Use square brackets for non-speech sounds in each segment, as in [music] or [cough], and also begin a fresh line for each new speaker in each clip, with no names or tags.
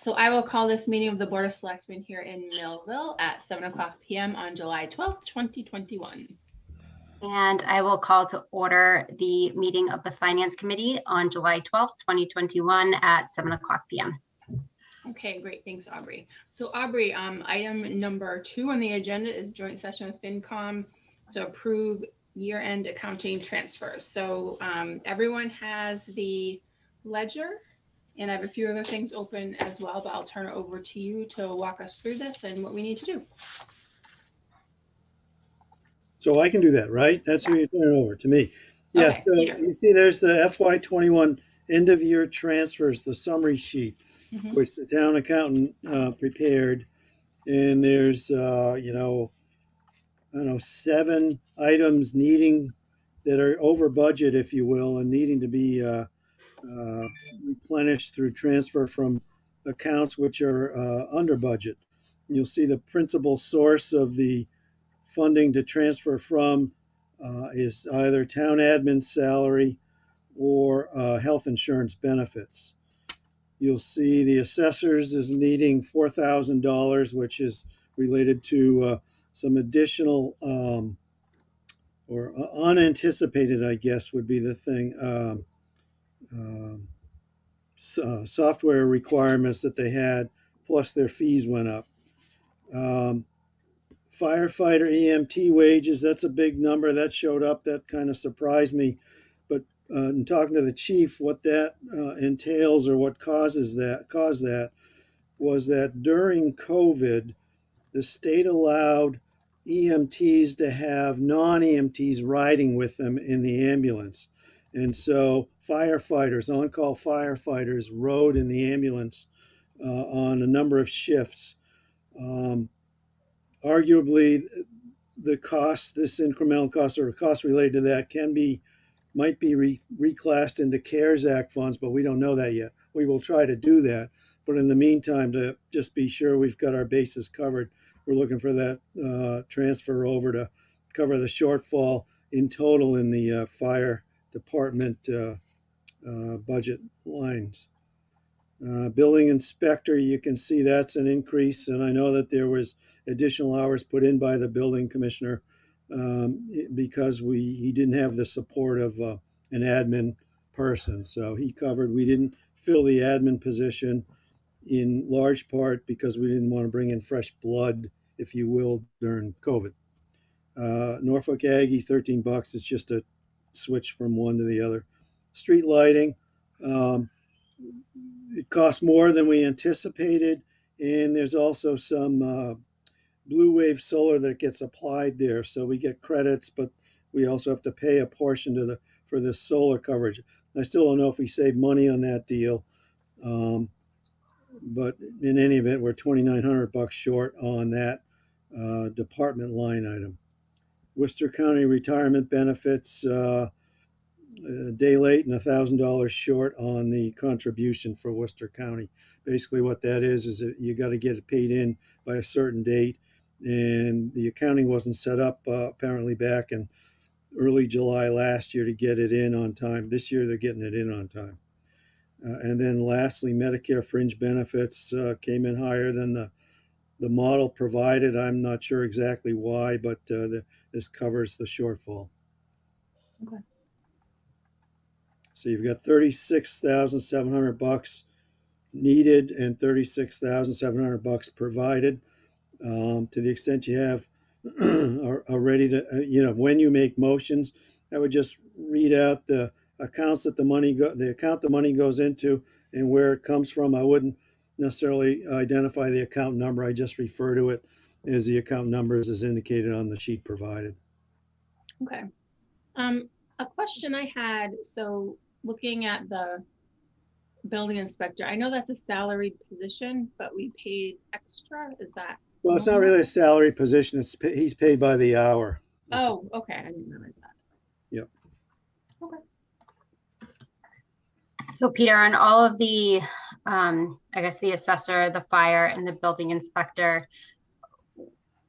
So I will call this meeting of the Board of Selectmen here in Millville at seven o'clock PM on July twelfth, twenty twenty-one.
And I will call to order the meeting of the Finance Committee on July 12th, 2021 at 7 o'clock PM.
Okay, great. Thanks, Aubrey. So Aubrey, um, item number two on the agenda is joint session with FinCom. So approve year-end accounting transfers. So, um, everyone has the ledger. And I have a few other things open as well, but I'll turn it over to you to walk us through this and what we need to do.
So I can do that, right? That's who you turn it over to me. Yeah,
Okay,
so you see there's the FY twenty-one end of year transfers, the summary sheet,
Mhm.
which the town accountant uh, prepared. And there's, uh, you know, I don't know, seven items needing, that are over budget, if you will, and needing to be uh, uh, replenished through transfer from accounts which are uh, under budget. You'll see the principal source of the funding to transfer from uh, is either town admin salary or uh, health insurance benefits. You'll see the assessors is needing four thousand dollars, which is related to uh, some additional um, or uh, unanticipated, I guess, would be the thing. Um, um, s- uh, software requirements that they had, plus their fees went up. Um, firefighter EMT wages, that's a big number. That showed up. That kind of surprised me. But uh, in talking to the chief, what that uh, entails or what causes that caused that was that during COVID, the state allowed EMTs to have non-EMTs riding with them in the ambulance. And so firefighters, on-call firefighters, rode in the ambulance uh, on a number of shifts. Um, arguably the cost, this incremental cost or cost related to that can be, might be re- reclassed into CARES Act funds, but we don't know that yet. We will try to do that. But in the meantime, to just be sure we've got our bases covered, we're looking for that uh, transfer over to cover the shortfall in total in the uh, fire department uh, uh, budget lines. Uh, building inspector, you can see that's an increase, and I know that there was additional hours put in by the building commissioner um, because we he didn't have the support of an admin person, so he covered. We didn't fill the admin position in large part because we didn't want to bring in fresh blood, if you will, during COVID. Uh, Norfolk Aggie, thirteen bucks. It's just a switch from one to the other. Street lighting. Um, it costs more than we anticipated, and there's also some uh, blue wave solar that gets applied there, so we get credits, but we also have to pay a portion to the for this solar coverage. I still don't know if we save money on that deal, um, but in any event, we're 2,900 bucks short on that uh, department line item. Worcester County retirement benefits. Uh, a day late and a thousand dollars short on the contribution for Worcester County. Basically, what that is is that you got to get it paid in by a certain date, and the accounting wasn't set up uh, apparently back in early July last year to get it in on time. This year they're getting it in on time. Uh, and then lastly, Medicare fringe benefits uh, came in higher than the the model provided. I'm not sure exactly why, but uh, the, this covers the shortfall.
Okay.
So you've got thirty-six thousand seven hundred bucks needed and thirty-six thousand seven hundred bucks provided. Um, to the extent you have [clears throat] are, are ready to, uh, you know, when you make motions, I would just read out the accounts that the money go, the account the money goes into and where it comes from. I wouldn't necessarily identify the account number. I just refer to it as the account numbers as indicated on the sheet provided.
Okay. Um, a question I had, so looking at the building inspector, I know that's a salaried position, but we paid extra, is that?
Well, it's not really a salary position. It's, pa- he's paid by the hour.
Oh, okay, I didn't realize that.
Yep.
Okay,
So Peter, on all of the, um, I guess the assessor, the fire and the building inspector,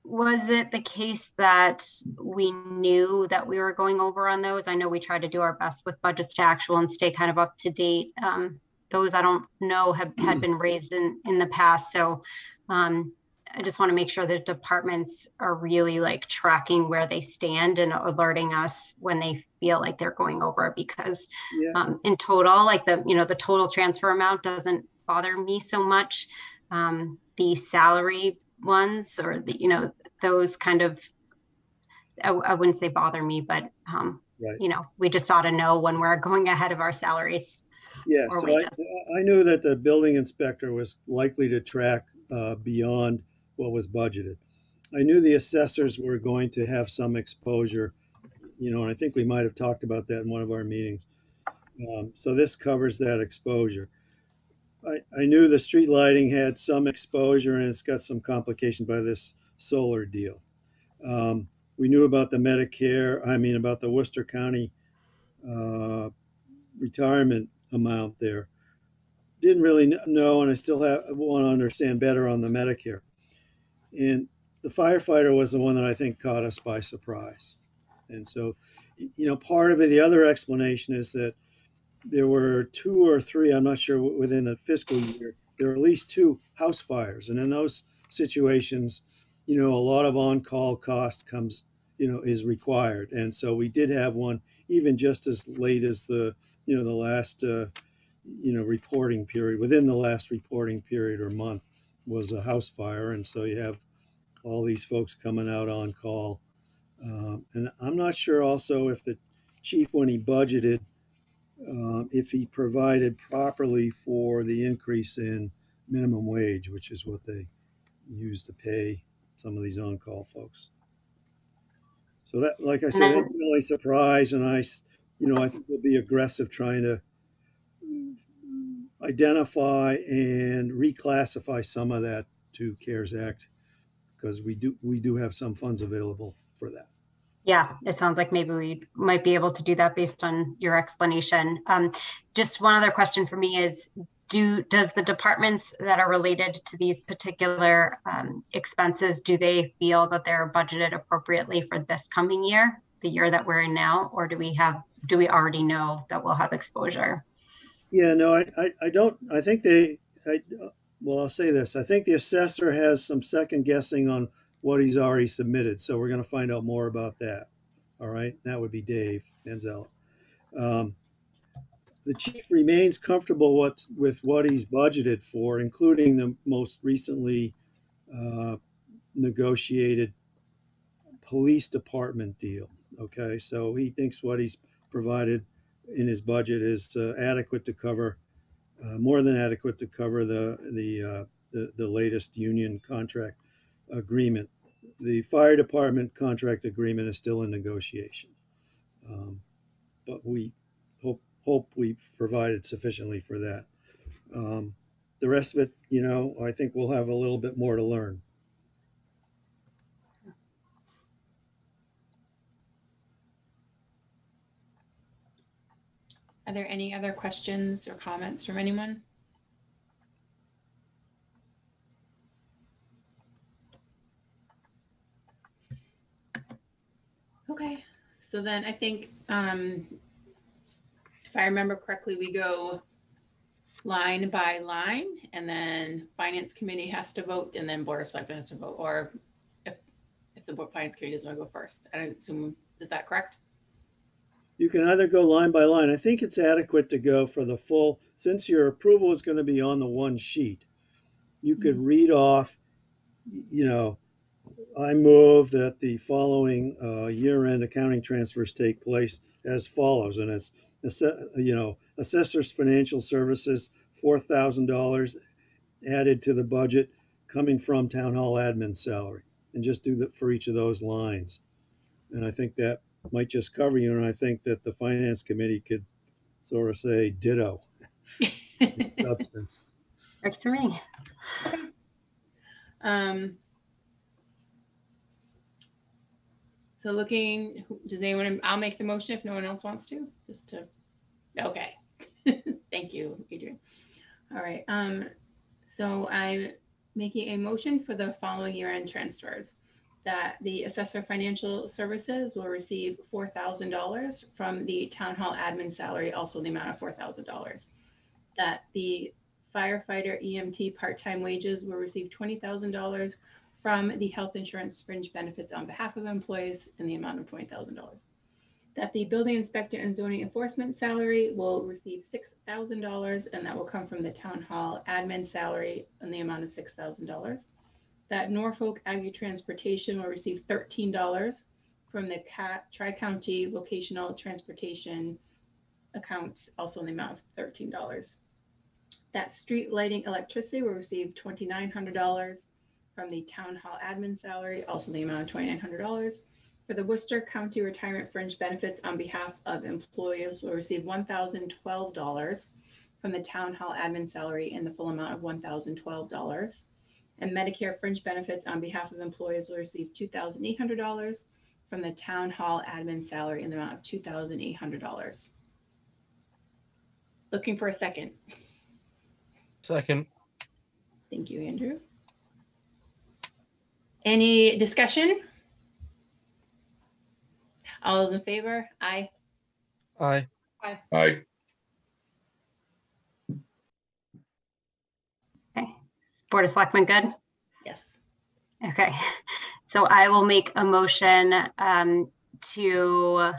was it the case that we knew that we were going over on those? I know we tried to do our best with budgets to actual and stay kind of up to date. Um, those I don't know have had been raised in in the past. So um, I just want to make sure that departments are really like tracking where they stand and alerting us when they feel like they're going over because
Yeah,
um, in total, like the, you know, the total transfer amount doesn't bother me so much. Um, the salary ones or the, you know, those kind of, I, I wouldn't say bother me, but, um,
Right.
you know, we just ought to know when we're going ahead of our salaries.
yeah. So I, I knew that the building inspector was likely to track uh, beyond what was budgeted. I knew the assessors were going to have some exposure, you know, and I think we might have talked about that in one of our meetings. Um, so this covers that exposure. I, I knew the street lighting had some exposure and it's got some complication by this solar deal. Um, we knew about the Medicare, I mean, about the Worcester County uh, retirement amount there. Didn't really know, and I still have, want to understand better on the Medicare. And the firefighter was the one that I think caught us by surprise. And so, you know, part of it, the other explanation is that there were two or three, I'm not sure, within the fiscal year, there were at least two house fires. And in those situations, you know, a lot of on-call cost comes, you know, is required. And so we did have one even just as late as the, you know, the last, uh, you know, reporting period, within the last reporting period or month was a house fire. And so you have all these folks coming out on call. Um, and I'm not sure also if the chief, when he budgeted, um, if he provided properly for the increase in minimum wage, which is what they use to pay some of these on-call folks. So that, like I said, that's really surprised, and I, you know, I think we'll be aggressive trying to identify and reclassify some of that to CARES Act because we do we do have some funds available for that.
Yeah, it sounds like maybe we might be able to do that based on your explanation. Um, just one other question for me is, do, does the departments that are related to these particular um, expenses, do they feel that they're budgeted appropriately for this coming year, the year that we're in now, or do we have, do we already know that we'll have exposure?
Yeah, no, I, I, I don't. I think they. I, well, I'll say this. I think the assessor has some second guessing on what he's already submitted. So we're going to find out more about that. All right, that would be Dave Manzella. Um, the chief remains comfortable what, with what he's budgeted for, including the most recently uh, negotiated police department deal. Okay, so he thinks what he's provided in his budget is uh, adequate to cover, uh, more than adequate to cover the the, uh, the the latest union contract agreement. The fire department contract agreement is still in negotiation, um, but we hope hope we've provided sufficiently for that. Um, the rest of it, you know, I think we'll have a little bit more to learn.
Are there any other questions or comments from anyone? Okay, so then I think, um, if I remember correctly, we go line by line and then finance committee has to vote and then board of selectmen has to vote, or if, if the board finance committee doesn't want to go first, I don't assume, is that correct?
You can either go line by line. I think it's adequate to go for the full, since your approval is going to be on the one sheet. You could read off, you know, I move that the following uh, year-end accounting transfers take place as follows, and it's, you know, assessors financial services, four thousand dollars added to the budget coming from town hall admin salary, and just do that for each of those lines. And I think that might just cover you. And I think that the finance committee could sort of say ditto [laughs] substance.
Works for me.
Um, so looking, does anyone, I'll make the motion if no one else wants to, just to, okay. [laughs] Thank you, Adrian. All right, um, so I'm making a motion for the following year-end transfers. That the assessor financial services will receive four thousand dollars from the town hall admin salary, also the amount of four thousand dollars. that the firefighter EMT part-time wages will receive twenty thousand dollars from the health insurance fringe benefits on behalf of employees in the amount of twenty thousand dollars. That the building inspector and zoning enforcement salary will receive six thousand dollars, and that will come from the town hall admin salary in the amount of six thousand dollars. That Norfolk Aggie Transportation will receive thirteen dollars from the Tri-County Vocational Transportation account, also in the amount of thirteen dollars. That street lighting electricity will receive twenty-nine hundred dollars from the town hall admin salary, also the amount of twenty-nine hundred dollars. For the Worcester County Retirement Fringe Benefits on behalf of employees will receive one thousand twelve dollars from the town hall admin salary in the full amount of one thousand twelve dollars. And Medicare Fringe Benefits on behalf of employees will receive two thousand eight hundred dollars from the town hall admin salary in the amount of two thousand eight hundred dollars. Looking for a second.
Second.
Thank you, Andrew. Any discussion? All those in favor? Aye.
Aye.
Aye.
Board of Selectmen, good?
Yes.
Okay, so I will make a motion um, to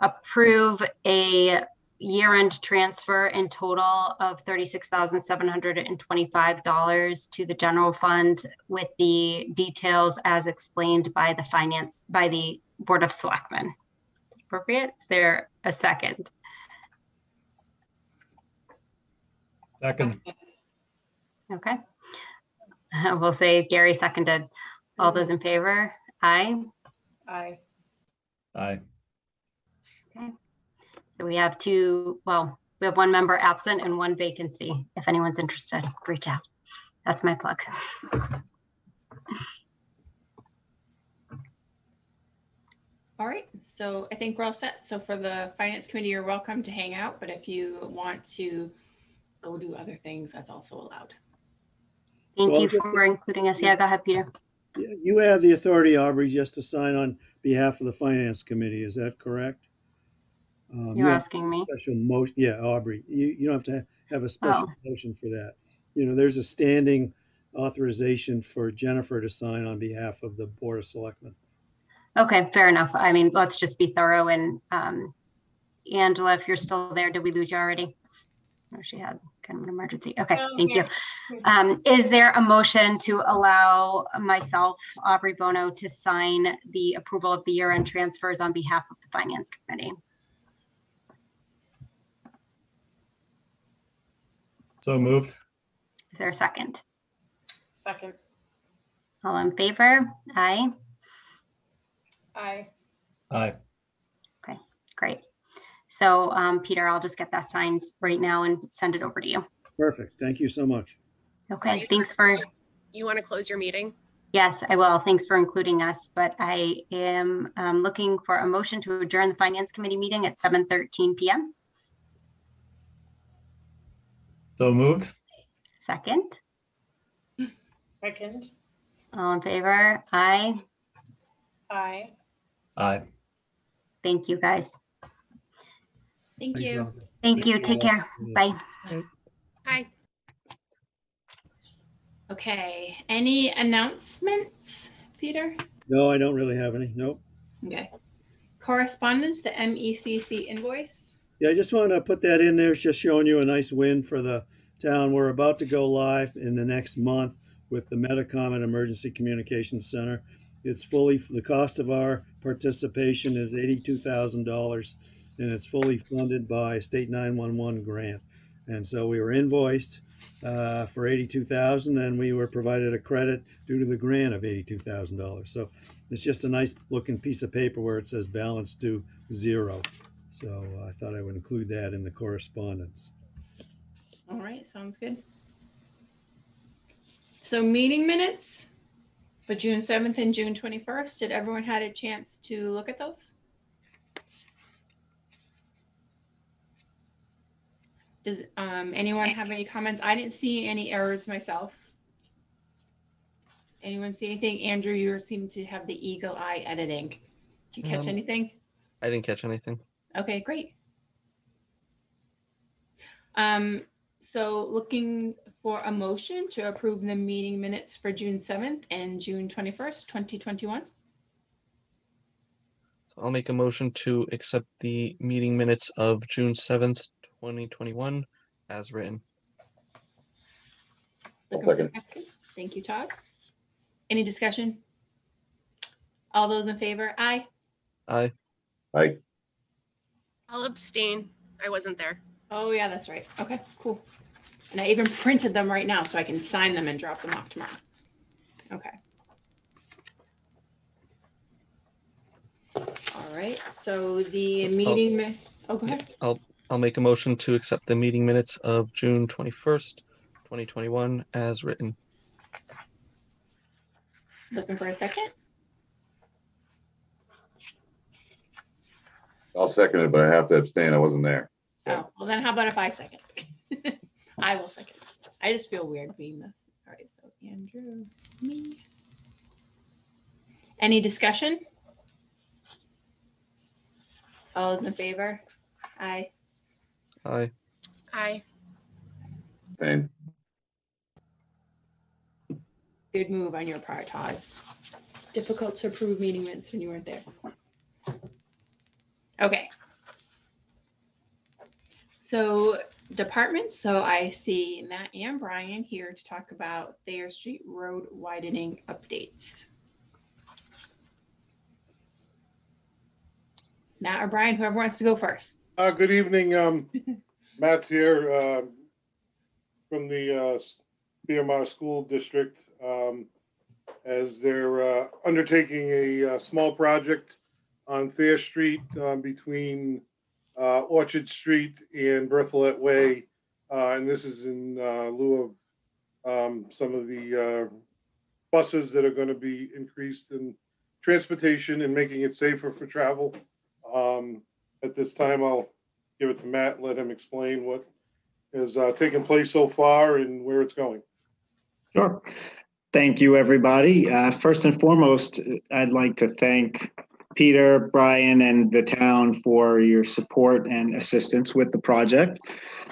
approve a year-end transfer in total of thirty-six thousand seven hundred and twenty-five dollars to the general fund with the details as explained by the finance, by the Board of Selectmen. Appropriate? Is there a second?
Second.
Okay. [laughs] We'll say Gary seconded. All mm-hmm. those in favor? Aye.
Aye.
Aye.
So we have two, well, we have one member absent and one vacancy. If anyone's interested, reach out. That's my plug.
All right, so I think we're all set. So for the finance committee, you're welcome to hang out, but if you want to go do other things, that's also allowed.
Thank
Well,
you
just-
for including us. Yeah, go ahead, Peter.
Yeah, You have the authority, Aubrey, just to sign on behalf of the finance committee. Is that correct? Um, you
You're
have
asking me.
Special motion, yeah, Aubrey, you, you don't have to have a special
Oh.
motion for that. You know, there's a standing authorization for Jennifer to sign on behalf of the Board of Selectmen.
Okay, fair enough. I mean, let's just be thorough and um, Angela, if you're still there, did we lose you already? Oh, she had kind of an emergency. Okay,
No,
thank you. Um, is there a motion to allow myself, Aubrey Bono, to sign the approval of the year-end transfers on behalf of the Finance Committee?
So moved.
Is there a second?
Second.
All in favor? Aye.
Aye.
Aye.
Okay, great. So, um, Peter, I'll just get that signed right now and send it over to you.
Perfect. Thank you so much.
Okay,
you
thanks
wanna
for,
close You want to close your meeting?
yes, I will. Thanks for including us. But I am um, looking for a motion to adjourn the Finance Committee meeting at 7:13 PM.
So moved.
Second,
Second.
all in favor? Aye.
Aye.
Aye.
Thank you, guys.
Thank
Thanks,
you.
Aubrey.
Thank you. Take care. Bye.
Hi.
Okay, any announcements, Peter?
No, I don't really have any. Nope.
Okay. Correspondence, the MECC invoice.
Yeah, I just want to put that in there. It's just showing you a nice win for the town. We're about to go live in the next month with the Metacomet Emergency Communications Center. It's fully, the cost of our participation is eighty-two thousand dollars and it's fully funded by state nine-one-one grant. And so we were invoiced uh, for eighty-two thousand and we were provided a credit due to the grant of eighty-two thousand dollars. So it's just a nice looking piece of paper where it says balance due zero. So I thought I would include that in the correspondence.
All right, sounds good. So meeting minutes for June seventh and June twenty-first. Did everyone had a chance to look at those? Does um, anyone have any comments? I didn't see any errors myself. Anyone see anything? Andrew, you seem to have the eagle eye editing. Did you catch
Um,
anything?
I didn't catch anything.
Okay, great. Um, so looking for a motion to approve the meeting minutes for June seventh and June twenty-first, twenty twenty-one.
So I'll make a motion to accept the meeting minutes of June seventh, twenty twenty-one as written.
Looking for a second. Thank you, Todd. Any discussion? All those in favor? Aye.
Aye.
Aye.
I'll abstain. I wasn't there.
Oh, yeah, that's right. Okay, cool. And I even printed them right now so I can sign them and drop them off tomorrow. Okay. All right, so the oh. meeting, mi- oh, go ahead.
I'll make a motion to accept the meeting minutes of June twenty-first, twenty twenty-one as written.
Looking for a second?
I'll second it, but I have to abstain. I wasn't there.
Oh, well then how about if I second? [laughs] I will second. I just feel weird being this. All right, so Andrew, me. Any discussion? All those in favor? Aye.
Aye.
Aye.
Abstain.
Good move on your part, Todd. Difficult to approve meeting minutes when you weren't there. Okay. So departments, so I see Matt and Brian here to talk about Thayer Street Road widening updates. Matt or Brian, whoever wants to go first.
Uh, good evening, um, [laughs] Matt's here, uh, from the, uh, BMR School District. Um, as they're, uh, undertaking a, uh, small project on Thayer Street, um, between, uh, Orchard Street and Bertholet Way. Uh, and this is in, uh, lieu of, um, some of the, uh, buses that are gonna be increased in transportation and making it safer for travel. Um, at this time, I'll give it to Matt, let him explain what has uh, taken place so far and where it's going.
Sure. Thank you, everybody. Uh, First and foremost, I'd like to thank Peter, Brian, and the town for your support and assistance with the project.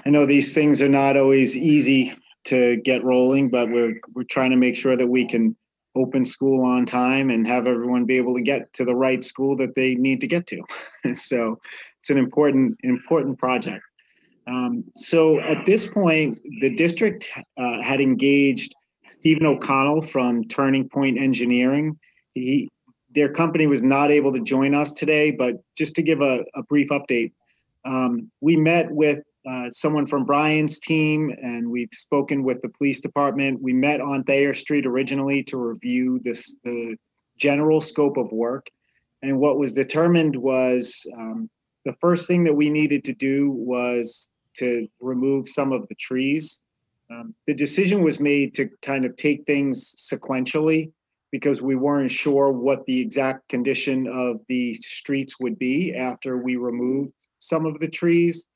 I know these things are not always easy to get rolling, but we're, we're trying to make sure that we can open school on time and have everyone be able to get to the right school that they need to get to. [laughs] So it's an important, important project. Um, So at this point, the district uh, had engaged Stephen O'Connell from Turning Point Engineering. He, their company was not able to join us today, but just to give a, a brief update, um, we met with uh, someone from Brian's team and we've spoken with the police department. We met on Thayer Street originally to review this, the general scope of work. And what was determined was um, the first thing that we needed to do was to remove some of the trees. Um, the decision was made to kind of take things sequentially because we weren't sure what the exact condition of the streets would be after we removed some of the trees.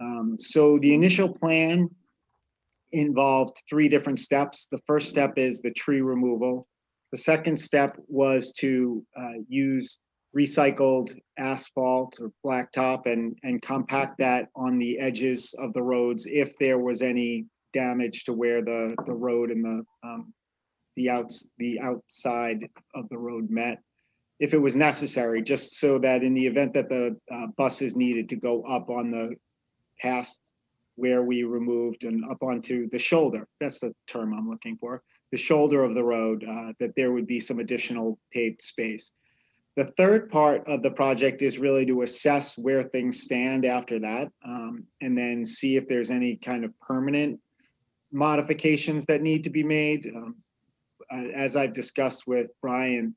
Um, so the initial plan involved three different steps. The first step is the tree removal. The second step was to uh, use recycled asphalt or blacktop and, and compact that on the edges of the roads if there was any damage to where the, the road and the, um, the outs, the outside of the road met. If it was necessary, just so that in the event that the uh, buses needed to go up on the past where we removed and up onto the shoulder, that's the term I'm looking for, the shoulder of the road, uh, that there would be some additional paved space. The third part of the project is really to assess where things stand after that, um, and then see if there's any kind of permanent modifications that need to be made. Um, As I've discussed with Brian,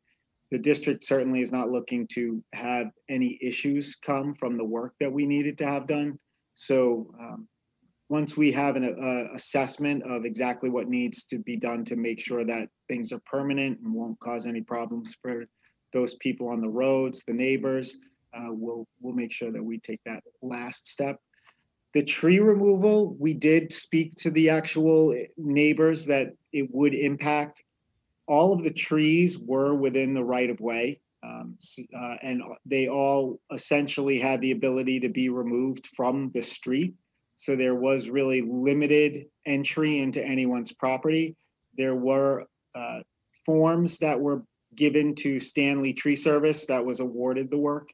the district certainly is not looking to have any issues come from the work that we needed to have done. So um, once we have an uh, assessment of exactly what needs to be done to make sure that things are permanent and won't cause any problems for those people on the roads, the neighbors, uh, we'll, we'll make sure that we take that last step. The tree removal, we did speak to the actual neighbors that it would impact. All of the trees were within the right of way. Um, uh, and they all essentially had the ability to be removed from the street. So there was really limited entry into anyone's property. There were uh, forms that were given to Stanley Tree Service that was awarded the work.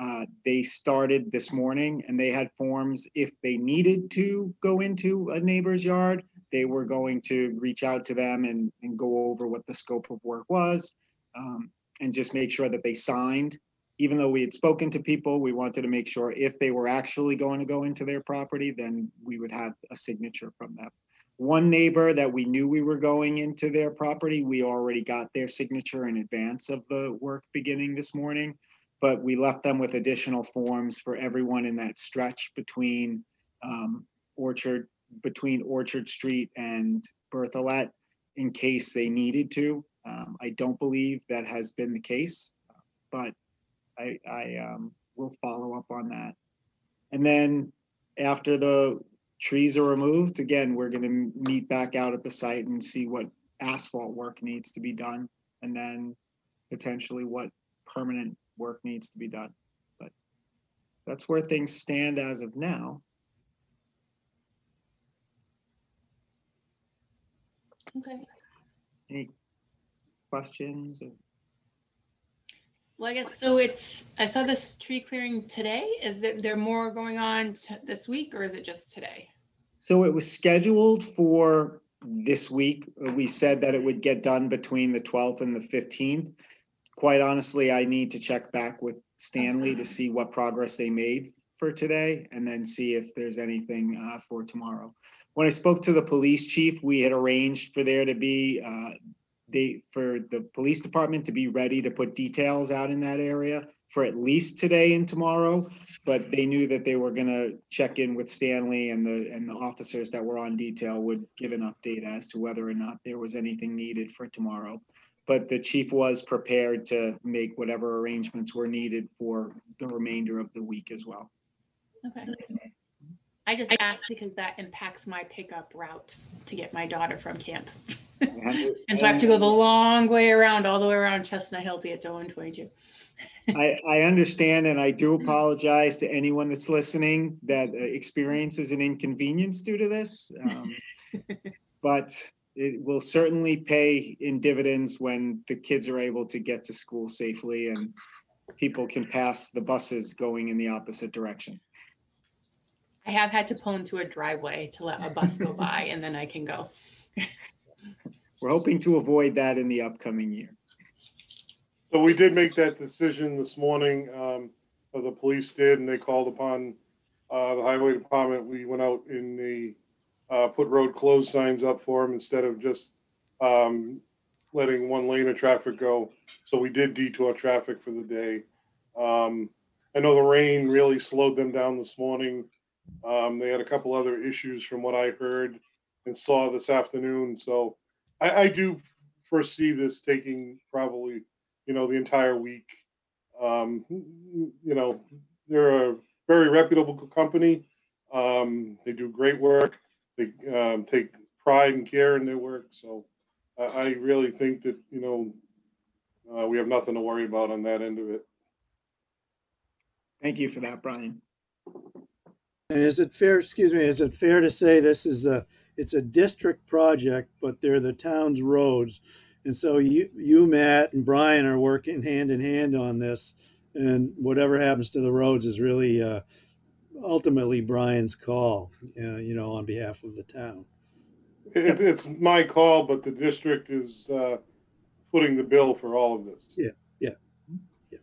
Uh, They started this morning and they had forms if they needed to go into a neighbor's yard, they were going to reach out to them and, and go over what the scope of work was. um, and just make sure that they signed. Even though we had spoken to people, we wanted to make sure if they were actually going to go into their property, then we would have a signature from them. One neighbor that we knew we were going into their property, we already got their signature in advance of the work beginning this morning. But we left them with additional forms for everyone in that stretch between um, Orchard, between Orchard Street and Bertholet in case they needed to. Um, I don't believe that has been the case, but I, I, um, will follow up on that. And then after the trees are removed, again, we're gonna meet back out at the site and see what asphalt work needs to be done. And then potentially what permanent work needs to be done. But that's where things stand as of now.
Okay.
Any questions? or-
Well, I guess, so it's, I saw this tree clearing today. Is that there more going on t- this week or is it just today?
So it was scheduled for this week. We said that it would get done between the twelfth and the fifteenth. Quite honestly, I need to check back with Stanley to see what progress they made for today and then see if there's anything uh, for tomorrow. When I spoke to the police chief, we had arranged for there to be uh, they, for the police department to be ready to put details out in that area for at least today and tomorrow. But they knew that they were gonna check in with Stanley and the, and the officers that were on detail would give an update as to whether or not there was anything needed for tomorrow. But the chief was prepared to make whatever arrangements were needed for the remainder of the week as well.
Okay. I just asked because that impacts my pickup route to get my daughter from camp. [laughs] And so I have to go the long way around, all the way around Chestnut Hill to get to one twenty-two.
I, I understand and I do [laughs] apologize to anyone that's listening that uh, experiences an inconvenience due to this. um, [laughs] But it will certainly pay in dividends when the kids are able to get to school safely and people can pass the buses going in the opposite direction.
I have had to pull into a driveway to let a bus go by and then I can go. [laughs]
We're hoping to avoid that in the upcoming year.
So we did make that decision this morning, um, or the police did, and they called upon, uh, the highway department. We went out in the, uh, put road closed signs up for them instead of just, um, letting one lane of traffic go. So we did detour traffic for the day. Um, I know the rain really slowed them down this morning. Um, they had a couple other issues from what I heard and saw this afternoon, so I, I do foresee this taking probably you know, the entire week. Um, you know, they're a very reputable company. Um, they do great work. They um, take pride and care in their work. So I, I really think that, you know, uh, we have nothing to worry about on that end of it.
Thank you for that, Brian.
And is it fair, excuse me, is it fair to say this is a, it's a district project, but they're the town's roads? And so you, you, Matt and Brian are working hand in hand on this. And whatever happens to the roads is really, uh, ultimately Brian's call, uh, you know, on behalf of the town.
It, it's my call, but the district is uh, footing the bill for all of this.
Yeah. Yeah, yeah.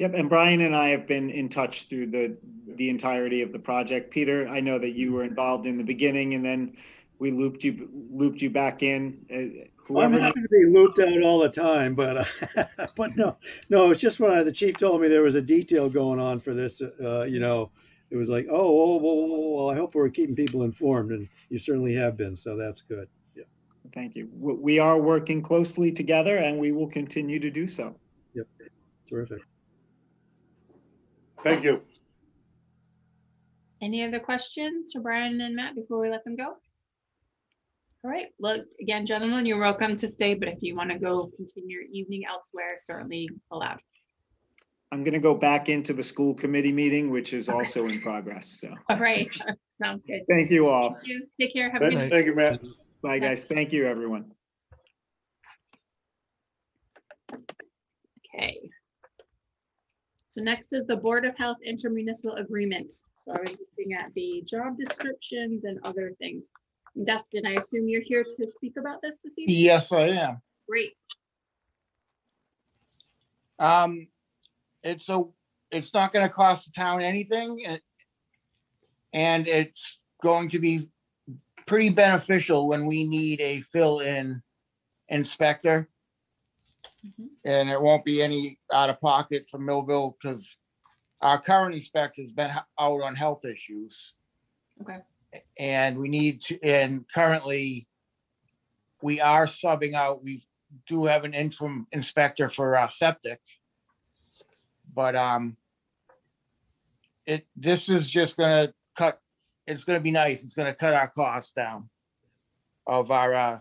Yep, and Brian and I have been in touch through the, the entirety of the project. Peter, I know that you were involved in the beginning and then we looped you, looped you back in. Uh,
I'm
Whoever,
happy to be looped out all the time, but uh, [laughs] but no, no. It's just when I, the chief told me there was a detail going on for this. Uh, you know, it was like, oh, oh, oh, oh, well, I hope we're keeping people informed, and you certainly have been. So that's good. Yeah.
thank you. We we are working closely together and we will continue to do so. Yep.
Terrific.
Thank you.
Any other questions for Brian and Matt before we let them go? All right, well, again, gentlemen, you're welcome to stay, but if you want to go continue your evening elsewhere, certainly allowed.
I'm going to go back into the school committee meeting, which is also in progress. So
All right, [laughs] sounds good.
thank you all.
Thank you. Take care. Have a good night.
thank you, Matt.
Bye, guys. Thank you, everyone.
Okay. So next is the Board of Health intermunicipal agreement. So I was looking at the job descriptions and other things. Dustin, I assume you're here to speak about this this evening?
Yes, I am.
Great.
Um, it's a, it's not gonna cost the town anything. and- And it's going to be pretty beneficial when we need a fill-in inspector.
Mhm.
And it won't be any out of pocket for Millville because our current inspector's been out on health issues.
Okay.
And we need to, and currently we are subbing out, we do have an interim inspector for our septic. But, um, it, this is just gonna cut, it's gonna be nice. It's gonna cut our costs down of our, uh,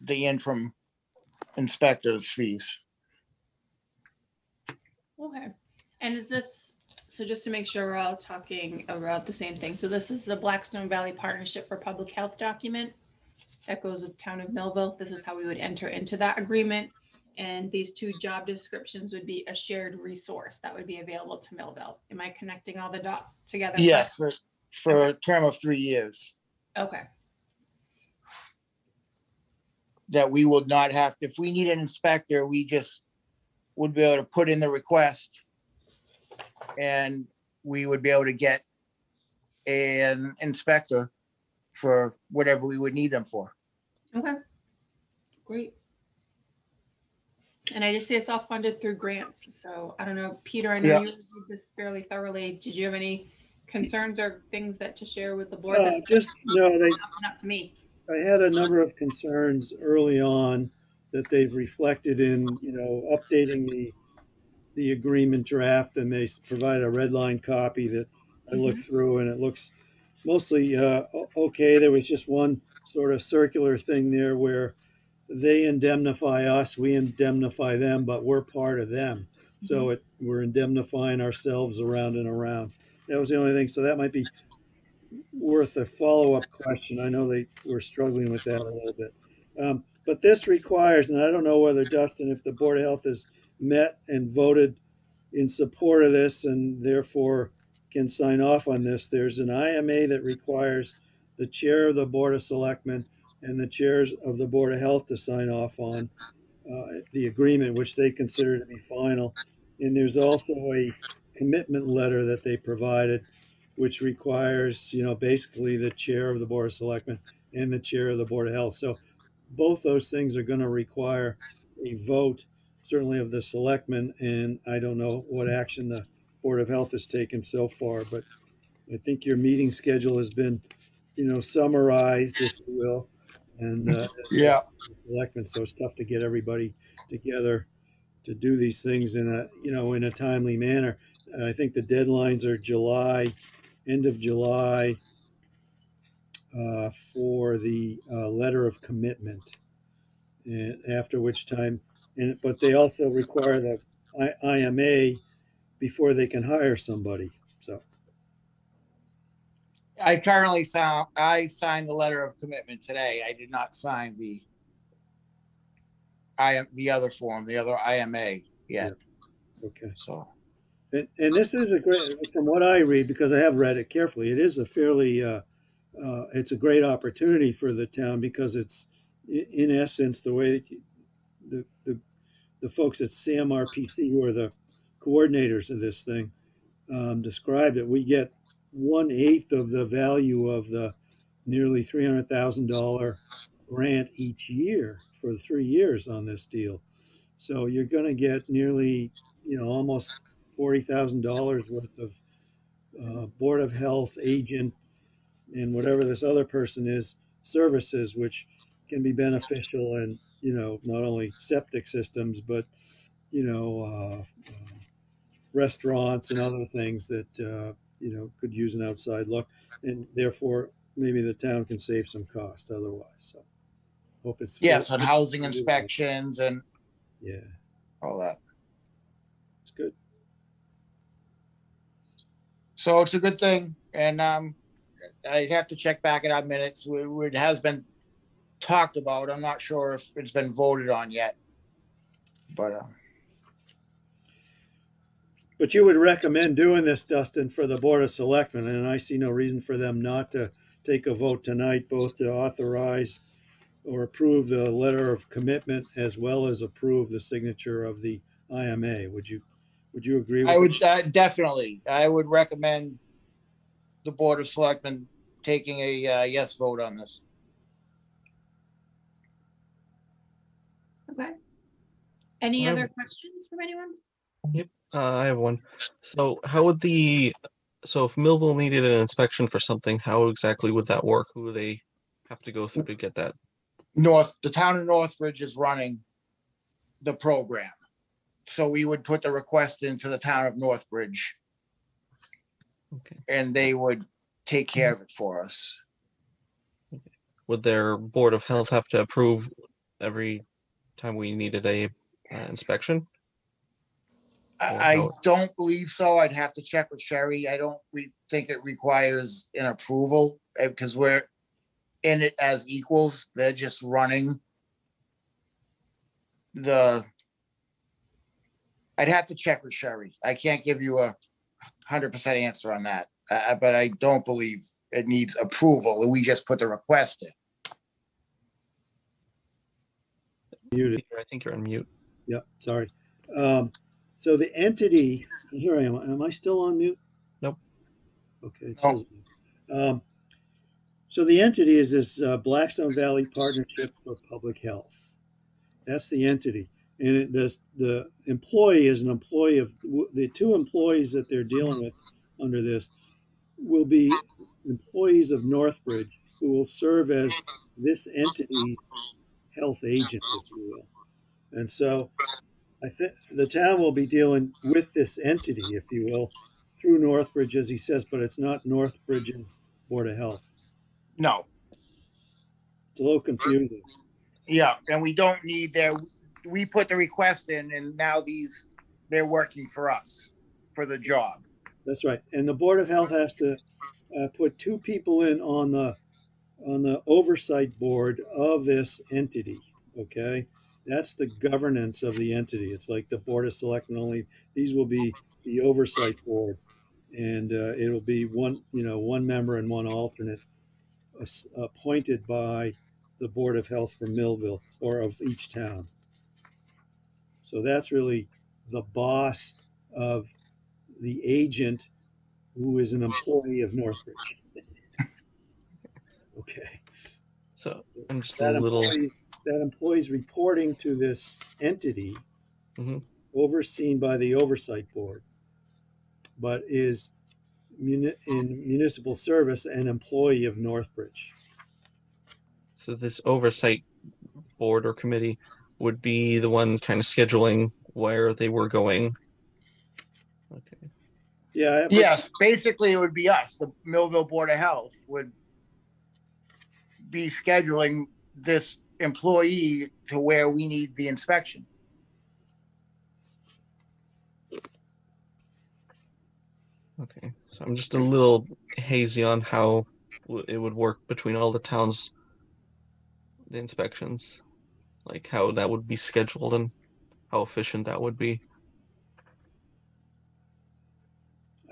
the interim inspector's fees.
Okay. And is this, so just to make sure we're all talking about the same thing. So this is the Blackstone Valley Partnership for Public Health document that goes with Town of Millville. This is how we would enter into that agreement. And these two job descriptions would be a shared resource that would be available to Millville. Am I connecting all the dots together?
Yes, for, for a term of three years,
Okay,
that we would not have, to. if we need an inspector, we just would be able to put in the request. And we would be able to get an inspector for whatever we would need them for.
okay. Great. And I just see it's all funded through grants. So I don't know, Peter, I know
Yeah.
you reviewed this fairly thoroughly. Did you have any concerns or things that to share with the board?
Uh,
That's
just, no, they,
Not to me.
I had a number of concerns early on that they've reflected in, you know, updating the, the agreement draft and they provide a red line copy that I looked through and it looks mostly, uh, okay. There was just one sort of circular thing there where they indemnify us, we indemnify them, but we're part of them. So it, we're indemnifying ourselves around and around. That was the only thing. So that might be worth a follow-up question. I know they were struggling with that a little bit. Um, but this requires, and I don't know whether Dustin, if the Board of Health has met and voted in support of this and therefore can sign off on this, there's an IMA that requires the chair of the Board of Selectmen and the chairs of the Board of Health to sign off on uh, the agreement, which they consider to be final. And there's also a commitment letter that they provided which requires, you know, basically the chair of the Board of Selectmen and the chair of the Board of Health. So both those things are going to require a vote, certainly of the selectmen, and I don't know what action the Board of Health has taken so far, but I think your meeting schedule has been, you know, summarized, if you will. And uh, [laughs]
Yeah.
selectmen, so it's tough to get everybody together to do these things in a, you know, in a timely manner. I think the deadlines are July, end of July uh, for the uh, letter of commitment. And after which time, and, but they also require the I- IMA before they can hire somebody. So,
I currently sound, I signed the letter of commitment today. I did not sign the I am the other form, the other IMA yet,
okay.
so.
And, and this is a great, from what I read, because I have read it carefully, it is a fairly, uh, uh, it's a great opportunity for the town because it's, in essence, the way that you- the, the, the folks at CMRPC, who are the coordinators of this thing, um, described it. We get one eighth of the value of the nearly three hundred thousand dollar grant each year for three years on this deal. So you're going to get nearly, you know, almost forty thousand dollars worth of uh, board of health agent and whatever this other person is services, which can be beneficial and you know not only septic systems but you know uh, uh, restaurants and other things that uh, you know could use an outside look, and therefore maybe the town can save some cost otherwise. So hope it's
Yes, on housing inspections and
Yeah,
all that.
it's good.
So it's a good thing, and um, I'd have to check back at our minutes. We- we- It has been talked about. I'm not sure if it's been voted on yet. But uh,
But you would recommend doing this, Dustin, for the Board of Selectmen, and I see no reason for them not to take a vote tonight, both to authorize or approve the letter of commitment as well as approve the signature of the IMA. Would you, would you agree?
I
with
would uh, definitely, I would recommend the Board of Selectmen taking a uh, yes vote on this.
Okay. Any
Well-
other questions from anyone?
Uh, I have one. So how would the, so if Millville needed an inspection for something, how exactly would that work? Who would they have to go through to get that?
North, the town of Northbridge is running the program. So we would put the request into the town of Northbridge
Okay.
and they would take care of it for us.
Would their Board of Health have to approve every time we needed a uh, inspection? Or
I, I don't believe so. I'd have to check with Sherry. I don't, we think it requires an approval uh, because we're in it as equals. They're just running the I'd have to check with Sherry. I can't give you a hundred percent answer on that, uh, but I don't believe it needs approval. We just put the request in.
Muted.
I think you're on mute.
Yep, sorry. Um, so the entity, here I am. Am I still on mute?
Nope.
Okay. It
No.
says, um, so the entity is this uh, Blackstone Valley Partnership for Public Health. That's the entity. And it, the, the employee is an employee of the two employees that they're dealing with under this will be employees of Northbridge who will serve as this entity health agent, if you will. And so I think the town will be dealing with this entity, if you will, through Northbridge, as he says, but it's not Northbridge's Board of Health.
No,
It's a little confusing.
yeah, and we don't need their, we put the request in and now these, they're working for us for the job.
That's right. And the Board of Health has to uh, put two people in on the on the oversight board of this entity. Okay, that's the governance of the entity. It's like the Board of Selectmen only. These will be the oversight board, and uh, it'll be one you know one member and one alternate as- appointed by the Board of Health for Millville or of each town. So that's really the boss of the agent who is an employee of Northbridge. [laughs] okay.
So I'm just
That
a little,
that employee's reporting to this entity
Mhm.
overseen by the oversight board, but is muni- in municipal service an employee of Northbridge.
so this oversight board or committee would be the one kind of scheduling where they were going. Okay.
Yeah. but-
Yes, basically it would be us, the Millville Board of Health would be scheduling this employee to where we need the inspection.
Okay, so I'm just a little hazy on how w- it would work between all the towns, the inspections, like how that would be scheduled and how efficient that would be.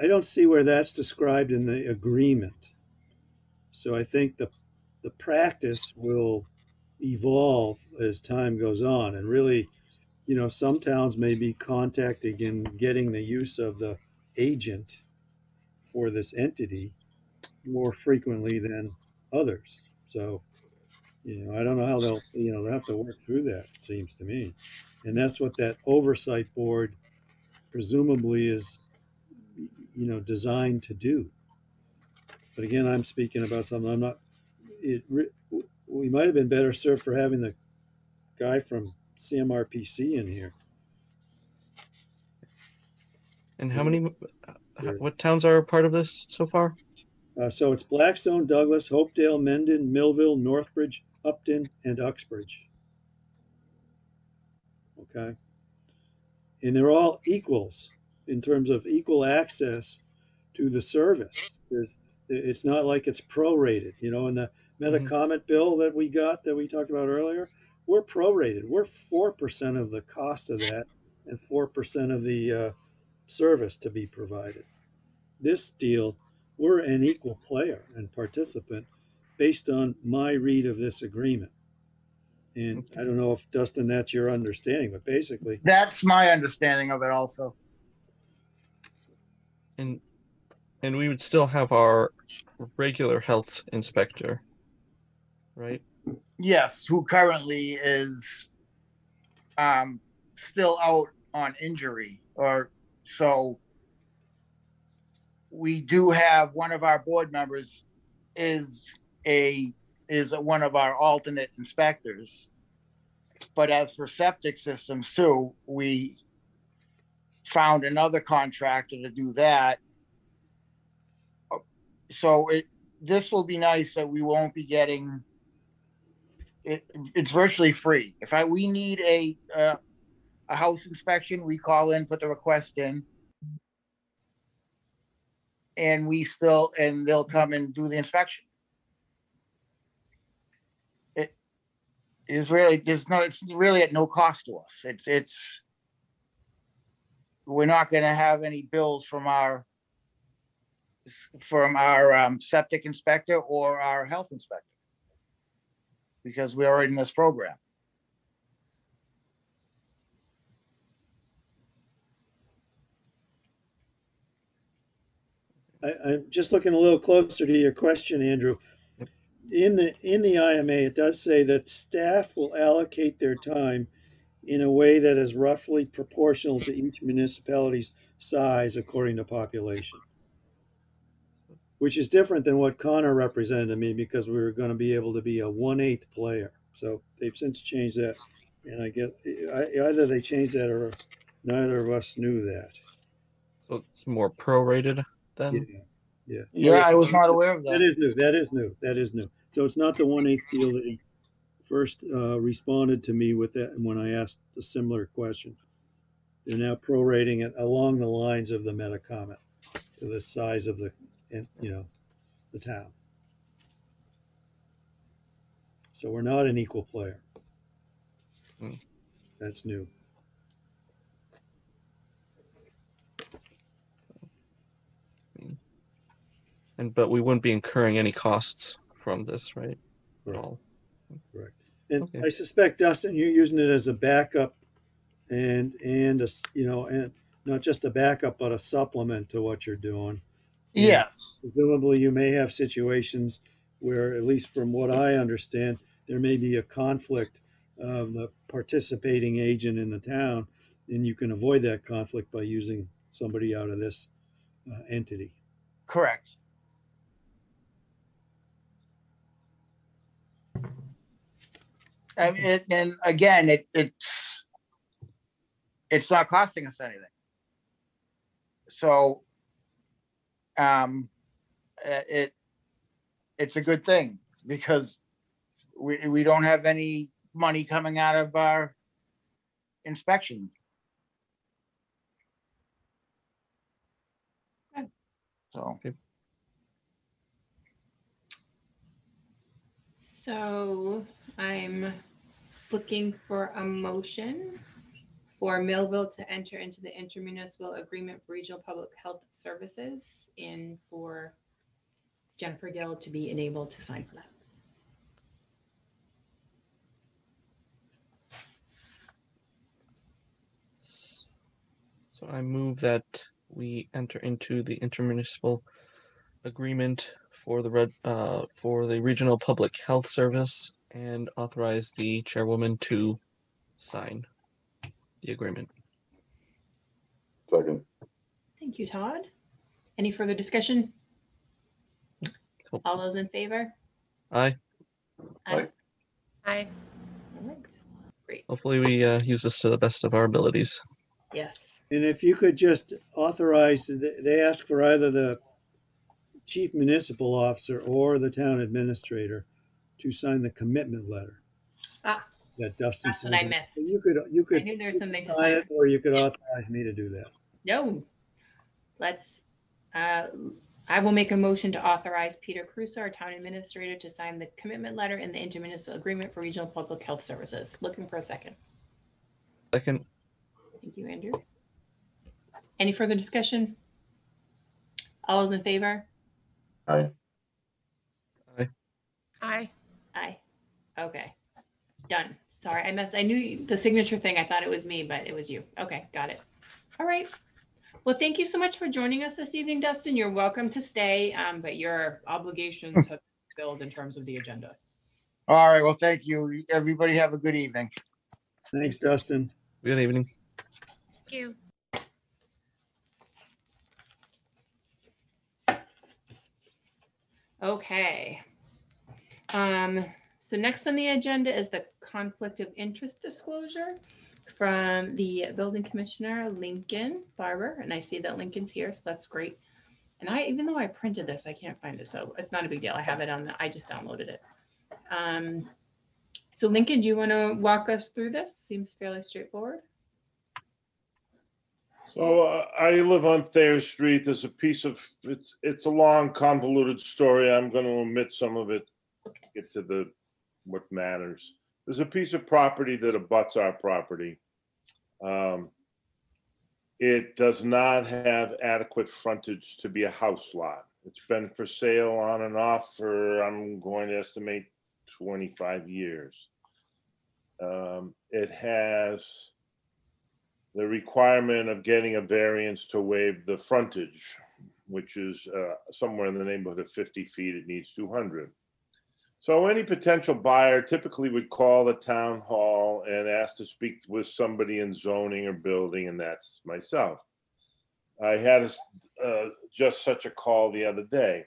I don't see where that's described in the agreement. So I think the the practice will evolve as time goes on and really you know some towns may be contacting and getting the use of the agent for this entity more frequently than others. So you know, I don't know how they'll you know they'll have to work through that, it seems to me. And that's what that oversight board presumably is you know designed to do but again i'm speaking about something i'm not it we might have been better served for having the guy from cmrpc in here
And how many, what towns are a part of this so far?
uh, so it's blackstone douglas hopedale mendon millville northbridge upton and uxbridge okay and they're all equals in terms of equal access to the service. There's, it's not like it's prorated, you know, and the
Mhm.
Metacomet bill that we got, that we talked about earlier, we're prorated. We're 4% of the cost of that and 4% of the uh, service to be provided. This deal, we're an equal player and participant based on my read of this agreement. And I don't know if Dustin, that's your understanding, but basically,
That's my understanding of it also.
And and we would still have our regular health inspector, right?
Yes, who currently is um still out on injury or so we do have one of our board members is a is one of our alternate inspectors. But as for septic systems too, we found another contractor to do that. So it this will be nice that we won't be getting it, it's virtually free. If I, we need a, uh, a house inspection, we call in, put the request in. And we still, and they'll come and do the inspection. It is really, there's no, it's really at no cost to us. It's, it's. We're not gonna have any bills from our from our um, septic inspector or our health inspector because we're already in this program.
I, I'm just looking a little closer to your question, Andrew. In the in the IMA, it does say that staff will allocate their time in a way that is roughly proportional to each municipality's size according to population. Which is different than what Connor represented to me because we were going to be able to be a one eighth player. So they've since changed that, and I get I, either they changed that or neither of us knew that.
So it's more prorated then.
Yeah, yeah.
Yeah, I was not aware of
That
that.
is new. That is new. That is new. So it's not the one eighth deal that he first uh, responded to me with that when I asked a similar question. They're now prorating it along the lines of the Metacomet to the size of the, and, you know, the town. So we're not an equal player.
Hmm.
That's new.
And but we wouldn't be incurring any costs from this, right? At all.
Correct. And
Okay.
I suspect Dustin, you're using it as a backup and, and, a you know, and not just a backup, but a supplement to what you're doing. And
Yes,
Presumably you may have situations where, at least from what I understand, there may be a conflict of the participating agent in the town. And you can avoid that conflict by using somebody out of this uh, entity.
correct. I mean, it, and again, it, it's, it's not costing us anything. So, um, uh, it, it's a good thing because we, we don't have any money coming out of our inspection.
Okay.
So.
So I'm looking for a motion for Millville to enter into the intermunicipal agreement for regional public health services and for Jennifer Gill to be enabled to sign for that.
So I move that we enter into the intermunicipal agreement for the red uh for the regional public health service and authorize the chairwoman to sign the agreement.
Second,
Thank you, Todd. Any further discussion?
Cool.
All those in favor?
Aye.
Aye.
Aye.
All right. Great,
Hopefully we uh, use this to the best of our abilities.
yes.
And if you could just authorize, they they ask for either the chief municipal officer or the town administrator to sign the commitment letter.
Ah.
That Dustin.
That's what I missed.
You could, you could.
knew there was
you could
something to
Sign
sign.
it, or you could authorize me to do that.
No. Let's uh, I will make a motion to authorize Peter Crusoe, our town administrator, to sign the commitment letter and the intermunicipal agreement for regional public health services. Looking for a second.
Second,
Thank you, Andrew. Any further discussion? All those in favor?
Aye.
Aye.
Aye. Aye. Okay. Done. Sorry, I messed, I knew the signature thing. I thought it was me, but it was you. Okay, got it. All right. Well, thank you so much for joining us this evening, Dustin. You're welcome to stay, um, but your obligations have filled in terms of the agenda.
All right, well, thank you. Everybody have a good evening.
Thanks, Dustin.
good evening.
Thank you.
Okay. Um, so next on the agenda is the conflict of interest disclosure from the building commissioner, Lincoln Barber, and I see that Lincoln's here, so that's great. And I, even though I printed this, I can't find it, so it's not a big deal. I have it on the, I just downloaded it. Um, so Lincoln, do you want to walk us through this? Seems fairly straightforward.
So uh, I live on Thayer Street. There's a piece of, it's, it's a long convoluted story. I'm going to omit some of it. Get to the, what matters. There's a piece of property that abuts our property. Um, It does not have adequate frontage to be a house lot. It's been for sale on and off for, I'm going to estimate, 25 years. Um, It has the requirement of getting a variance to waive the frontage, which is uh, somewhere in the neighborhood of 50 feet, it needs 200. So any potential buyer typically would call the town hall and ask to speak with somebody in zoning or building, and that's myself. I had uh, just such a call the other day.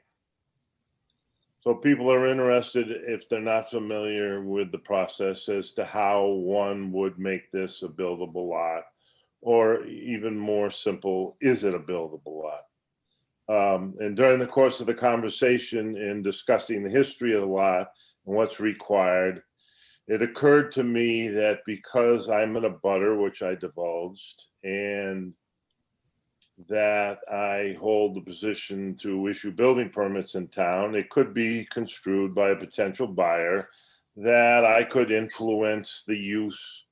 So people are interested, if they're not familiar with the process, as to how one would make this a buildable lot or even more simple, is it a buildable lot? Um, and during the course of the conversation in discussing the history of the lot and what's required, it occurred to me that because I'm in a butter, which I divulged, and that I hold the position to issue building permits in town, it could be construed by a potential buyer that I could influence the use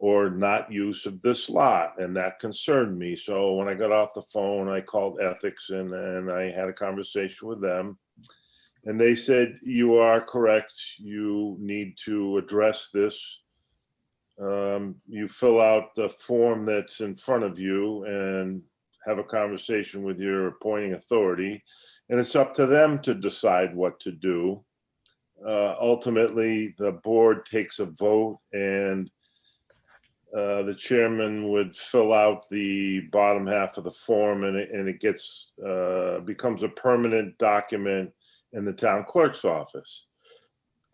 or not use of this lot, and that concerned me. So when I got off the phone, I called ethics and, and I had a conversation with them. And they said, you are correct, you need to address this. Um, you fill out the form that's in front of you and have a conversation with your appointing authority. And it's up to them to decide what to do. Uh, ultimately, the board takes a vote and uh, the chairman would fill out the bottom half of the form and it, and it gets, uh, becomes a permanent document in the town clerk's office.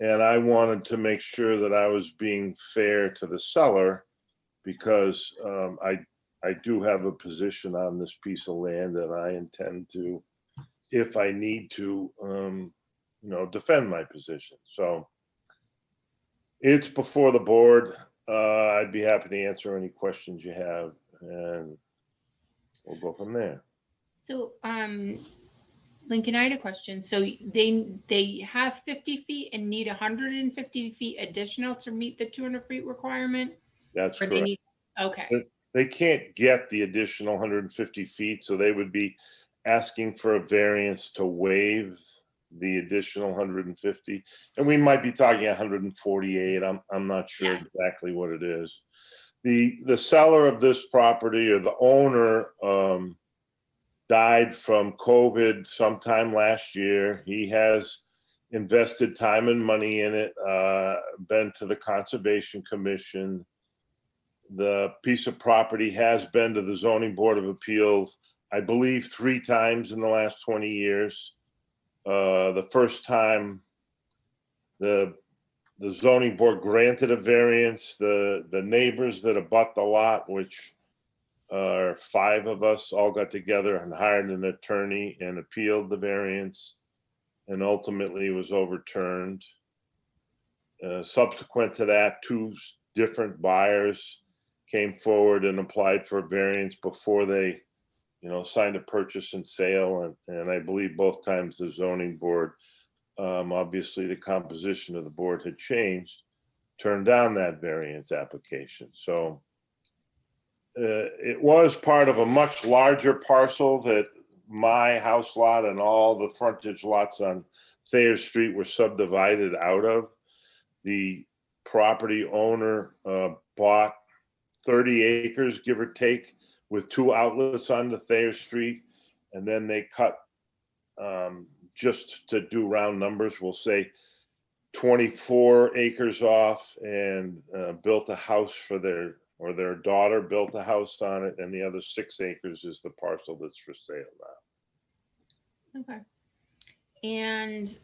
And I wanted to make sure that I was being fair to the seller because, um, I, I do have a position on this piece of land that I intend to, if I need to, um, you know, defend my position. So it's before the board. Uh, I'd be happy to answer any questions you have and we'll go from there.
So, um, Lincoln, I had a question. So they, they have fifty feet and need hundred and fifty feet additional to meet the two hundred feet requirement?
That's
Or they
correct.
need, okay,
They can't get the additional hundred and fifty feet, so they would be asking for a variance to waive the additional hundred and fifty. And we might be talking hundred and forty-eight. I'm, I'm not sure
Yeah.
exactly what it is. The, the seller of this property or the owner, um, died from COVID sometime last year. He has invested time and money in it, uh, been to the Conservation Commission. The piece of property has been to the zoning board of appeals, I believe, three times in the last twenty years. Uh, the first time, the, the zoning board granted a variance, the, the neighbors that abut the lot, which are five of us, all got together and hired an attorney and appealed the variance and ultimately was overturned. Uh, subsequent to that, two different buyers came forward and applied for a variance before they you know, signed a purchase and sale, and, and I believe both times the zoning board, um, obviously the composition of the board had changed, turned down that variance application, so uh, it was part of a much larger parcel that my house lot and all the frontage lots on Thayer Street were subdivided out of. The property owner uh, bought 30 acres, give or take, with two outlets on the Thayer Street. And then they cut, um, just to do round numbers, we'll say 24 acres off and uh, built a house for their, or their daughter built a house on it. And the other six acres is the parcel that's for sale now.
Okay. And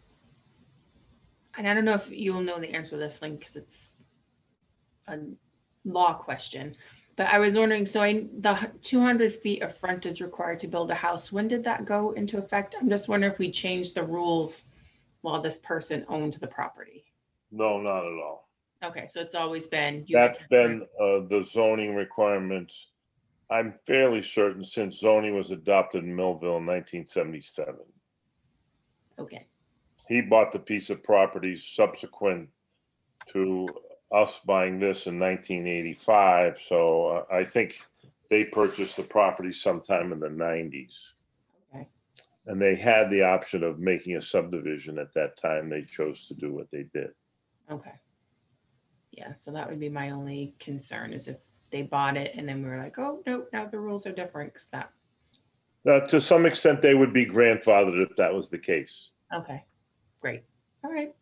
and I don't know if you'll know the answer to this, Link, because it's a law question. But I was wondering, so I, the two hundred feet of frontage required to build a house, when did that go into effect? I'm just wondering if we changed the rules while this person owned the property.
No, not at all.
Okay, so it's always been. you
That's been uh, the zoning requirements. I'm fairly certain since zoning was adopted in Millville in 1977.
Okay,
He bought the piece of property subsequent to us buying this in 1985. So uh, I think they purchased the property sometime in the 90s.
Okay.
And they had the option of making a subdivision at that time. They chose to do what they did.
okay. Yeah, so that would be my only concern is if they bought it and then we were like, oh, no, now the rules are different, because that,
Uh, To some extent, they would be grandfathered if that was the case.
Okay, great. All right.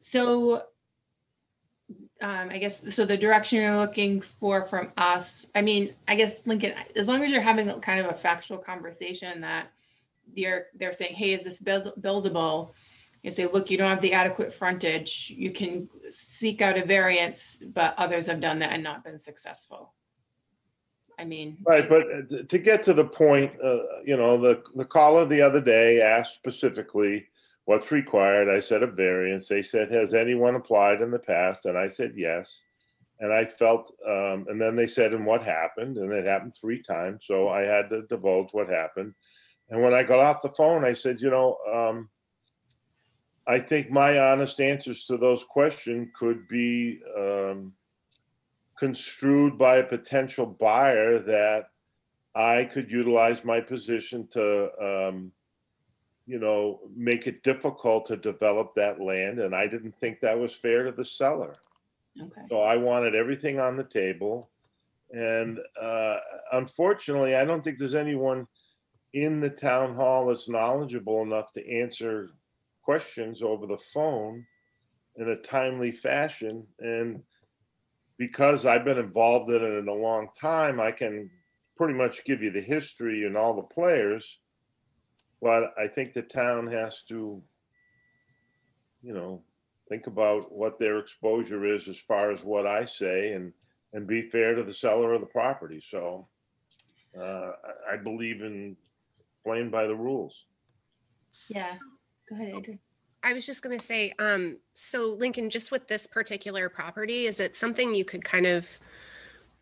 So um, I guess, so the direction you're looking for from us, I mean, I guess Lincoln, as long as you're having kind of a factual conversation that you're, they're saying, hey, is this build, buildable? You say, look, you don't have the adequate frontage, you can seek out a variance, but others have done that and not been successful. I mean.
Right, but uh, to get to the point, uh, you know, the, the caller the other day asked specifically what's required. I said a variance. They said, has anyone applied in the past? And I said, yes. And I felt, um, and then they said, and what happened? And it happened three times. So I had to divulge what happened. And when I got off the phone, I said, you know, um, I think my honest answers to those questions could be, um, construed by a potential buyer that I could utilize my position to, um, you know, make it difficult to develop that land, and I didn't think that was fair to the seller.
Okay,
So I wanted everything on the table. And uh, unfortunately, I don't think there's anyone in the town hall that's knowledgeable enough to answer questions over the phone in a timely fashion. And because I've been involved in it in a long time, I can pretty much give you the history and all the players. But I think the town has to, you know, think about what their exposure is as far as what I say and, and be fair to the seller of the property. So uh, I, I believe in playing by the rules.
yeah, go ahead, Adrian.
I was just gonna say, um, so Lincoln, just with this particular property, is it something you could kind of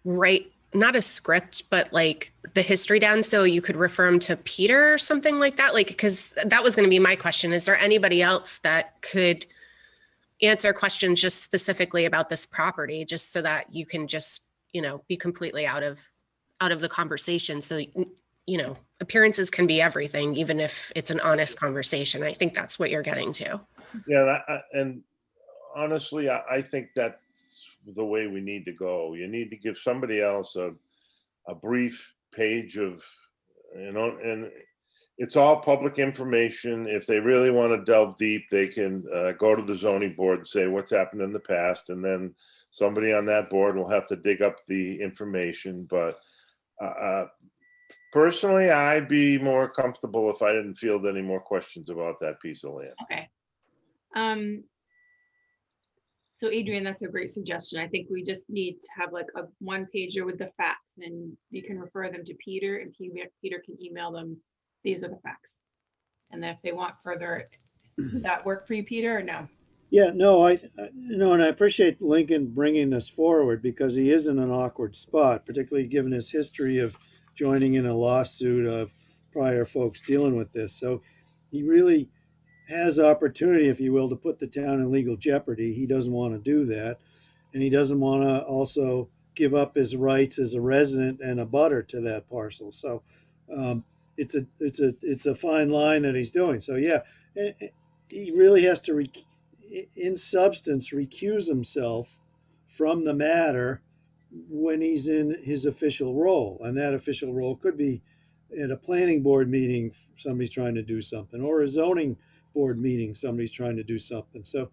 write, not a script, but like the history down so you could refer them to Peter or something like that? Like, because that was gonna be my question. Is there anybody else that could answer questions just specifically about this property, just so that you can just, you know, be completely out of out of the conversation? So you know, appearances can be everything, even if it's an honest conversation. I think that's what you're getting to.
Yeah, and, I, I- and honestly, I, I think that's the way we need to go. You need to give somebody else a, a brief page of, you know, and it's all public information. If they really want to delve deep, they can uh, go to the zoning board and say what's happened in the past, and then somebody on that board will have to dig up the information. But uh, uh, personally, I'd be more comfortable if I didn't field any more questions about that piece of land.
Okay. Um. So Adrian, that's a great suggestion. I think we just need to have like a one pager with the facts and you can refer them to Peter and Peter can email them. These are the facts. And then if they want further, that work for you, Peter, or no?
Yeah, no, I, I- know, and I appreciate Lincoln bringing this forward because he is in an awkward spot, particularly given his history of joining in a lawsuit of prior folks dealing with this. So he really has opportunity, if you will, to put the town in legal jeopardy. He doesn't want to do that. And he doesn't want to also give up his rights as a resident and a butter to that parcel. So um, it's a it's a it's a fine line that he's doing. So yeah, he really has to, rec- in substance, recuse himself from the matter when he's in his official role, and that official role could be at a planning board meeting, somebody's trying to do something, or a zoning board meeting, somebody's trying to do something. So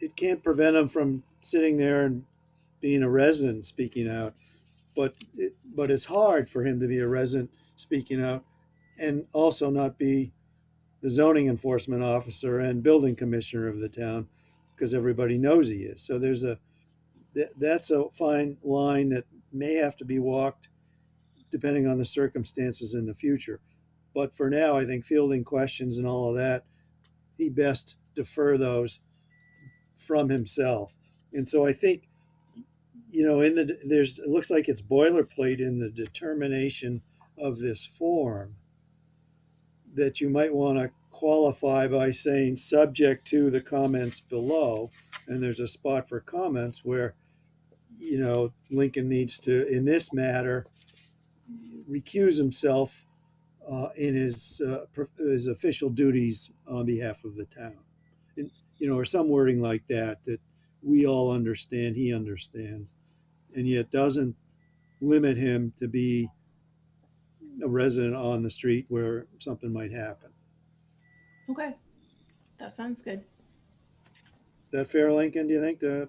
it can't prevent him from sitting there and being a resident speaking out, but it, but it's hard for him to be a resident speaking out and also not be the zoning enforcement officer and building commissioner of the town because everybody knows he is. So there's a that's a fine line that may have to be walked depending on the circumstances in the future. But for now, I think fielding questions and all of that, he best defer those from himself. And so I think, you know, in the there's it looks like it's boilerplate in the determination of this form that you might want to qualify by saying subject to the comments below. And there's a spot for comments where, you know, Lincoln needs to, in this matter, recuse himself uh, in his uh, his official duties on behalf of the town, and you know, or some wording like that that we all understand, he understands, and yet doesn't limit him to be a resident on the street where something might happen.
Okay, that sounds good.
Is that fair, Lincoln? Do you think that?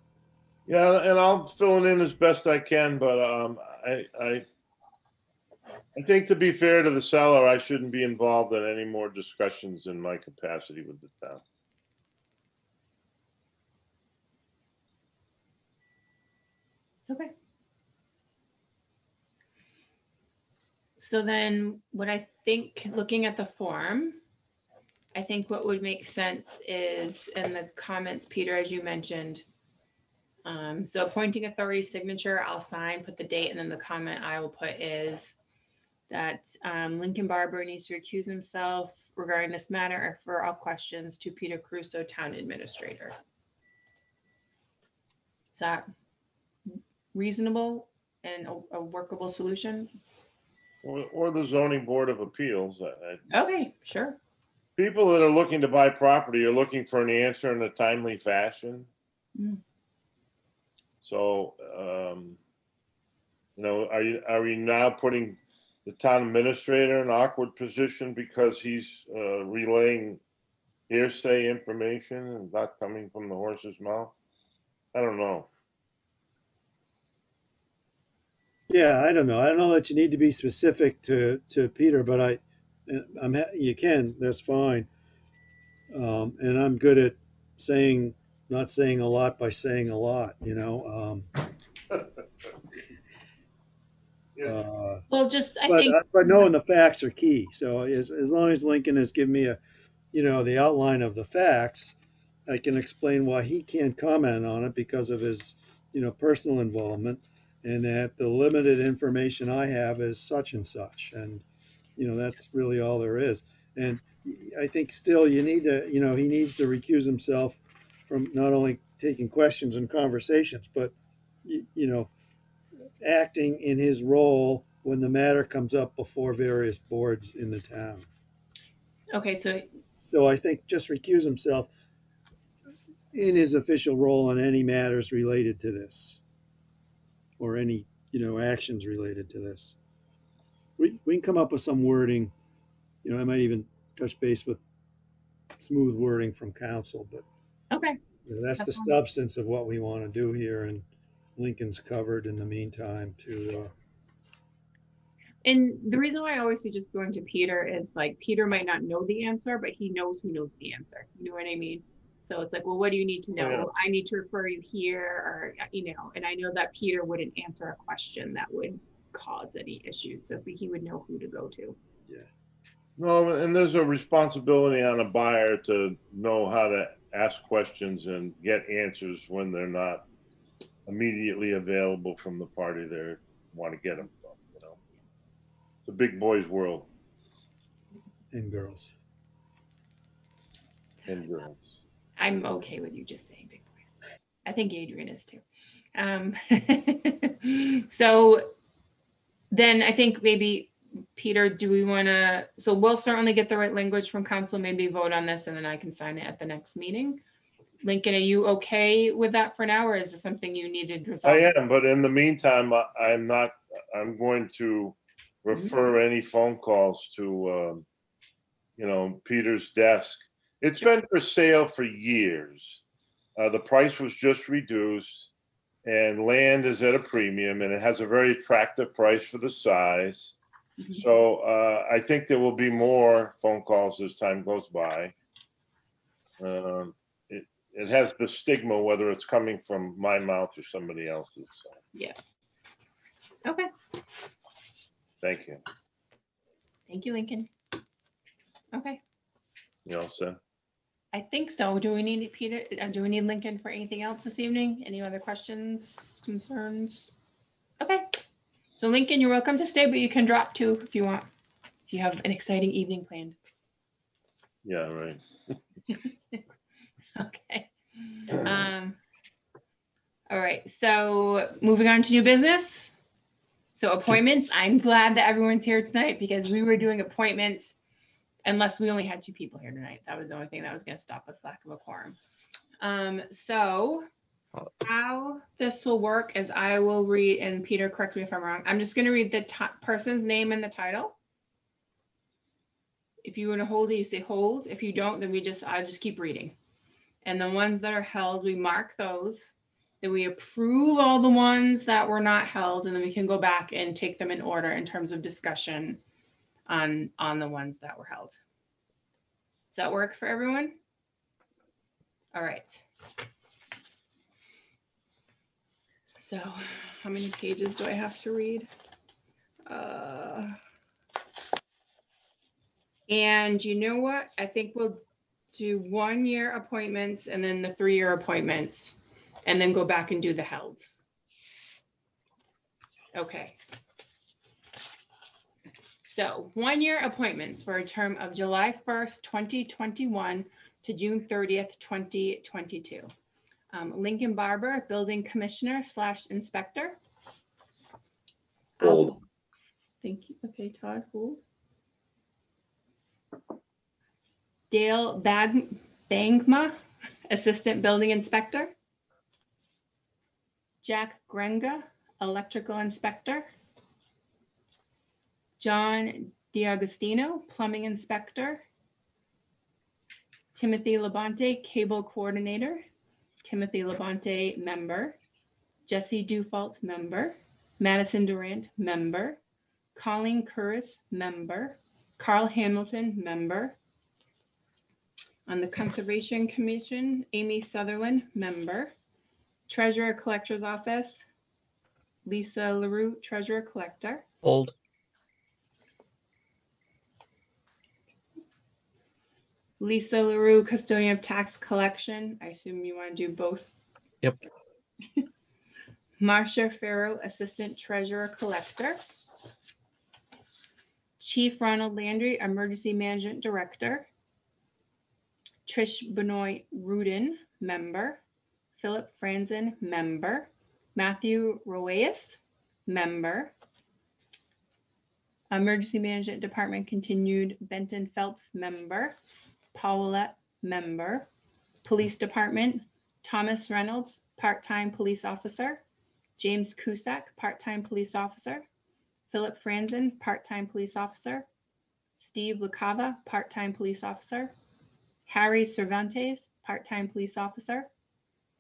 Yeah, and I'll fill it in as best I can, but um, I, I, I think to be fair to the seller, I shouldn't be involved in any more discussions in my capacity with the town.
Okay. So then what I think, looking at the form, I think what would make sense is in the comments, Peter, as you mentioned. Um, so appointing authority signature, I'll sign, put the date, and then the comment I will put is that um, Lincoln Barber needs to recuse himself regarding this matter or for all questions to Peter Crusoe, Town Administrator. Is that reasonable and a- a workable solution?
Or, or the zoning board of appeals. I- I-
Okay, sure.
People that are looking to buy property are looking for an answer in a timely fashion.
Mm.
So, um, you know, are you, are we now putting the town administrator in an awkward position because he's, uh, relaying hearsay information and not coming from the horse's mouth? I don't know.
Yeah, I don't know. I don't know that you need to be specific to to Peter, but I, I'm you can. That's fine. Um, and I'm good at saying not saying a lot by saying a lot. You know. Um. Uh,
Well, just, I
but
think,
uh, but knowing the facts are key. So as as long as Lincoln has given me a, you know, the outline of the facts, I can explain why he can't comment on it because of his, you know, personal involvement, and that the limited information I have is such and such, and you know that's really all there is. And I think still you need to, you know, he needs to recuse himself from not only taking questions and conversations, but you, you know, acting in his role when the matter comes up before various boards in the town.
okay, so,
So I think just recuse himself in his official role on any matters related to this or any, you know, actions related to this. We, we can come up with some wording, you know, I might even touch base with smooth wording from counsel, but
okay,
you know, that's the
That's fine.
substance of what we want to do here and Lincoln's covered in the meantime to, uh,
and the reason why I always suggest going to Peter is like, Peter might not know the answer, but he knows who knows the answer. You know what I mean? So it's like, well, what do you need to know?
Yeah.
I need to refer you here, or, you know, and I know that Peter wouldn't answer a question that would cause any issues, so he would know who to go to. Yeah.
No, and there's a responsibility on a buyer to know how to ask questions and get answers when they're not immediately available from the party they want to get them from, you know? It's a big boys world
And girls.
and girls.
I'm okay with you just saying big boys. I think Adrian is too. Um, [laughs] so then I think maybe, Peter, do we want to, so we'll certainly get the right language from counsel, maybe vote on this and then I can sign it at the next meeting. Lincoln, are you okay with that for now, or is it something you needed resolved?
I am, but in the meantime, I- I'm not, I'm going to refer any phone calls to, um, you know, Peter's desk. It's been for sale for years. Uh, the price was just reduced and land is at a premium and it has a very attractive price for the size.
Mhm.
So, uh, I think there will be more phone calls as time goes by. Um, it, has the stigma, whether it's coming from my mouth or somebody else's. So,
Okay,
thank you.
thank you, Lincoln. Okay,
You know, so
I think so. Do we need Peter, uh, do we need Lincoln for anything else this evening? Any other questions, concerns? Okay, so Lincoln, you're welcome to stay, but you can drop too if you want. If you have an exciting evening planned.
yeah, right. [laughs] [laughs]
Okay. Um. All right, so moving on to new business. So appointments, I'm glad that everyone's here tonight because we were doing appointments unless we only had two people here tonight. That was the only thing that was gonna stop us lack of a quorum. Um, so how this will work is I will read, and Peter, correct me if I'm wrong, I'm just gonna read the person's name and the title. If you want to hold it, you say hold. If you don't, then we just, I'll just keep reading. And the ones that are held, we mark those. Then we approve all the ones that were not held, and then we can go back and take them in order in terms of discussion on, on the ones that were held. Does that work for everyone? All right. So how many pages do I have to read? Uh, And you know what? I think we'll do one-year appointments and then the three-year appointments, and then go back and do the helds. Okay. So one-year appointments for a term of July 1st, 2021 to June 30th, 2022. Um, Lincoln Barber, Building Commissioner slash Inspector.
Hold.
Thank you. Okay, Todd, hold. Dale Bag, Bangma, Assistant Building Inspector. Jack Grenga, Electrical Inspector. John Diagostino, Plumbing Inspector. Timothy Labonte, Cable Coordinator. Timothy Labonte, Member. Jesse Dufault, Member. Madison Durant, Member. Colleen Curris, Member. Carl Hamilton, Member. On the Conservation Commission, Amy Sutherland, Member. Treasurer Collector's Office, Lisa LaRue, Treasurer Collector.
Hold.
Lisa LaRue, Custodian of Tax Collection. I assume you want to do both.
Yep. [laughs]
Marcia Farrow, Assistant Treasurer Collector. Chief Ronald Landry, Emergency Management Director. Trish Benoit Rudin, Member. Philip Franzen, Member. Matthew Roeus, Member. Emergency Management Department continued, Benton Phelps, Member. Paulette, Member. Police Department, Thomas Reynolds, Part-Time Police Officer. James Cusack, Part-Time Police Officer. Philip Franzen, Part-Time Police Officer. Steve LaCava, Part-Time Police Officer. Harry Cervantes, Part-Time Police Officer.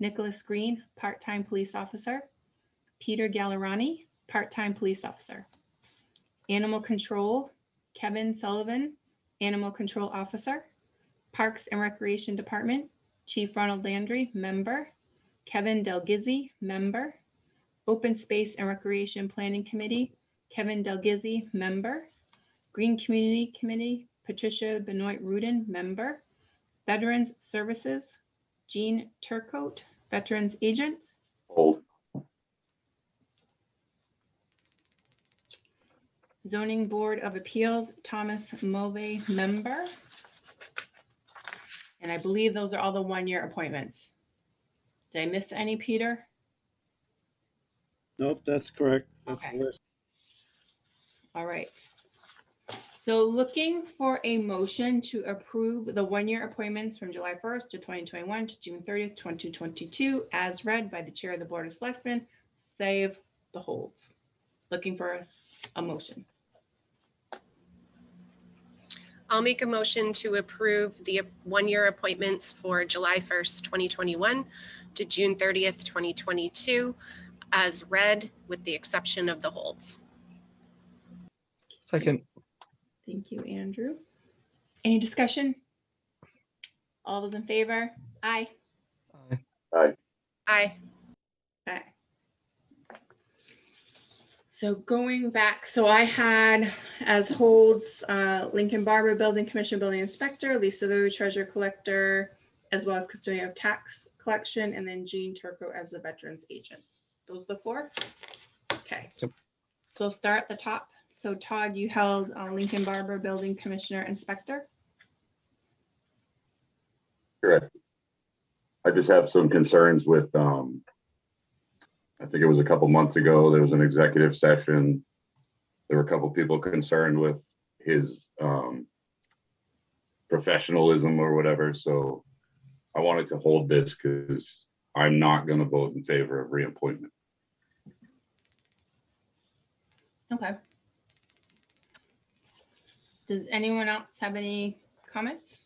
Nicholas Green, Part-Time Police Officer. Peter Gallerani, Part-Time Police Officer. Animal Control, Kevin Sullivan, Animal Control Officer. Parks and Recreation Department, Chief Ronald Landry, Member. Kevin Delgizzi, Member. Open Space and Recreation Planning Committee, Kevin Delgizzi, Member. Green Community Committee, Patricia Benoit Rudin, Member. Veterans Services, Jean Turcotte, Veterans Agent.
Hold.
Zoning Board of Appeals, Thomas Mulvey, member. And I believe those are all the one-year appointments. Did I miss any, Peter?
Nope, that's correct. That's the
Okay.
list.
All right. So looking for a motion to approve the one-year appointments from July 1st to 2021 to June 30th, 2022, as read by the Chair of the Board of Selectmen, save the holds. Looking for a motion.
I'll make a motion to approve the one-year appointments for July 1st, 2021 to June 30th, 2022, as read with the exception of the holds.
Second,
Thank you, Andrew. Any discussion? All those in favor? Aye.
Aye.
Aye.
Okay. So going back, so I had as holds uh, Lincoln Barber Building Commission Building Inspector, Lisa Lou Treasure Collector, as well as custodian of tax collection, and then Jean Turcotte as the Veterans Agent. Those are the four? Okay.
Yep.
So start at the top. So Todd, you held uh, Lincoln Barber Building Commissioner Inspector.
Correct. I just have some concerns with, um, I think it was a couple months ago, there was an executive session. There were a couple people concerned with his, um, professionalism or whatever, so I wanted to hold this because I'm not gonna vote in favor of reappointment.
Okay. Does anyone else have any comments?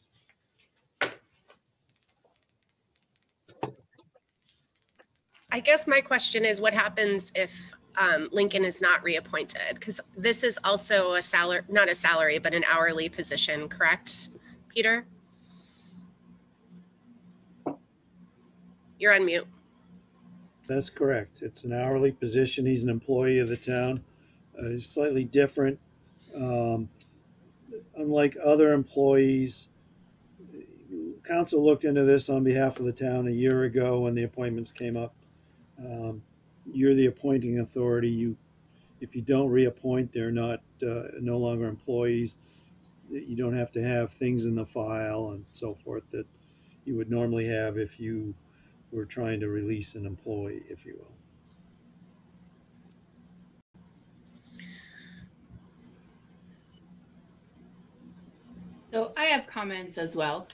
I guess my question is what happens if um, Lincoln is not reappointed? Because this is also a salary, not a salary, but an hourly position, correct, Peter? You're on mute.
That's correct. It's an hourly position. He's an employee of the town. Uh, he's slightly different. Um, unlike other employees, counsel looked into this on behalf of the town a year ago when the appointments came up. Um, you're the appointing authority. You, if you don't reappoint, they're not uh, no longer employees. You don't have to have things in the file and so forth that you would normally have if you were trying to release an employee, if you will.
So I have comments as well.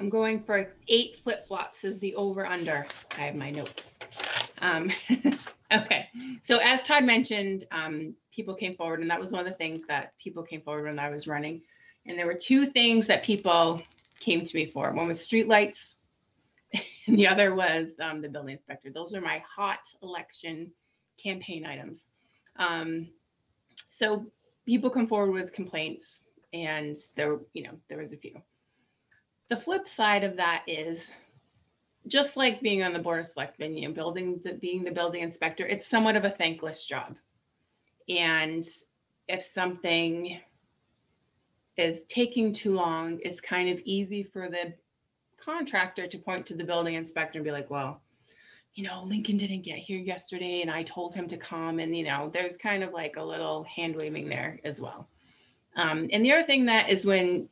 I'm going for eight flip flops as the over under. I have my notes. Um, [laughs] okay, so as Todd mentioned, um, people came forward, and that was one of the things that people came forward when I was running. And there were two things that people came to me for. One was streetlights, [laughs] and the other was um, the building inspector. Those are my hot election campaign items. Um, so people come forward with complaints, and there, you know, there was a few. The flip side of that is just like being on the board of selectmen, you know, building the being the building inspector, it's somewhat of a thankless job. And if something is taking too long, it's kind of easy for the contractor to point to the building inspector and be like, well, you know, Lincoln didn't get here yesterday and I told him to come. And, you know, there's kind of like a little hand waving there as well. Um, and the other thing that is when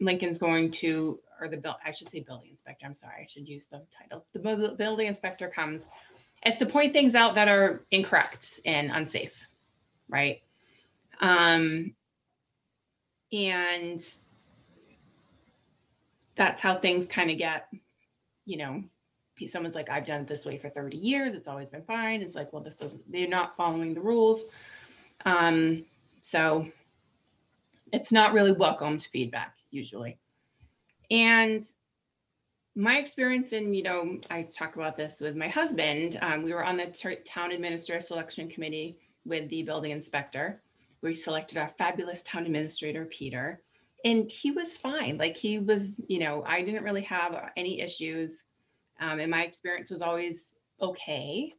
Lincoln's going to, or the bill, I should say building inspector, I'm sorry, I should use the title. The building inspector comes as to point things out that are incorrect and unsafe, right? Um, and that's how things kind of get, you know, someone's like, I've done it this way for 30 years. It's always been fine. It's like, well, this doesn't, they're not following the rules. Um, so it's not really welcomed feedback usually. And my experience in, you know, I talk about this with my husband. Um, we were on the ter- town administrator selection committee with the building inspector. We selected our fabulous town administrator, Peter, and he was fine. Like he was, you know, I didn't really have any issues. Um, and my experience was always okay.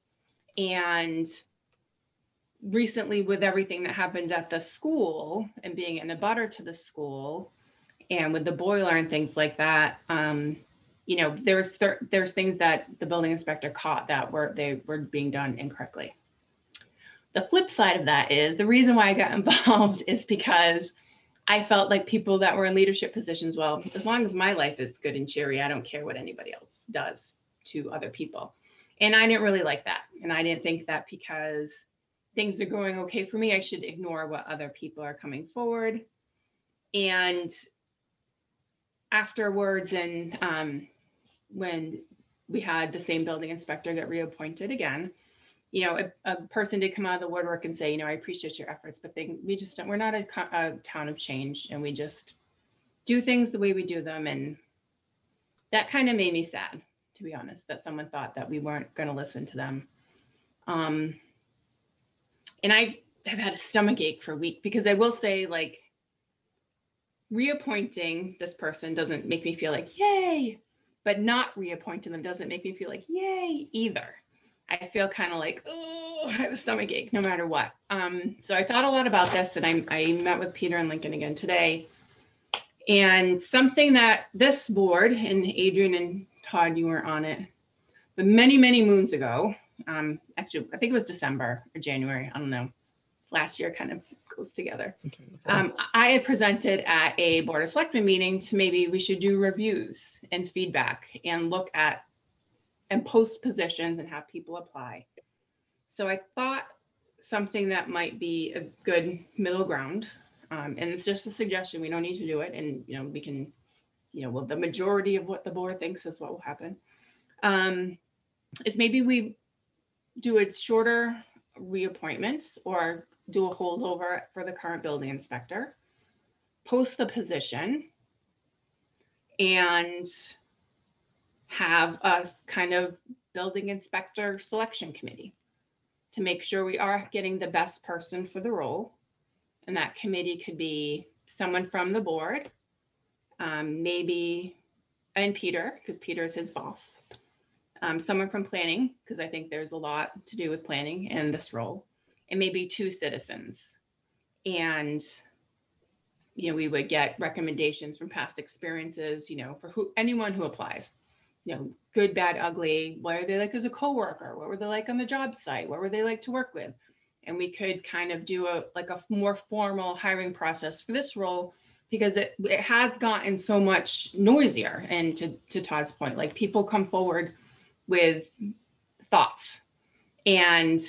And recently, with everything that happened at the school and being in abutter to the school, and with the boiler and things like that, um, you know, there's cer- there's things that the building inspector caught that were they were being done incorrectly. the flip side of that is the reason why I got [laughs] involved is because I felt like people that were in leadership positions, well, as long as my life is good and cheery, I don't care what anybody else does to other people. And I didn't really like that. And I didn't think that because things are going okay for me, I should ignore what other people are coming forward. And afterwards, and um, when we had the same building inspector get reappointed again, you know, a, a person did come out of the woodwork and say, you know, I appreciate your efforts, but they, we just don't, we're not a, a town of change and we just do things the way we do them. And that kind of made me sad, to be honest, that someone thought that we weren't going to listen to them. Um, and I have had a stomach ache for a week because I will say, like, reappointing this person doesn't make me feel like, yay, but not reappointing them doesn't make me feel like, yay, either. I feel kind of like, oh, I have a stomach ache no matter what. Um, so I thought a lot about this and I, I met with Peter and Lincoln again today. And something that this board and Adrian and Todd, you were on it, but many, many moons ago, um, actually, I think it was December or January, I don't know. Last year kind of goes together. Um, I had presented at a Board of Selectmen meeting to maybe we should do reviews and feedback and look at and post positions and have people apply. So I thought something that might be a good middle ground, um, and it's just a suggestion, we don't need to do it, and, you know, we can, you know, well, the majority of what the board thinks is what will happen. Um, is maybe we do a shorter reappointments or do a holdover for the current building inspector, post the position, and have a kind of building inspector selection committee to make sure we are getting the best person for the role. And that committee could be someone from the board, um, maybe, and Peter, because Peter is his boss. Um, someone from planning, because I think there's a lot to do with planning in this role, and maybe two citizens. And you know, we would get recommendations from past experiences, you know, for who anyone who applies you know, good, bad, ugly. What are they like as a coworker? What were they like on the job site? What were they like to work with? And we could kind of do a like a more formal hiring process for this role because it, it has gotten so much noisier. And to, to Todd's point, like people come forward with thoughts. And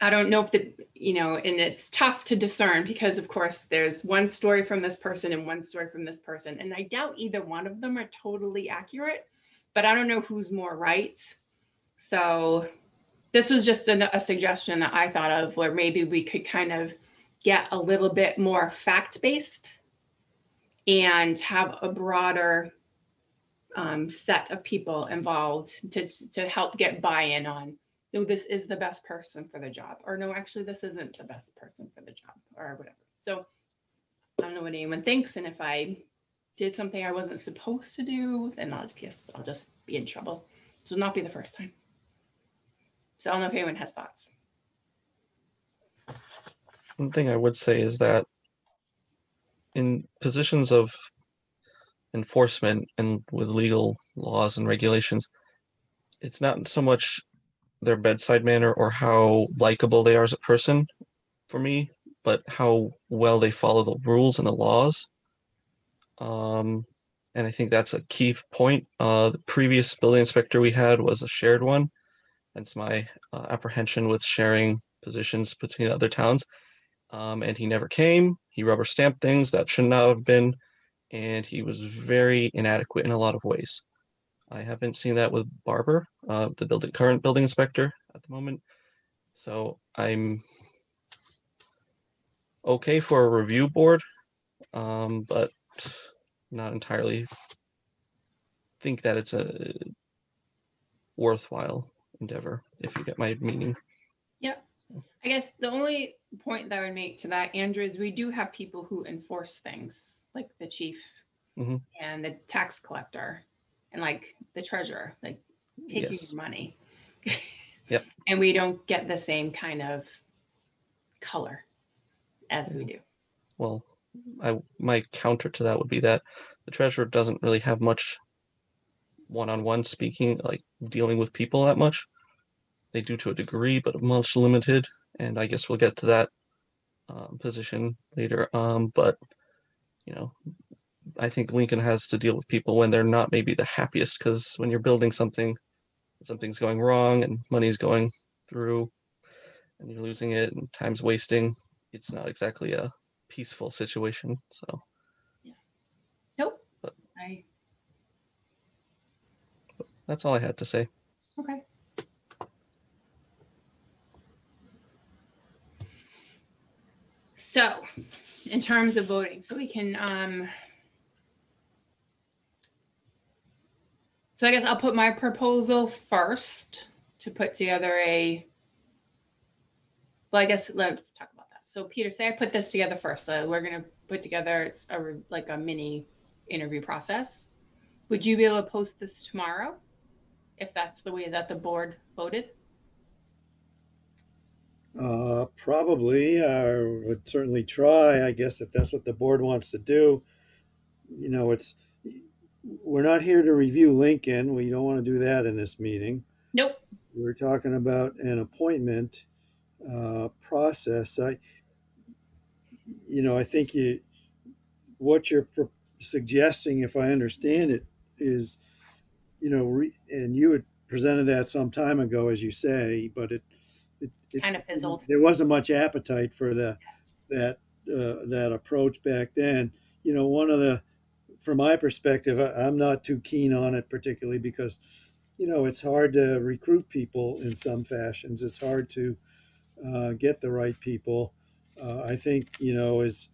I don't know if the, you know, and it's tough to discern because, of course, there's one story from this person and one story from this person. And I doubt either one of them are totally accurate, but I don't know who's more right. So this was just a, a suggestion that I thought of where maybe we could kind of get a little bit more fact based and have a broader um, set of people involved to, to help get buy in on no, this is the best person for the job, or no, actually, this isn't the best person for the job, or whatever. So I don't know what anyone thinks, and if I did something I wasn't supposed to do, then I'll just, I'll just be in trouble. This will not be the first time. So I don't know if anyone has thoughts.
One thing I would say is that in positions of enforcement and with legal laws and regulations, it's not so much their bedside manner or how likable they are as a person for me, but how well they follow the rules and the laws. Um, and I think that's a key point. Uh, the previous building inspector we had was a shared one. That's my uh, apprehension with sharing positions between other towns. Um, and he never came. He rubber stamped things that should not have been, and he was very inadequate in a lot of ways. I haven't seen that with Barber, uh, the building current building inspector at the moment. So I'm okay for a review board, um, but not entirely think that it's a worthwhile endeavor, if you get my meaning.
Yep. I guess the only point that I would make to that, Andrew, is we do have people who enforce things, like the chief
Mhm.
and the tax collector and like the treasurer, like taking
Yes.
your money. [laughs]
Yep.
And we don't get the same kind of color as we do.
Well, I my counter to that would be that the treasurer doesn't really have much one-on-one speaking, like dealing with people that much. they do to a degree, but much limited. And I guess we'll get to that um, position later. Um, but you know, I think Lincoln has to deal with people when they're not maybe the happiest because when you're building something, something's going wrong and money's going through and you're losing it and time's wasting, it's not exactly a peaceful situation. So yeah.
Nope.
But-
I,
that's all I had to say.
okay. So, in terms of voting, so we can, um, so I guess I'll put my proposal first to put together a, well, I guess let's talk about that. So Peter, say I put this together first. So we're gonna put together it's a, like a mini interview process. Would you be able to post this tomorrow? If that's the way that the board voted?
Uh, probably, I would certainly try, I guess, if that's what the board wants to do. You know, it's, we're not here to review Lincoln. We don't want to do that in this meeting.
Nope.
We're talking about an appointment, uh, process. I, you know, I think you, what you're pro- suggesting, if I understand it, is, you know, re- and you had presented that some time ago, as you say, but it, it,
Kind of fizzled.
there wasn't much appetite for the that uh, that approach back then. You know, one of the from my perspective, I, I'm not too keen on it, particularly because you know it's hard to recruit people in some fashions. It's hard to uh, get the right people. Uh, I think you know as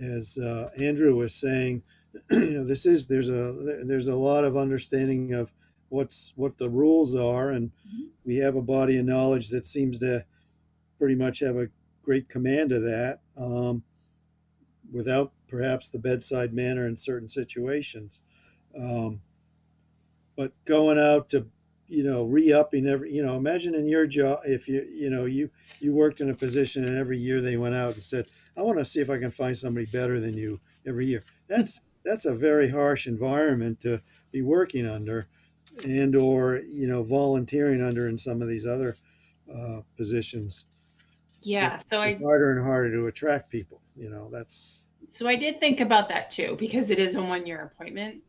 as uh, Andrew was saying, [clears throat] you know this is there's a there's a lot of understanding of what's what the rules are, and we have a body of knowledge that seems to pretty much have a great command of that um, without perhaps the bedside manner in certain situations. Um, but going out to, you know, re-upping every, you know, imagine in your job, if you, you know, you, you worked in a position and every year they went out and said, I want to see if I can find somebody better than you every year. That's, that's a very harsh environment to be working under and or, you know, volunteering under in some of these other uh, positions
Yeah, so I,
harder and harder to attract people. You know, that's
so I did think about that too, because it is a one-year appointment.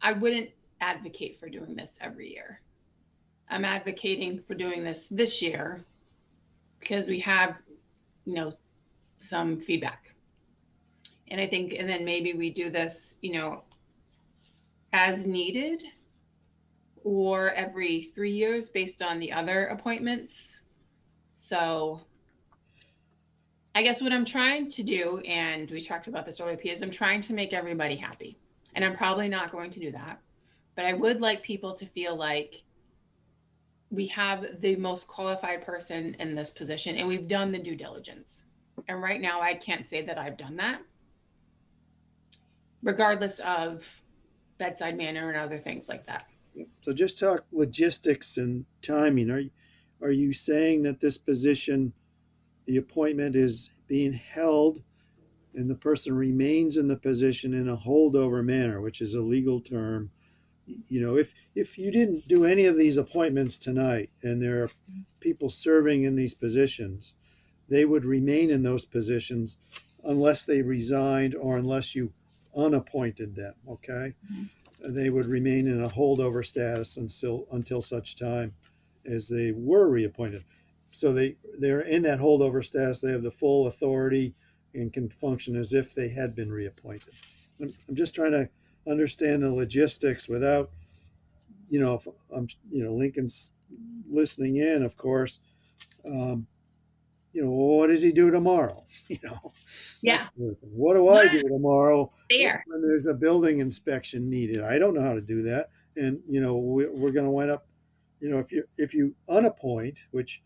I wouldn't advocate for doing this every year. I'm advocating for doing this this year because we have, you know, some feedback. And I think, and then maybe we do this, you know, as needed or every three years based on the other appointments. So I guess what I'm trying to do, and we talked about this earlier, Pete, is I'm trying to make everybody happy. And I'm probably not going to do that. But I would like people to feel like we have the most qualified person in this position and we've done the due diligence. And right now, I can't say that I've done that, regardless of bedside manner and other things like that.
so. Just talk logistics and timing. Are you, are you saying that this position, the appointment is being held, and the person remains in the position in a holdover manner, which is a legal term? You know, if if you didn't do any of these appointments tonight, and there are people serving in these positions, they would remain in those positions unless they resigned or unless you unappointed them. Okay, mm-hmm. they would remain in a holdover status until until such time as they were reappointed. So they they're in that holdover status. They have the full authority and can function as if they had been reappointed. I'm, I'm just trying to understand the logistics without, you know, if I'm you know Lincoln's listening in, of course. Um, you know, what does he do tomorrow? [laughs] You know,
Yeah.
What do I do tomorrow?
fair.
when there's a building inspection needed. I don't know how to do that. And, you know, we, we're going to wind up, you know, if you, if you unappoint, which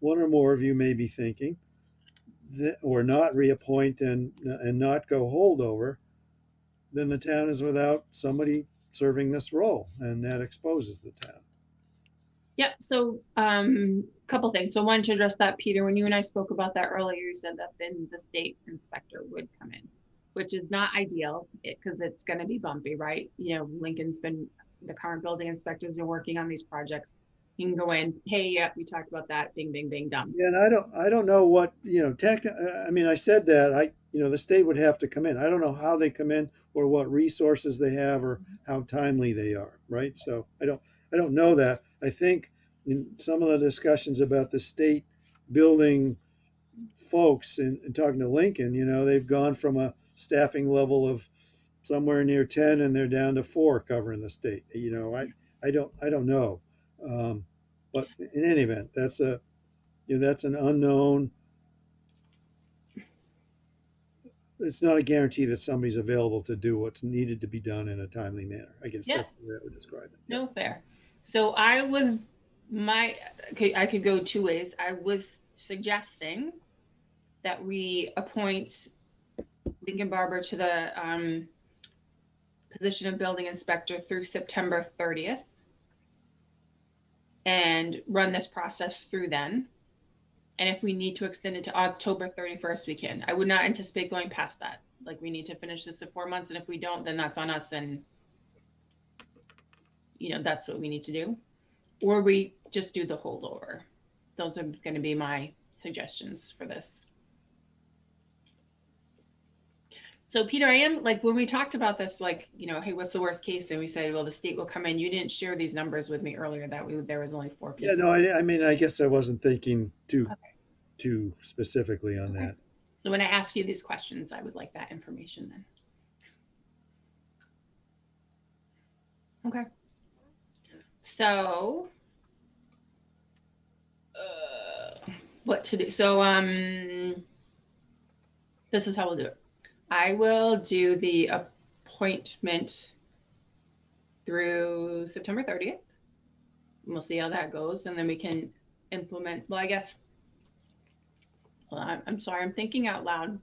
one or more of you may be thinking, that, or not reappoint and, and not go holdover, then the town is without somebody serving this role and that exposes the town.
Yep. So, um, couple things. So, one to address that, Peter, when you and I spoke about that earlier, you said that then the state inspector would come in, which is not ideal because it's going to be bumpy, right? You know, Lincoln's been the current building inspectors are working on these projects. He can go in, hey, yeah, we talked about that, bing, bing, bing, done.
Yeah, and I don't, I don't know what, you know, tech, uh, I mean, I said that, I, you know, the state would have to come in. I don't know how they come in or what resources they have or how timely they are, right? So I don't, I don't know that. I think in some of the discussions about the state building folks and, and talking to Lincoln, you know, they've gone from a staffing level of somewhere near 10 and they're down to four covering the state. You know, I, I don't, I don't know. Um, but in any event, that's a, you know, that's an unknown. It's not a guarantee that somebody's available to do what's needed to be done in a timely manner. I guess
Yeah.
that's the way I would describe it.
No fair. So I was, my, okay, I could go two ways. I was suggesting that we appoint Lincoln Barber to the um, position of building inspector through September 30th and run this process through then. And if we need to extend it to October 31st, we can. I would not anticipate going past that. Like, we need to finish this in four months, and if we don't, then that's on us, and you know, that's what we need to do. Or we just do the holdover. Those are gonna be my suggestions for this. So Peter, I am, like, when we talked about this, like, you know, hey, what's the worst case? And we said, well, the state will come in. You didn't share these numbers with me earlier that we, there was only four people.
Yeah, no, I, I mean, I guess I wasn't thinking too, too specifically on that.
So when I ask you these questions, I would like that information then. Okay. So. uh, What to do? So, um. This is how we'll do it. I will do the appointment through September thirtieth. We'll see how that goes and then we can implement, well, I guess. Well, I'm, I'm sorry, I'm thinking out loud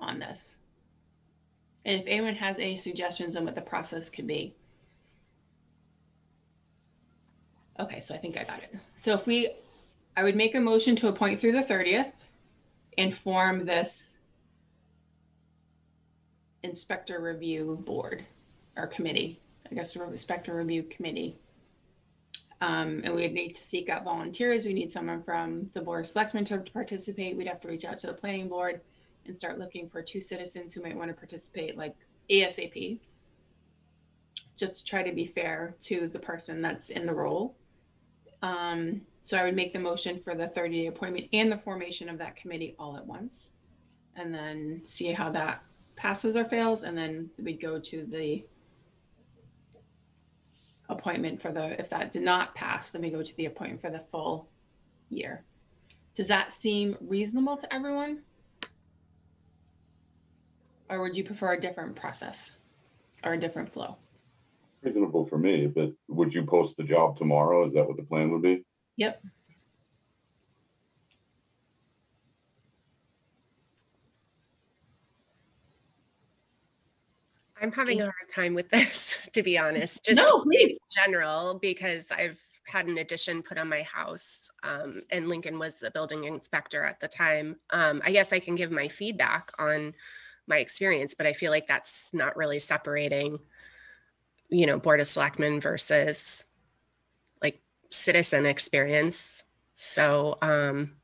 on this. And if anyone has any suggestions on what the process could be. Okay, so I think I got it. So if we, I would make a motion to appoint through the thirtieth and form this inspector review board or committee, I guess, inspector review committee. Um, and we'd need to seek out volunteers. We need someone from the board of selectmen to participate. We'd have to reach out to the planning board and start looking for two citizens who might want to participate like ASAP. Just to try to be fair to the person that's in the role. Um, so I would make the motion for the 30 day appointment and the formation of that committee all at once. And then see how that passes or fails, and then we'd go to the appointment for the, if that did not pass, then we go to the appointment for the full year. Does that seem reasonable to everyone? Or would you prefer a different process or a different flow?
Reasonable for me, but would you post the job tomorrow? Is that what the plan would be?
Yep.
I'm having a hard time with this, [laughs] to be honest, just
No,
in general, because I've had an addition put on my house. Um, and Lincoln was the building inspector at the time. Um, I guess I can give my feedback on my experience, but I feel like that's not really separating, you know, Board of Selectmen versus like citizen experience. So, um,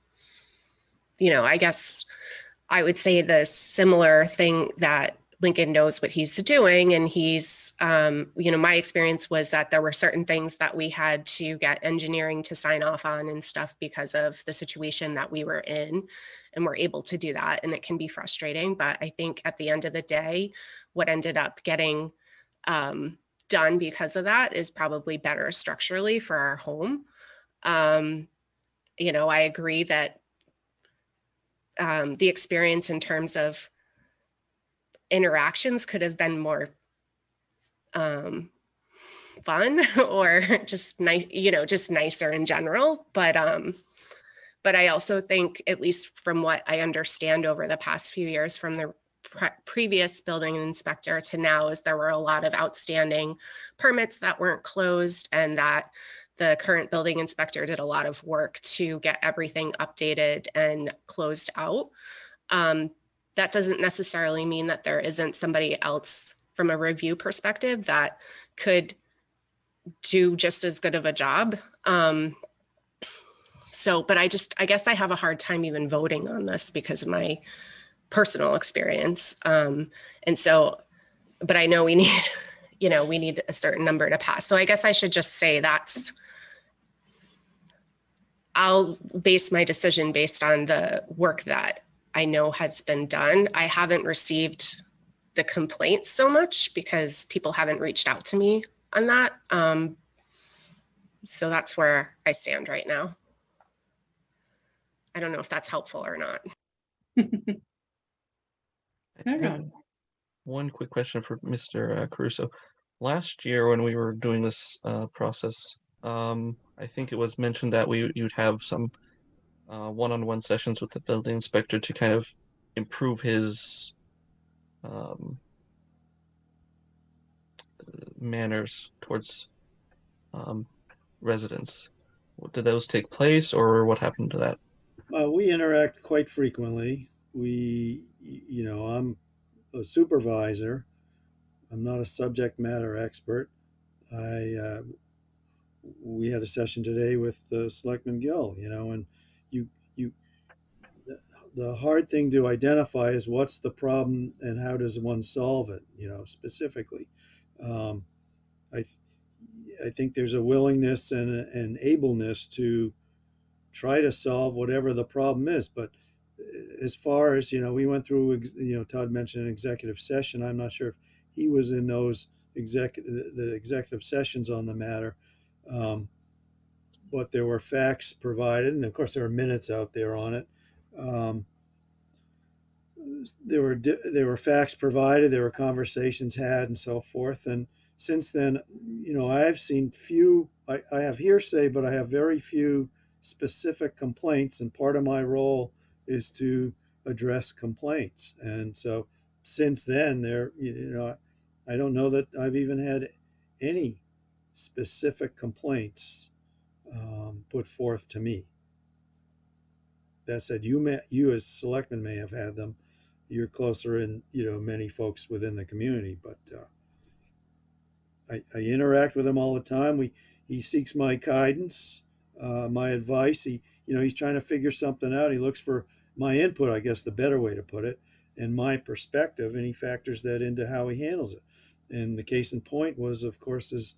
you know, I guess I would say the similar thing that Lincoln knows what he's doing. And he's, um, you know, my experience was that there were certain things that we had to get engineering to sign off on and stuff because of the situation that we were in. And we're able to do that. And it can be frustrating. But I think at the end of the day, what ended up getting um, done because of that is probably better structurally for our home. Um, you know, I agree that um, the experience in terms of interactions could have been more um, fun [laughs] or just nice, you know, just nicer in general. But um, but I also think, at least from what I understand over the past few years, from the pre- previous building inspector to now, is there were a lot of outstanding permits that weren't closed, and that the current building inspector did a lot of work to get everything updated and closed out. Um, that doesn't necessarily mean that there isn't somebody else from a review perspective that could do just as good of a job. Um, so, but I just, I guess I have a hard time even voting on this because of my personal experience. Um, and so, but I know we [laughs] need, you know, we need a certain number to pass. So I guess I should just say that's, I'll base my decision based on the work that I know has been done. I haven't received the complaints so much because people haven't reached out to me on that. Um, so that's where I stand right now. I don't know if that's helpful or not.
I have One quick question for Mr. uh, Caruso. Last year, when we were doing this uh, process, um, I think it was mentioned that we you'd have some uh, one-on-one sessions with the building inspector to kind of improve his um, manners towards um, residents. Did those take place, or what happened to that?
Uh, we interact quite frequently. We, you know, I'm a supervisor. I'm not a subject matter expert. I, uh, we had a session today with uh, Selectman Gill, you know, and the- hard thing to identify is what's the problem and how does one solve it, you know, specifically. Um, I, I think there's a willingness and an ableness to try to solve whatever the problem is. But uh, as far as you know, we went through. You know, Todd mentioned an executive session. I'm not sure if he was in those executive the executive sessions on the matter, um, but there were facts provided, and of course there were minutes out there on it. Um, there were there were facts provided, there were conversations had, and so forth. And since then, you know, I've seen few. I, I have hearsay, but I have very few specific complaints, and part of my role is to address complaints. And so, since then, there, you know, I don't know that I've even had any specific complaints um, put forth to me. That said, you may, you as selectman may have had them. You're closer in, you know, many folks within the community, but uh, I, I interact with him all the time. We he seeks my guidance, uh, my advice. He you know he's trying to figure something out. He looks for my input, I guess the better way to put it, and my perspective, and he factors that into how he handles it. And the case in point was, of course, is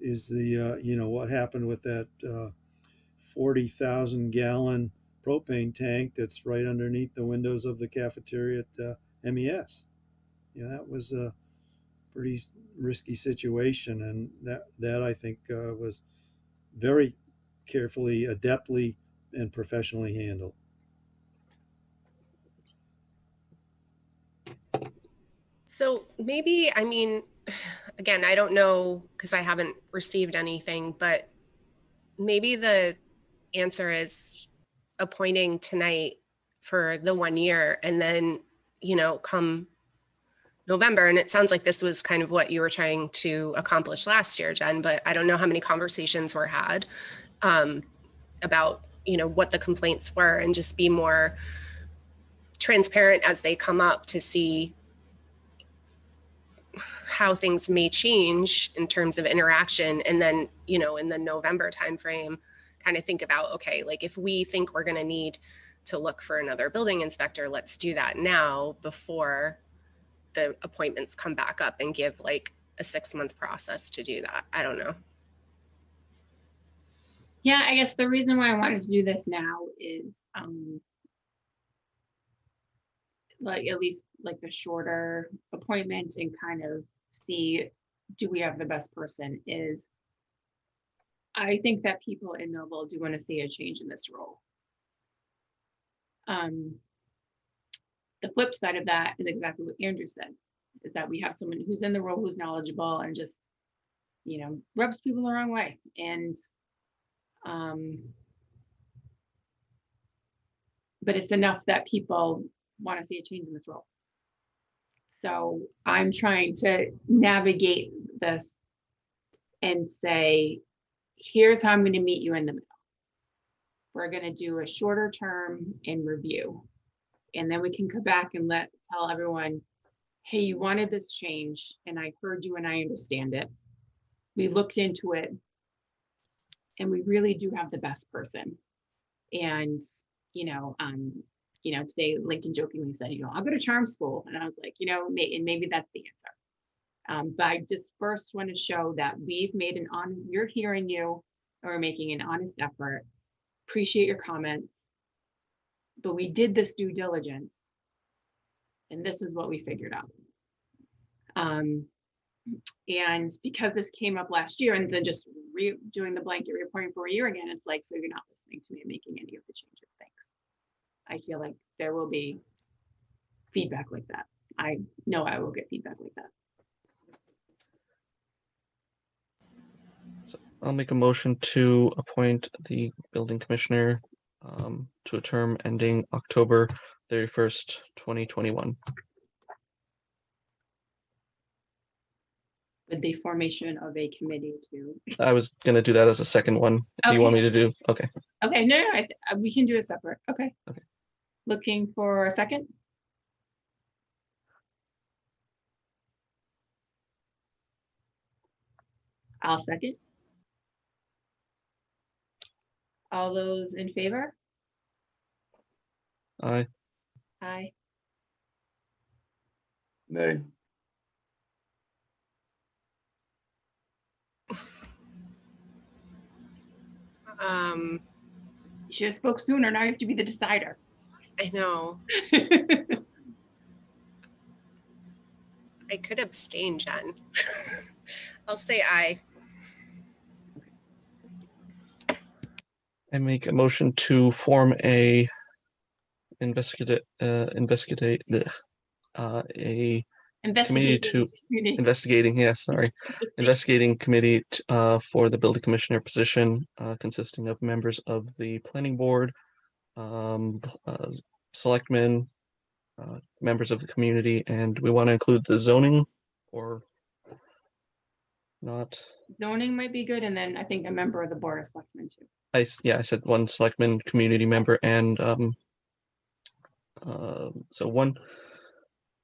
is the uh, you know what happened with that uh, forty thousand gallon propane tank that's right underneath the windows of the cafeteria at uh, MES. You know that was a pretty risky situation, and that that I think uh, was very carefully, adeptly, and professionally handled.
So maybe, I mean, [sighs] again, I don't know because I haven't received anything, but maybe the answer is appointing tonight for the one year and then, you know, come November. And it sounds like this was kind of what you were trying to accomplish last year, Jen, but I don't know how many conversations were had um, about, you know, what the complaints were and just be more transparent as they come up to see how things may change in terms of interaction and then you know in the november timeframe kind of think about okay like if we think we're going to need to look for another building inspector let's do that now before the appointments come back up and give like a six month process to do that. I don't know.
Yeah, I guess the reason why I wanted to do this now is, um, like at least like the shorter appointment and kind of see, do we have the best person is I think that people in Millville do want to see a change in this role. Um, the flip side of that is exactly what Andrew said, is that we have someone who's in the role, who's knowledgeable and just, you know, rubs people the wrong way. And um, but it's enough that people want to see a change in this role. So I'm trying to navigate this and say, here's how I'm going to meet you in the middle. We're going to do a shorter term in review. And then we can come back and let tell everyone, hey, you wanted this change, and I heard you and I understand it. We looked into it and we really do have the best person. And, you know, um, you know, today Lincoln jokingly said, you know, I'll go to charm school. And I was like, you know, may, and maybe that's the answer. Um, but I just first want to show that we've made an on, we're hearing you, we're making an honest effort. Appreciate your comments. But we did this due diligence. And this is what we figured out. Um, and because this came up last year and then just re, doing the blanket reporting for a year again, it's like, so you're not listening to me making any of the changes. Thanks. I feel like there will be feedback like that. I know I will get feedback like that.
I'll make a motion to appoint the building commissioner um, to a term ending October thirty-first, twenty twenty-one.
With the formation of a committee to,
I was gonna do that as a second one. Do you want me to do? Okay,
okay, no, no, I, th- uh, we can do a separate, okay.
Okay.
Looking for a second? I'll second. All those in favor?
aye.
Aye.
Nay.
Um,
You should have spoke sooner. Now you have to be the decider.
I know. [laughs] I could abstain, Jen. [laughs] I'll say aye.
I make a motion to form a investigate, uh, investigate, uh, a committee to
Community.
investigating, yeah, sorry, investigating committee t- uh, for the building commissioner position, uh, consisting of members of the planning board, um, uh, selectmen, uh, members of the community, and we want to include the zoning or not.
Zoning might be good, and then I think a member of the board of selectmen too.
I, yeah, I said one selectman, community member, and, um, uh, so one,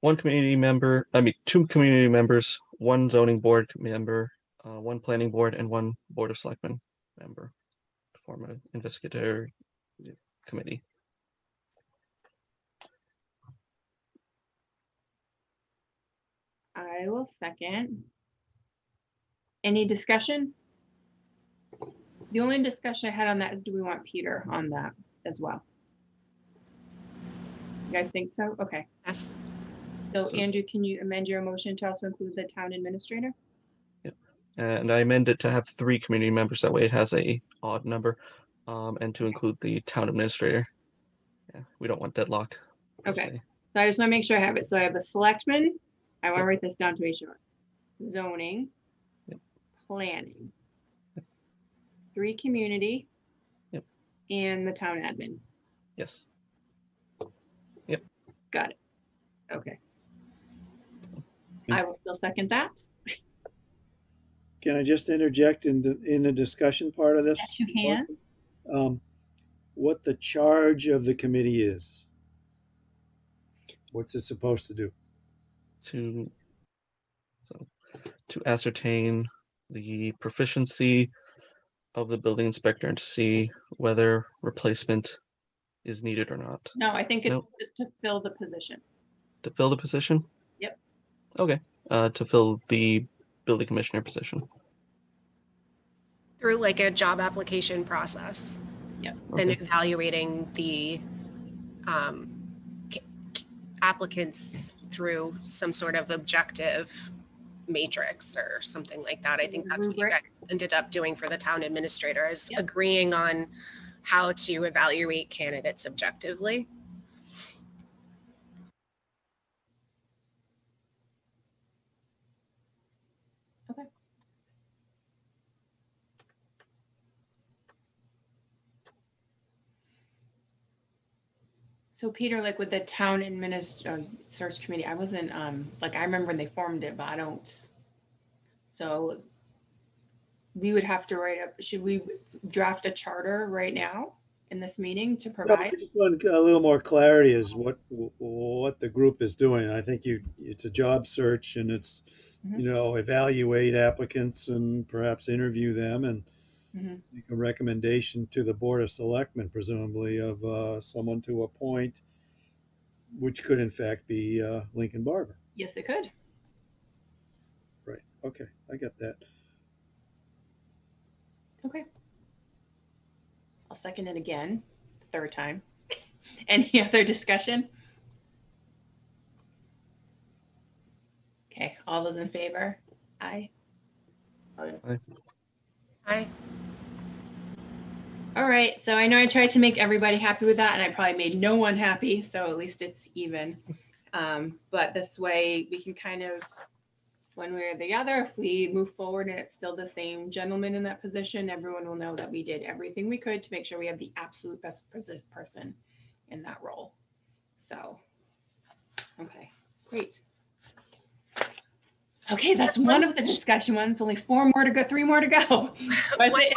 one community member, I mean, two community members, one zoning board member, uh, one planning board, and one board of selectmen member to form an investigator committee.
I will second. Any discussion? The only discussion I had on that is do we want Peter on that as well? You guys think so? Okay.
Yes.
So
So-
Andrew, can you amend your motion to also include the town administrator?
And I amend it to have three community members, that way it has a odd number, um, and to include the town administrator. Yeah, we don't want deadlock. per
Okay.
se.
So I just want to make sure I have it. So I have a selectman. I want to write this down to make sure. Zoning.
Yep.
Planning. Three community.
Yep.
And the town admin.
Yes, Yep.
Got it. Okay. I will still second that.
Can I just interject in the, in the discussion part of this?
Yes, you can.
Um, what the charge of the committee is? What's it supposed to do?
to so to ascertain the proficiency of the building inspector and to see whether replacement is needed or not
No, I think it's
Nope.
just to fill the position.
to fill the position
Yep.
okay uh to fill the building commissioner position
Through like a job application process.
Yep.
And
Okay.
evaluating the um, ca- applicants through some sort of objective matrix or something like that. I think that's mm-hmm, what you guys ended up doing for the town administrator is
Yep.
agreeing on how to evaluate candidates objectively.
So Peter, like with the town administr, uh, search committee, I wasn't, um, like, I remember when they formed it, but I don't. So we would have to write up, should we draft a charter right now in this meeting to
No, I
provide?
just want a little more clarity as what, what the group is doing. I think you, it's a job search and it's,
Mhm.
you know, evaluate applicants and perhaps interview them and
Mhm.
make a recommendation to the Board of Selectmen, presumably of uh, someone to appoint, which could in fact be uh, Lincoln Barber.
Yes, it could.
Right. Okay, I get that.
Okay. I'll second it again, third time. [laughs] Any other discussion? Okay, all those in favor? Aye. Aye.
Hi.
All right, so I know I tried to make everybody happy with that and I probably made no one happy, so at least it's even. [laughs] Um, but this way we can kind of, one way or the other, if we move forward and it's still the same gentleman in that position, everyone will know that we did everything we could to make sure we have the absolute best person in that role. So, okay, great. Okay, that's one of the discussion ones, only four more to go, three more to go. [laughs]
One
it-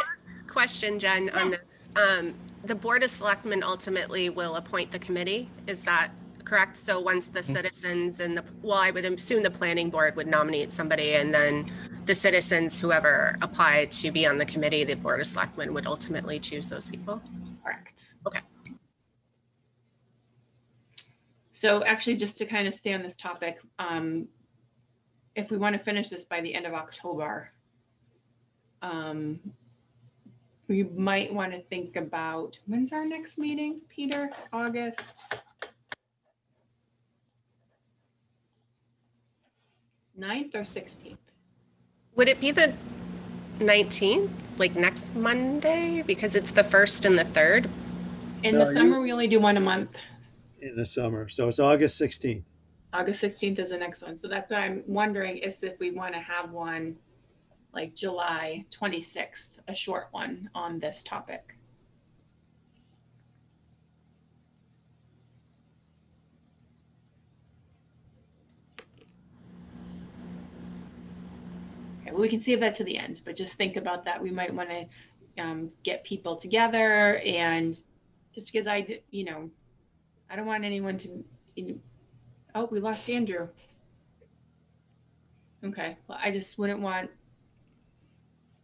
Question, Jen, on this. Um, the Board of Selectmen ultimately will appoint the committee. Is that correct? So once the citizens and the, well, I would assume the planning board would nominate somebody and then the citizens, whoever applied to be on the committee, the Board of Selectmen would ultimately choose those people.
Correct.
Okay.
So actually, just to kind of stay on this topic, um, if we want to finish this by the end of October, um, we might want to think about, when's our next meeting, Peter? August? Ninth or sixteenth?
Would it be the 19th, like next Monday? Because it's the first and the third.
In
No,
the
you-
summer, we only do one a month.
In the summer, so it's August 16th.
August sixteenth is the next one. So that's why I'm wondering is if we want to have one like July twenty-sixth, a short one on this topic. Okay, well, we can save that to the end, but just think about that. We might want to um, get people together and just because I, you know, I don't want anyone to, you know, Oh, we lost Andrew. Okay, well, I just wouldn't want,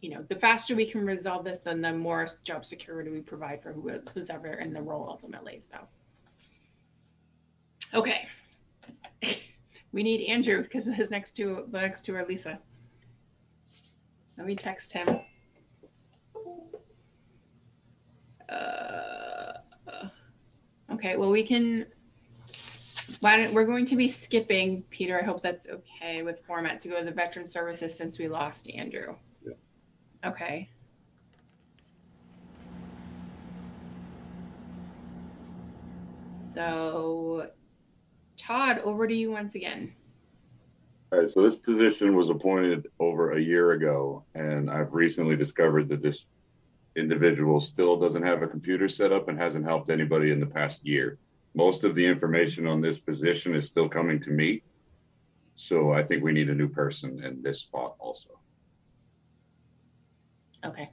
you know, the faster we can resolve this, then the more job security we provide for who- who's ever in the role ultimately, so. Okay. [laughs] We need Andrew because his next two, the next two are Lisa. Let me text him. Uh, Okay, well, we can, why don't, we're going to be skipping, Peter, I hope that's okay with format to go to the veteran services since we lost Andrew.
Yeah.
Okay. So Todd, over to you once again.
All right, so this position was appointed over a year ago, and I've recently discovered that this individual still doesn't have a computer set up and hasn't helped anybody in the past year. Most of the information on this position is still coming to me. So I think we need a new person in this spot also.
Okay.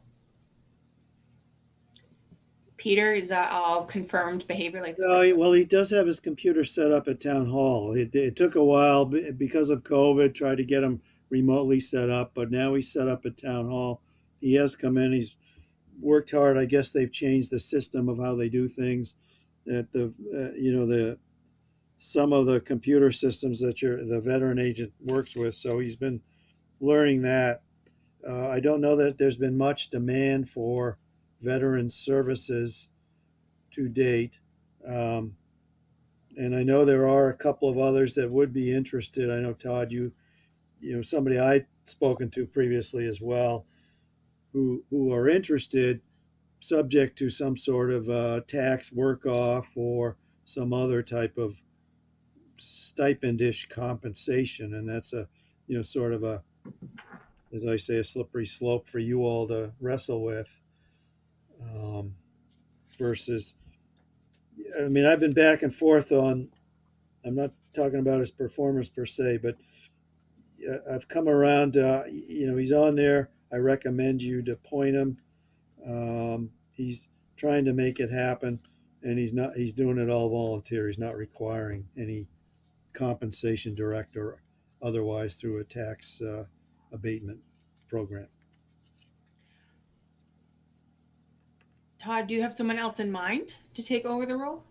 Peter, is that all confirmed behavior like?
No, he- well, he does have his computer set up at town hall. It, it took a while because of COVID, tried to get him remotely set up, but now he's set up at town hall. He has come in, he's worked hard. I guess they've changed the system of how they do things. That the, uh, you know, the, some of the computer systems that your, the veteran agent works with. So he's been learning that. Uh, I don't know that there's been much demand for veteran services to date. Um, and I know there are a couple of others that would be interested. I know Todd, you, you know, somebody I'd spoken to previously as well, who who are interested, subject to some sort of uh, tax work off or some other type of stipendish compensation, and that's a, you know, sort of a, as I say, a slippery slope for you all to wrestle with um, versus I mean I've been back and forth on I'm not talking about his performance per se but I've come around uh, you know he's on there. I recommend you to point him um, he's trying to make it happen and he's not he's doing it all volunteer he's not requiring any compensation direct or otherwise through a tax uh, abatement program
Todd, do you have someone else in mind to take over the role?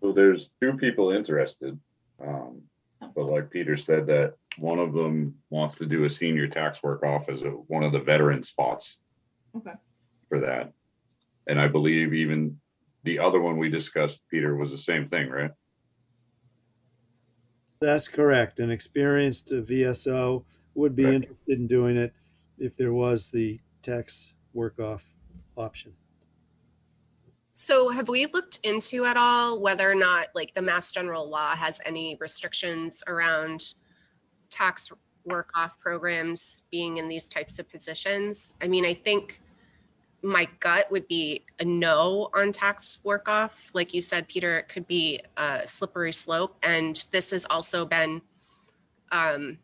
So there's two people interested. Um, but like Peter said, that one of them wants to do a senior tax work off as a, one of the veteran spots
Okay.
For that. And I believe even the other one we discussed, Peter, was the same thing, right?
That's correct. An experienced uh, VSO would be
Correct.
interested in doing it if there was the tax work-off option.
So have we looked into at all whether or not like the Mass General Law has any restrictions around tax work off programs being in these types of positions? I mean, I think my gut would be a no on tax work off. Like you said, Peter, it could be a slippery slope. And this has also been um,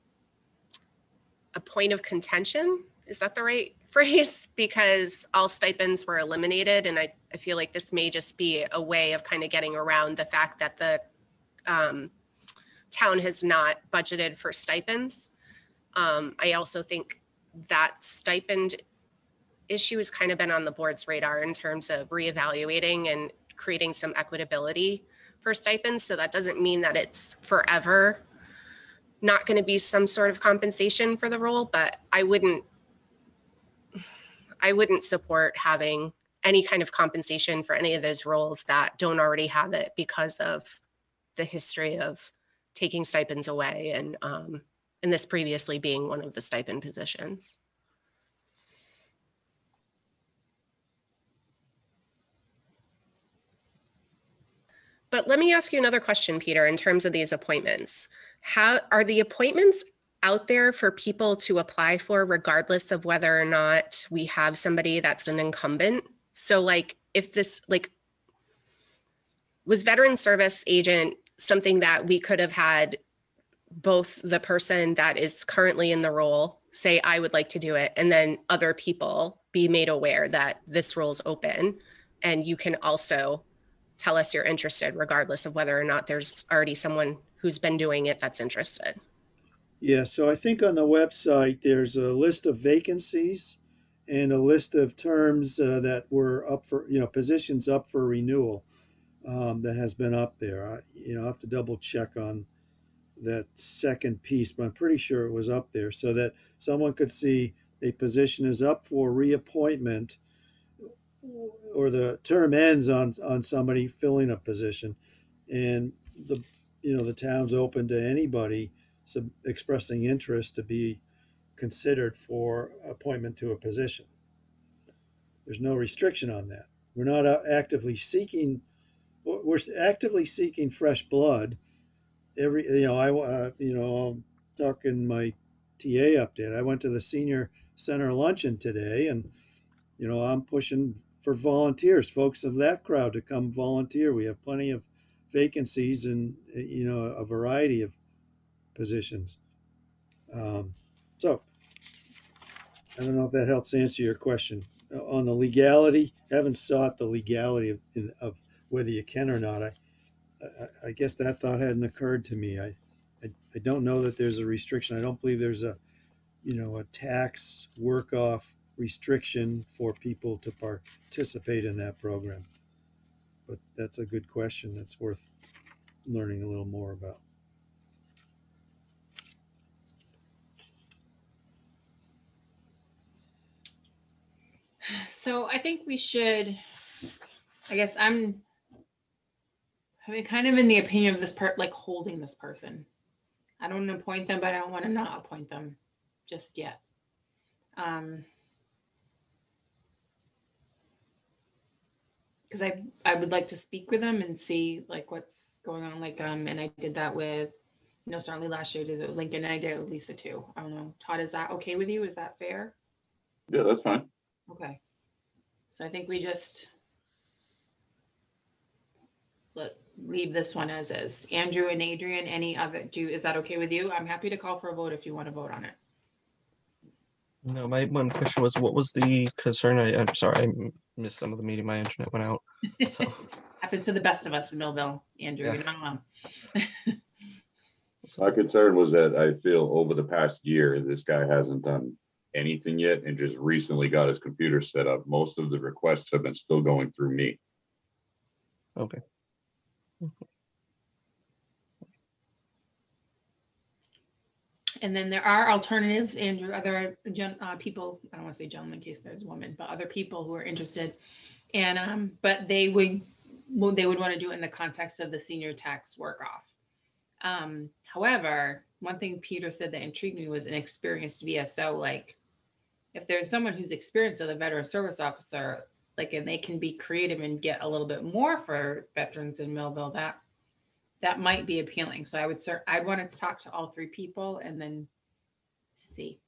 a point of contention. Is that the right [laughs] phrase? Because all stipends were eliminated. And I, I feel like this may just be a way of kind of getting around the fact that the um, town has not budgeted for stipends. Um, I also think that stipend issue has kind of been on the board's radar in terms of reevaluating and creating some equitability for stipends. So that doesn't mean that it's forever not going to be some sort of compensation for the role, but I wouldn't I wouldn't support having any kind of compensation for any of those roles that don't already have it because of the history of taking stipends away and um, and this previously being one of the stipend positions. But let me ask you another question, Peter, in terms of these appointments. How are the appointments out there for people to apply for regardless of whether or not we have somebody that's an incumbent? So like if this like was veteran service agent something that we could have had both the person that is currently in the role say I would like to do it and then other people be made aware that this role is open and you can also tell us you're interested regardless of whether or not there's already someone who's been doing it that's interested.
Yeah, so I think on the website, there's a list of vacancies and a list of terms uh, that were up for, you know, positions up for renewal um, that has been up there. I, you know, I have to double check on that second piece, but I'm pretty sure it was up there so that someone could see a position is up for reappointment or the term ends on, on somebody filling a position. And the, you know, the town's open to anybody sub- expressing interest to be considered for appointment to a position. There's no restriction on that. We're not uh, actively seeking, we're actively seeking fresh blood. Every, you know, I, uh, you know, I'm talking my TA update. I went to the senior center luncheon today and, you know, I'm pushing for volunteers, folks of that crowd to come volunteer. We have plenty of vacancies and, you know, a variety of positions. Um, so I don't know if that helps answer your question Uh, on the legality. Haven't sought the legality of, of whether you can or not. I, I, I guess that thought hadn't occurred to me. I, I, I don't know that there's a restriction. I don't believe there's a, you know, a tax work off restriction for people to participate in that program. But that's a good question. That's worth learning a little more about.
So I think we should, I guess I'm, I mean, kind of in the opinion of this part, like holding this person. I don't wanna appoint them, but I don't want to not appoint them just yet. Um, Cause I, I would like to speak with them and see like what's going on, like, um, and I did that with, you know, certainly last year, did it with Lincoln, and I did it with Lisa too. I don't know, Todd, is that okay with you? Is that fair?
Yeah, that's fine.
Okay. So I think we just let, leave this one as is. Andrew and Adrian, any other, do, is that okay with you? I'm happy to call for a vote if you want to vote on it.
No, my one question was, what was the concern? I, I'm sorry, I m- missed some of the meeting. My internet went out. So, [laughs]
Happens to the best of us in Millville, Andrew,
Yeah.
you're not alone. [laughs]
My concern was that I feel over the past year, this guy hasn't done anything yet and just recently got his computer set up. Most of the requests have been still going through me.
Okay.
And then there are alternatives, Andrew, other gen, uh, people, I don't want to say gentlemen in case there's women, but other people who are interested. And, um, but they would, they would want to do it in the context of the senior tax work off. Um, however, one thing Peter said that intrigued me was an experienced VSO, like if there's someone who's experienced as a veteran service officer, like, and they can be creative and get a little bit more for veterans in Millville, that that might be appealing. So I would, cer- I'd want to talk to all three people and then see.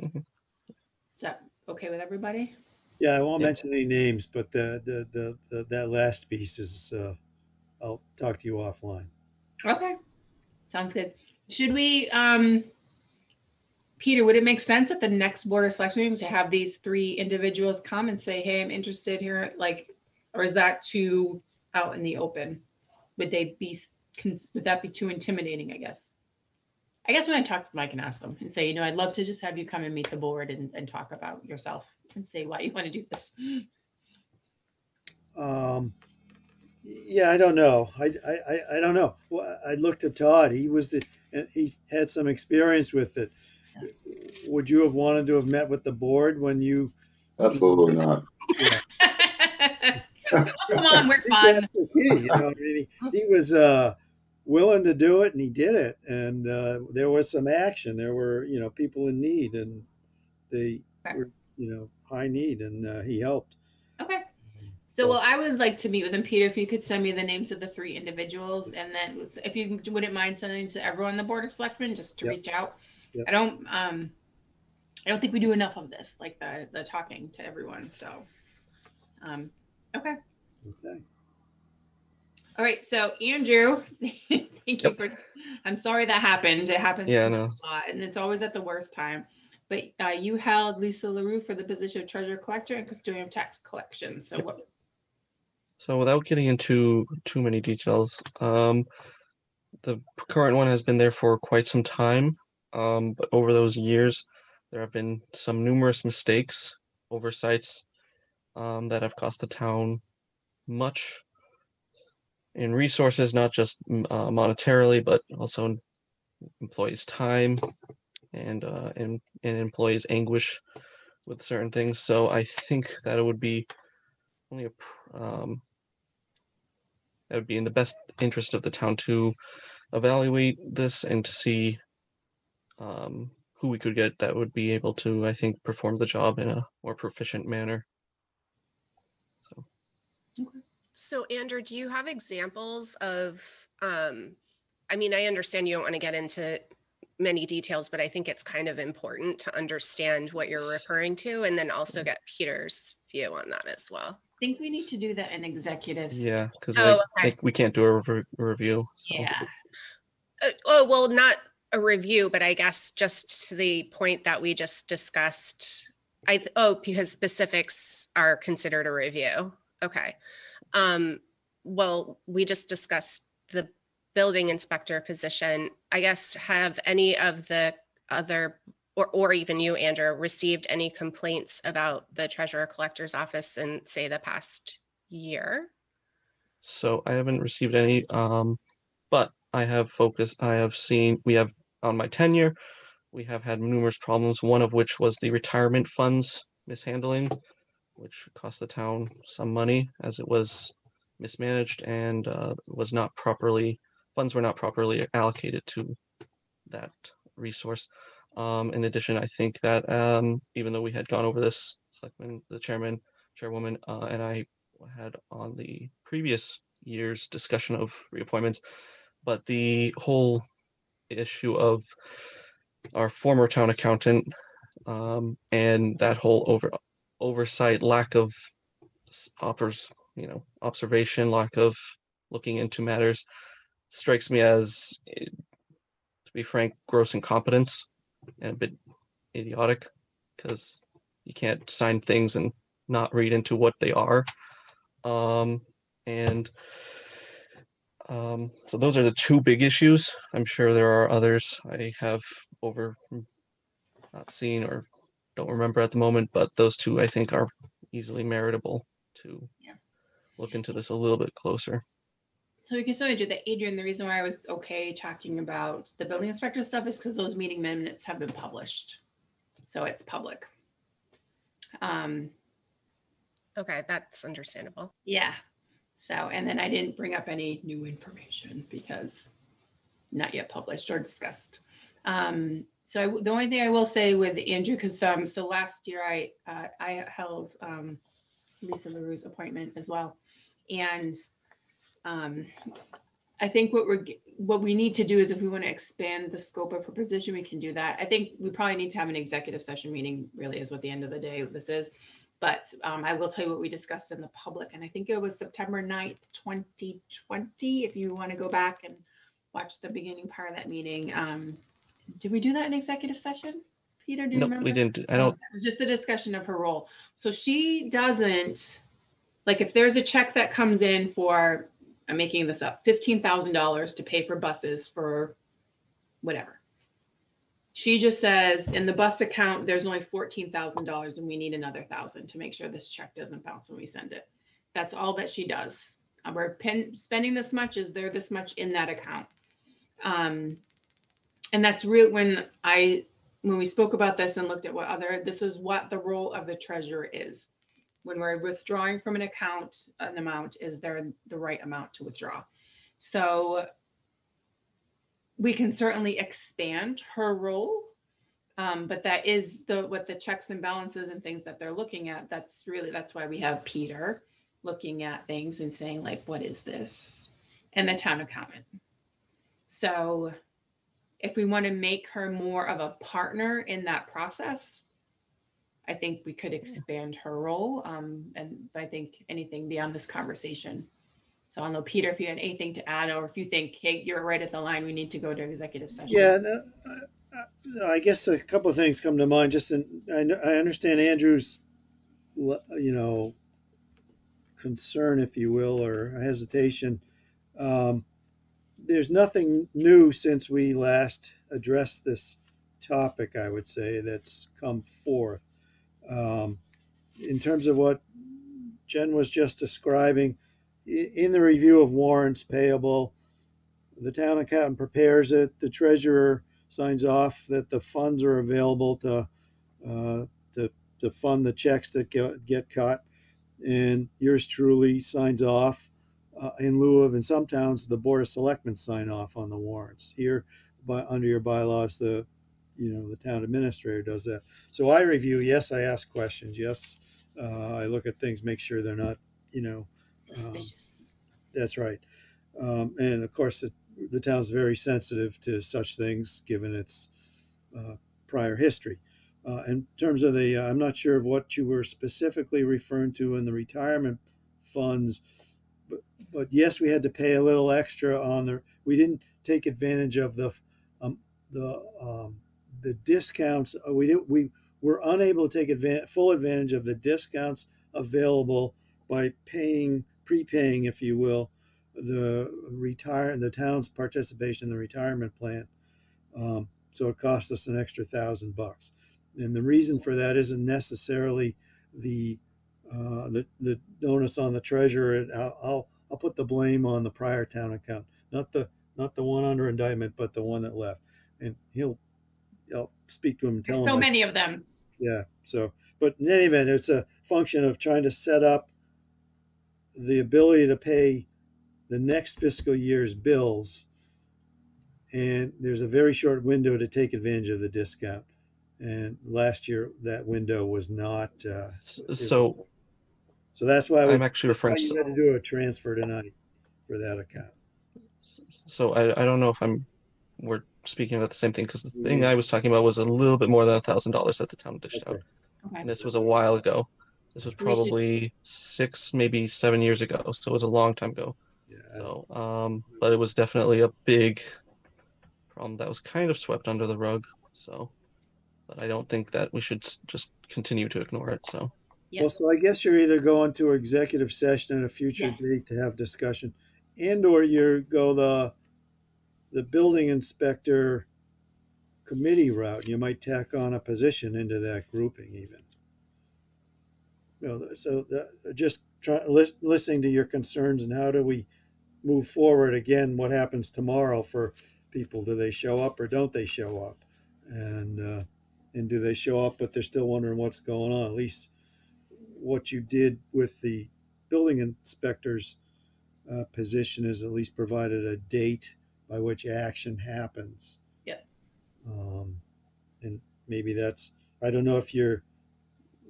Mhm.
Is that okay with everybody?
Yeah, I won't
Yeah.
mention any names, but the, the, the, the, that last piece is, uh, I'll talk to you offline.
Okay, sounds good. Should we, um, Peter, would it make sense at the next Board of Selectmen meeting to have these three individuals come and say, hey, I'm interested here, like, or is that too out in the open? Would they be, would that be too intimidating, I guess? I guess when I talk to Mike and ask them and say, you know, I'd love to just have you come and meet the board and, and talk about yourself and say why you want to do this.
Um, yeah, I don't know. I, I, I, I don't know. Well, I looked at Todd. He was the, and he had some experience with it. Would you have wanted to have met with the board when you?
Absolutely not.
Come on, we're [laughs] fun.
that's the key, you know, I mean, he, he was, uh, willing to do it and he did it. And, uh, there was some action. There were, you know, people in need and they
Okay.
were, you know, high need and, uh, he helped.
Okay. So, well, I would like to meet with him, Peter, if you could send me the names of the three individuals and then if you wouldn't mind sending to everyone on the Board of Selectmen, just to
Yep.
reach out.
Yep.
I don't, um, I don't think we do enough of this, like the, the talking to everyone, so. Um, okay,
Okay.
all right, so Andrew, [laughs] thank you
Yep.
for, I'm sorry that happened. It happens.
Yeah,
a lot, And it's always at the worst time. But, uh, you held Lisa LaRue for the position of treasurer collector and custodian of tax collection, so
Yep.
what,
So without getting into too many details, um, the current one has been there for quite some time. Um, but over those years, there have been some numerous mistakes, oversights, um, that have cost the town much in resources, not just uh, monetarily, but also in employees' time and uh, in, in employees' anguish with certain things. So I think that it would be only a pr- um, that would be in the best interest of the town to evaluate this and to see um, who we could get that would be able to, I think, perform the job in a more proficient manner. So
So Andrew, do you have examples of, um, I mean, I understand you don't want to get into many details, but I think it's kind of important to understand what you're referring to and then also get Peter's view on that as well.
I think we need to do that in executives.
yeah, because
Oh,
I think we can't do a rev- review. So.
Yeah.
Uh, oh, well, not a review, but I guess just to the point that we just discussed. I, th- oh, because specifics are considered a review. Okay. Um, well, we just discussed the building inspector position. I guess have any of the other, or, or even you, Andrew, received any complaints about the treasurer collector's office in, say, the past year?
So I haven't received any, um, but I have focused, I have seen, we have on my tenure, we have had numerous problems, one of which was the retirement funds mishandling, which cost the town some money as it was mismanaged and uh, was not properly, funds were not properly allocated to that resource. Um, in addition, I think that um, even though we had gone over this, selectman, the chairman, chairwoman, uh, and I had on the previous year's discussion of reappointments, but the whole issue of our former town accountant um, and that whole over oversight, lack of oppers, you know, observation, lack of looking into matters strikes me as, eh, to be frank, gross incompetence and a bit idiotic because you can't sign things and not read into what they are. Um, and um, so those are the two big issues. I'm sure there are others. I have over mm, not seen or don't remember at the moment, but those two I think are easily meritable to
Yeah.
look into this a little bit closer.
So we can certainly do that. Adrian, the reason why I was okay talking about the building inspector stuff is because those meeting minutes have been published. So it's public. Um,
Okay, that's understandable.
yeah. So, and then I didn't bring up any new information because not yet published or discussed. Um, so I, the only thing I will say with Andrew, because, um, so last year I, uh, I held, um, Lisa LaRue's appointment as well. And, um, I think what we're, what we need to do is if we want to expand the scope of her position, we can do that. I think we probably need to have an executive session meeting, really is what the end of the day this is. But um, I will tell you what we discussed in the public, and I think it was September 9th, twenty twenty, if you want to go back and watch the beginning part of that meeting. Um, Did we do that in executive session? Peter, do you
No,
remember?
we didn't. I don't.
It was just the discussion of her role. So she doesn't, like, if there's a check that comes in for, I'm making this up, fifteen thousand dollars to pay for buses for whatever. She just says, in the bus account, there's only fourteen thousand dollars and we need another thousand to make sure this check doesn't bounce when we send it. That's all that she does. Uh, We're pen, spending this much, is there this much in that account? Um, and that's real, when I when we spoke about this and looked at what other, this is what the role of the treasurer is. When we're withdrawing from an account, an amount, is there the right amount to withdraw? So we can certainly expand her role. Um, but that is the, what the checks and balances and things that they're looking at. That's really, that's why we have Peter looking at things and saying like, what is this? And the town accountant. So if we want to make her more of a partner in that process, I think we could expand her role. Um, and I think anything beyond this conversation. So I don't know, Peter, if you had anything to add, or if you think, hey, you're right at the line, we need to go to executive session.
Yeah, no, I- I- I guess a couple of things come to mind. Just in, I, I understand Andrew's, you know, concern, if you will, or hesitation. Um, there's nothing new since we last addressed this topic. I would say that's come forth. Um, in terms of what Jen was just describing, in the review of warrants payable, the town accountant prepares it. The treasurer signs off that the funds are available to uh, to to fund the checks that get, get cut, and yours truly signs off uh, in lieu of. In some towns, the board of selectmen sign off on the warrants. Here, by under your bylaws, the you know the town administrator does that. So I review. Yes, I ask questions. Yes, uh, I look at things, make sure they're not you know
Suspicious.
that's right. Um, and of course, the, the town's very sensitive to such things given its uh, prior history. Uh, in terms of the, uh, I'm not sure of what you were specifically referring to in the retirement funds, but, yes, we had to pay a little extra on the, we didn't take advantage of the, um, the, um, the discounts. Uh, We didn't, we were unable to take advantage, full advantage of the discounts available by paying, prepaying, if you will, the retire the town's participation in the retirement plan. Um, so it cost us an extra thousand bucks, and the reason for that isn't necessarily the uh, the the onus on the treasurer. I'll, I'll I'll put the blame on the prior town account, not the not the one under indictment, but the one that left, and he'll I'll speak to him and tell
There's
him.
so
I-
many of them.
yeah. So, but in any event, it's a function of trying to set up the ability to pay the next fiscal year's bills. And there's a very short window to take advantage of the discount. And last year, that window was not. Uh,
S- So
so that's why we
I'm actually referring.
you had to do a transfer tonight for that account.
So I, I don't know if I'm we're speaking about the same thing because the thing I was talking about was a little bit more than a thousand dollars that the town dished out.
Okay.
Okay.
And this was a while ago. This was
We should-
probably six, maybe seven years ago. So it was a long time ago.
Yeah.
So, um, but it was definitely a big problem that was kind of swept under the rug. So, but I don't think that we should just continue to ignore it. So,
Yeah.
Well, so I guess you're either going to an executive session at a future
Yeah.
date to have discussion, and or you go the the building inspector committee route. And you might tack on a position into that grouping even. You know, so the, just try, lis- listening to your concerns and how do we move forward again? What happens tomorrow for people? Do they show up or don't they show up? And, uh, and do they show up, but they're still wondering what's going on? At least what you did with the building inspector's uh, position is at least provided a date by which action happens.
Yeah.
Um, and maybe that's, I don't know if your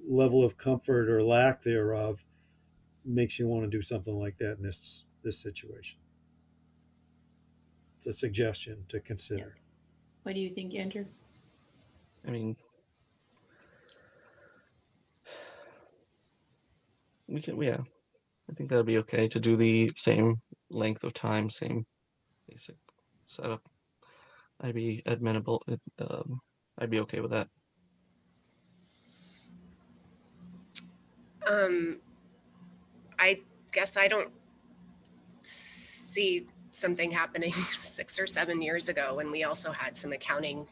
level of comfort or lack thereof makes you want to do something like that in this, this situation. It's a suggestion to consider.
What do you think, Andrew?
I mean, we can, yeah, I think that'd be okay to do the same length of time, same basic setup. I'd be admittable, um, I'd be okay with that.
Um, I guess I don't see something happening [laughs] six or seven years ago when we also had some accounting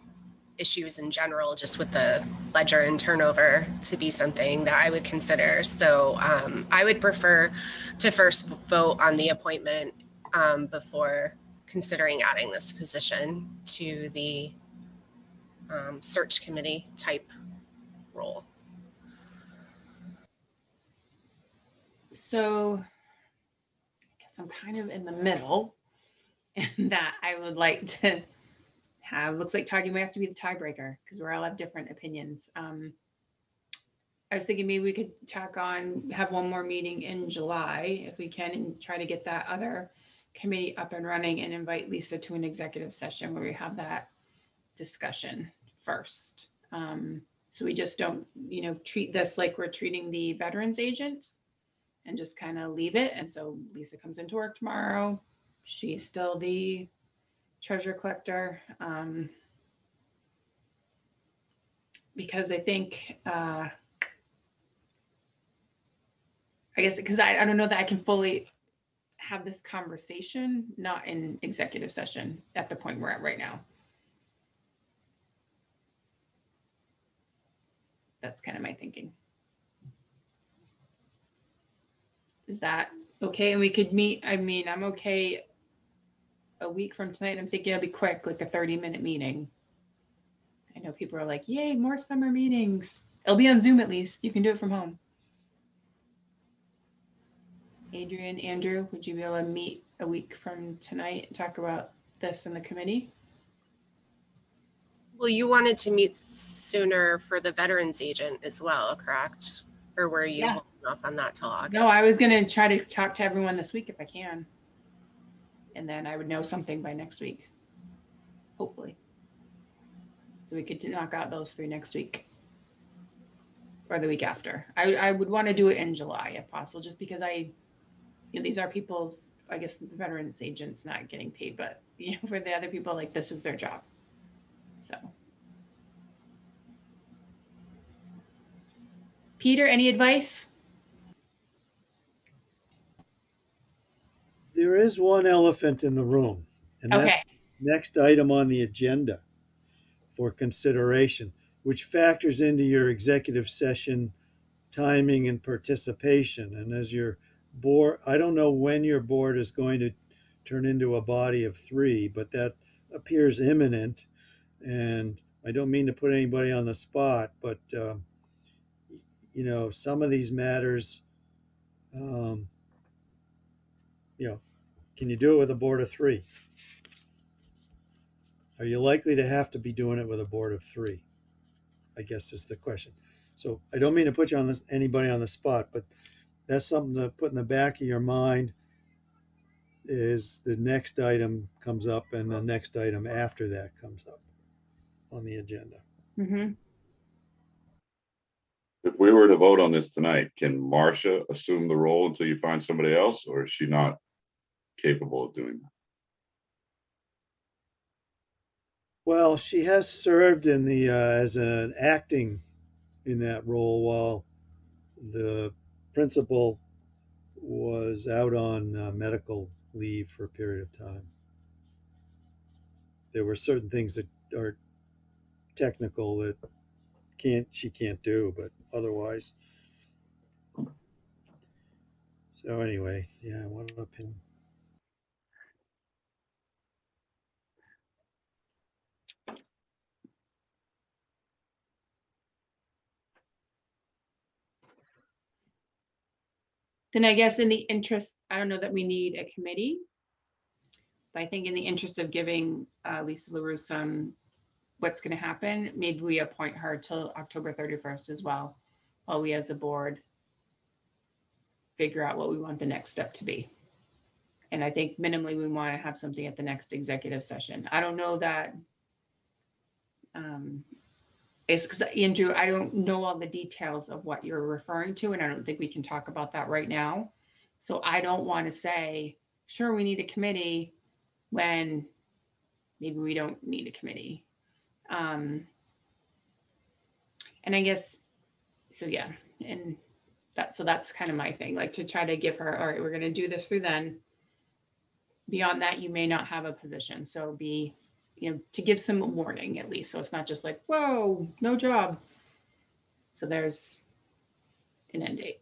issues in general, just with the ledger and turnover to be something that I would consider. So um, I would prefer to first vote on the appointment um, before considering adding this position to the um, search committee type role.
So I guess I'm kind of in the middle [laughs] in that I would like to have, looks like Todd, you might have to be the tiebreaker because we're all have different opinions. Um, I was thinking maybe we could tack on, have one more meeting in July if we can and try to get that other committee up and running and invite Lisa to an executive session where we have that discussion first. Um, so we just don't, you know, treat this like we're treating the veterans agent and just kind of leave it. And so Lisa comes into work tomorrow. She's still the treasurer collector. Um, because I think, uh, I guess, because I, I don't know that I can fully have this conversation, not in executive session at the point we're at right now. That's kind of my thinking. Is that okay? And we could meet, I mean, I'm okay a week from tonight. I'm thinking it'll be quick, like a 30 minute meeting. I know people are like, yay, more summer meetings. It'll be on Zoom at least. You can do it from home. Adrian, Andrew, would you be able to meet a week from tonight and talk about this in the committee?
Well, you wanted to meet sooner for the veterans agent as well, correct? Or were you
Yeah.
holding off on that till August?
No, I was gonna try to talk to everyone this week if I can. And then I would know something by next week. Hopefully. So we could knock out those three next week. Or the week after. I, I would want to do it in July if possible, just because I, you know, these are people's, I guess, the veterans agents not getting paid, but, [laughs] you know, for the other people, like, this is their job. So. Peter, any advice?
There is one elephant in the room, and that's
Okay,
next item on the agenda for consideration, which factors into your executive session timing and participation. And as your board, I don't know when your board is going to turn into a body of three, but that appears imminent. And I don't mean to put anybody on the spot, but um, you know, some of these matters, um, you know, can you do it with a board of three? Are you likely to have to be doing it with a board of three? I guess is the question. So I don't mean to put you on this, anybody on the spot, but that's something to put in the back of your mind is the next item comes up and the next item after that comes up on the agenda.
hmm
If we were to vote on this tonight, can Marcia assume the role until you find somebody else, or is she not capable of doing that?
Well, she has served in the uh, as an acting in that role while the principal was out on uh, medical leave for a period of time. There were certain things that are technical that can't, she can't do, but otherwise. So anyway, yeah, what one opinion.
Then I guess in the interest, I don't know that we need a committee. But I think in the interest of giving uh, Lisa LaRue some, what's going to happen, maybe we appoint her till October 31st as well. While we as a board figure out what we want the next step to be. And I think minimally, we want to have something at the next executive session. I don't know that. um, It's because Andrew, I don't know all the details of what you're referring to, and I don't think we can talk about that right now. So I don't want to say, sure, we need a committee when maybe we don't need a committee. Um, and I guess, so yeah, and that, so that's kind of my thing, like to try to give her, all right, we're gonna do this through then. Beyond that, you may not have a position, so be, you know, to give some warning at least, so it's not just like, whoa, no job. So there's an end date.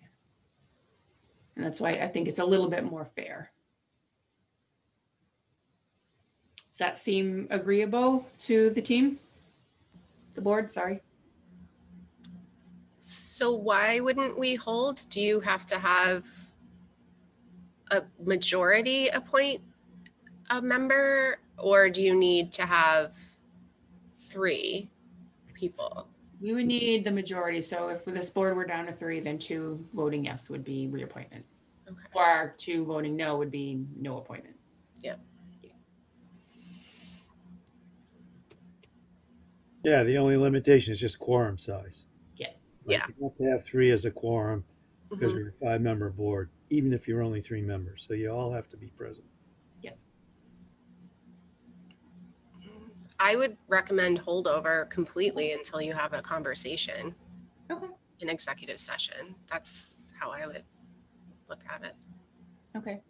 And that's why I think it's a little bit more fair. Does that seem agreeable to the team? The board, sorry.
So why wouldn't we hold? Do you have to have a majority appoint a member? Or do you need to have three people?
We would need the majority, so if this board were down to three, then two voting yes would be reappointment.
Okay.
Or two voting no would be no appointment.
Yeah, Yeah, the only limitation is just quorum size.
Yeah.
Like,
Yeah.
You have to have three as a quorum because
Mhm.
we're a five-member board, even if you're only three members. So you all have to be present.
I would recommend holdover completely until you have a conversation
Okay.
in executive session. That's how I would look at it.
Okay.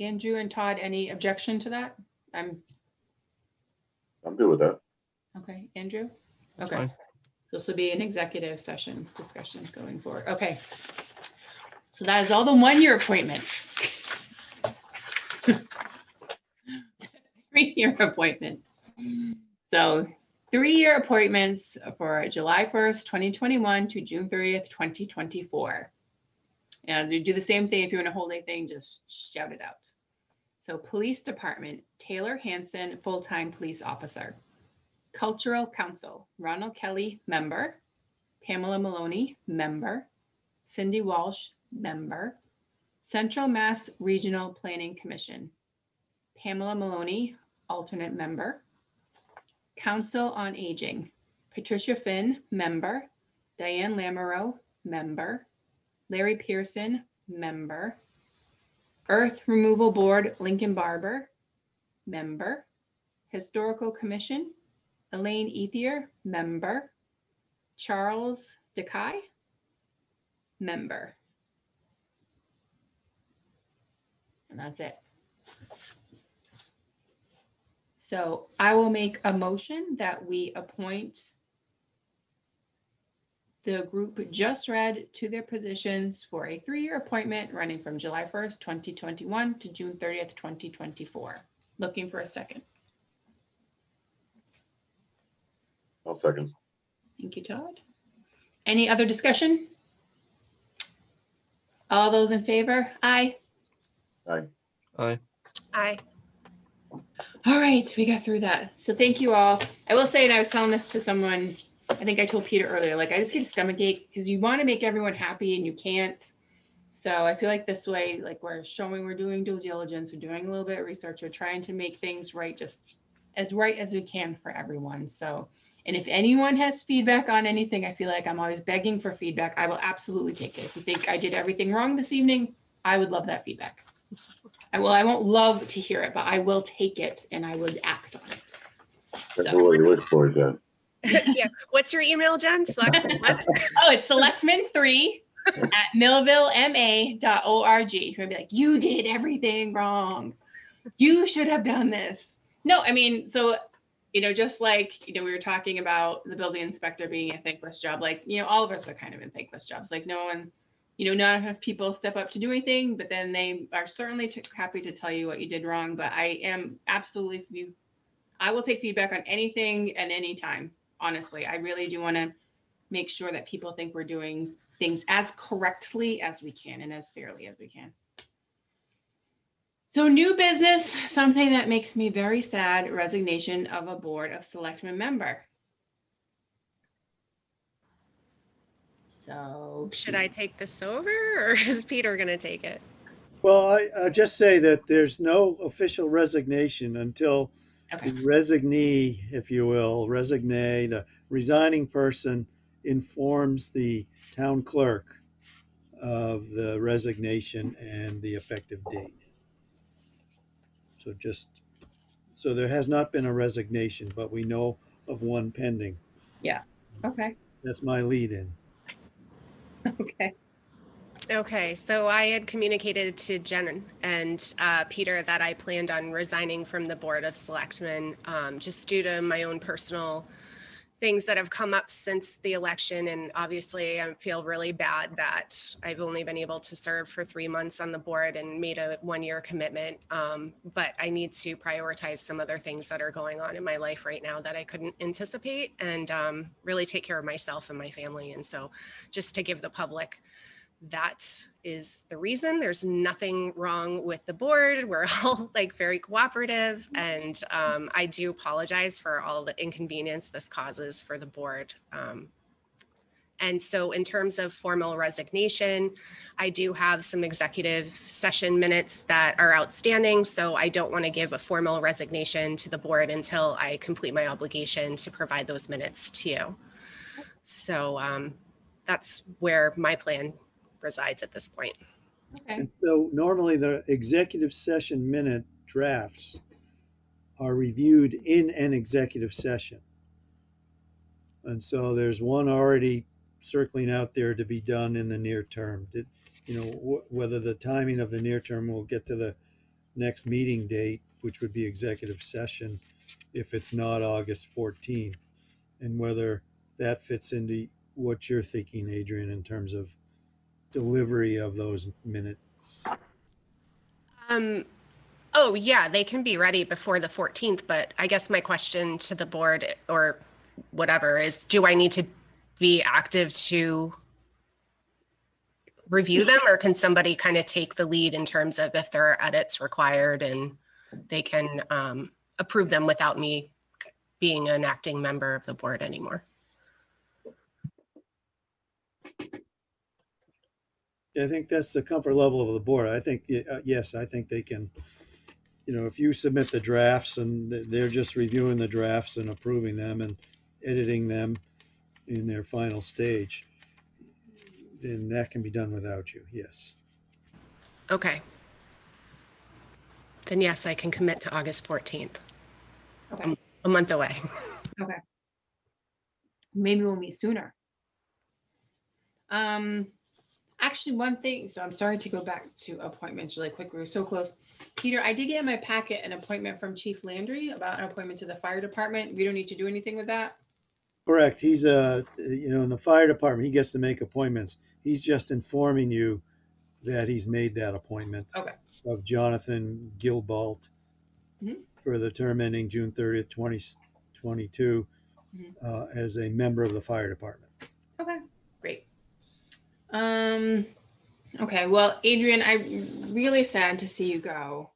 Andrew and Todd, any objection to that? I'm,
I'm good with that.
okay, Andrew?
That's
Okay.
fine.
So this will be an executive session discussion going forward. Okay. So that is all the one-year appointment. [laughs] Three-year appointment. So three-year appointments for July 1st, 2021 to June 30th, 2024. And you do the same thing if you want to hold anything, just shout it out. So Police Department, Taylor Hanson, full-time police officer. Cultural Council, Ronald Kelly, member. Pamela Maloney, member. Cindy Walsh, member. Central Mass Regional Planning Commission. Pamela Maloney, alternate member. Council on Aging, Patricia Finn, member. Diane Lamoureux, member. Larry Pearson, member. Earth Removal Board, Lincoln Barber, member. Historical Commission, Elaine Ethier, member. Charles Dekai, member. And that's it. So I will make a motion that we appoint the group just read to their positions for a three-year appointment running from July 1st, 2021 to June 30th, 2024. Looking for a second.
I'll second.
Thank you, Todd. Any other discussion? All those in favor? Aye.
Aye.
Aye.
All right, we got through that. So thank you all. I will say, and I was telling this to someone, I think I told Peter earlier, like I just get a stomach ache because you want to make everyone happy and you can't. So I feel like this way, like we're showing we're doing due diligence, we're doing a little bit of research, we're trying to make things right, just as right as we can for everyone. So, and if anyone has feedback on anything, I feel like I'm always begging for feedback. I will absolutely take it. If you think I did everything wrong this evening, I would love that feedback. I will, I won't love to hear it, but I will take it and I would act on it.
That's
So-
what you wish for, Jen. [laughs]
yeah. What's your email, Jen? Select- [laughs]
Oh, it's selectmen three at millvillema.org. You're gonna be like, you did everything wrong. You should have done this. No, I mean, so you know, just like, you know, we were talking about the building inspector being a thankless job, like, you know, all of us are kind of in thankless jobs. Like no one, you know, not enough people step up to do anything, but then they are certainly t- happy to tell you what you did wrong. But I am absolutely, you, I will take feedback on anything and anytime. Honestly, I really do want to make sure that people think we're doing things as correctly as we can and as fairly as we can. So new business, something that makes me very sad, resignation of a board of selectmen member. So.
Should I take this over or [laughs] is Peter going to take it?
Well, I, I just say that there's no official resignation until
Okay.
the resignee, if you will, resignee, the resigning person informs the town clerk of the resignation and the effective date. So just, so there has not been a resignation, but we know of one pending. Yeah.
Okay,
That's my lead in. [laughs]
okay.
Okay, so I had communicated to Jen and uh, Peter that I planned on resigning from the Board of Selectmen um, just due to my own personal things that have come up since the election. And obviously, I feel really bad that I've only been able to serve for three months on the board and made a one year commitment. Um, but I need to prioritize some other things that are going on in my life right now that I couldn't anticipate and um, really take care of myself and my family. And so, just to give the public that is the reason. There's nothing wrong with the board. We're [laughs] all like very cooperative. And um, I do apologize for all the inconvenience this causes for the board. Um, and so, in terms of formal resignation, I do have some executive session minutes that are outstanding. So, I don't want to give a formal resignation to the board until I complete my obligation to provide those minutes to you. So, um, that's where my plan resides at this point.
Okay,
And so normally the executive session minute drafts are reviewed in an executive session. And so there's one already circling out there to be done in the near term. Did, you know, wh- whether the timing of the near term will get to the next meeting date, which would be executive session, if it's not August 14th. And whether that fits into what you're thinking, Adrian, in terms of delivery of those minutes.
Um, oh yeah, they can be ready before the 14th, but I guess my question to the board or whatever is, do I need to be active to review them or can somebody kind of take the lead in terms of if there are edits required and they can um, approve them without me being an acting member of the board anymore?
I think that's the comfort level of the board. I think, uh, yes, I think they can, you know, if you submit the drafts and they're just reviewing the drafts and approving them and editing them in their final stage, then that can be done without you, yes.
Okay. Then yes, I can commit to August 14th,
okay,
a month away.
okay. Maybe we'll meet sooner. Um, actually, one thing, so I'm sorry to go back to appointments really quick. We were so close. Peter, I did get in my packet an appointment from Chief Landry about an appointment to the fire department. We don't need to do anything with that.
Correct. He's, uh, you know, in the fire department, he gets to make appointments. He's just informing you that he's made that appointment.
Okay.
Of Jonathan Gilbalt
Mhm.
for the term ending June thirtieth, twenty twenty-two,
Mhm.
uh, as a member of the fire department.
Okay. Um, okay, well, Adrian, I'm really sad to see you go.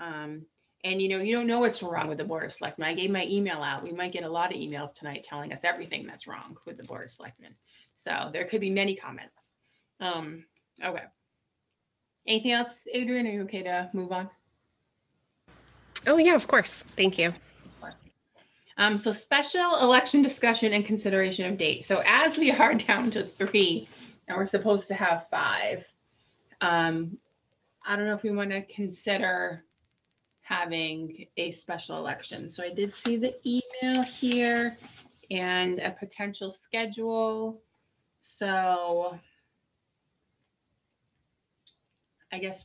Um, and you know, you don't know what's wrong with the Board of Selectmen. I gave my email out. We might get a lot of emails tonight telling us everything that's wrong with the Board of Selectmen. So there could be many comments. Um, okay. Anything else, Adrian? Are you okay to move on?
Oh, yeah, of course. Thank you.
Um, so special election discussion and consideration of date. So as we are [laughs] down to three and we're supposed to have five, um, I don't know if we want to consider having a special election. So I did see the email here and a potential schedule. So I guess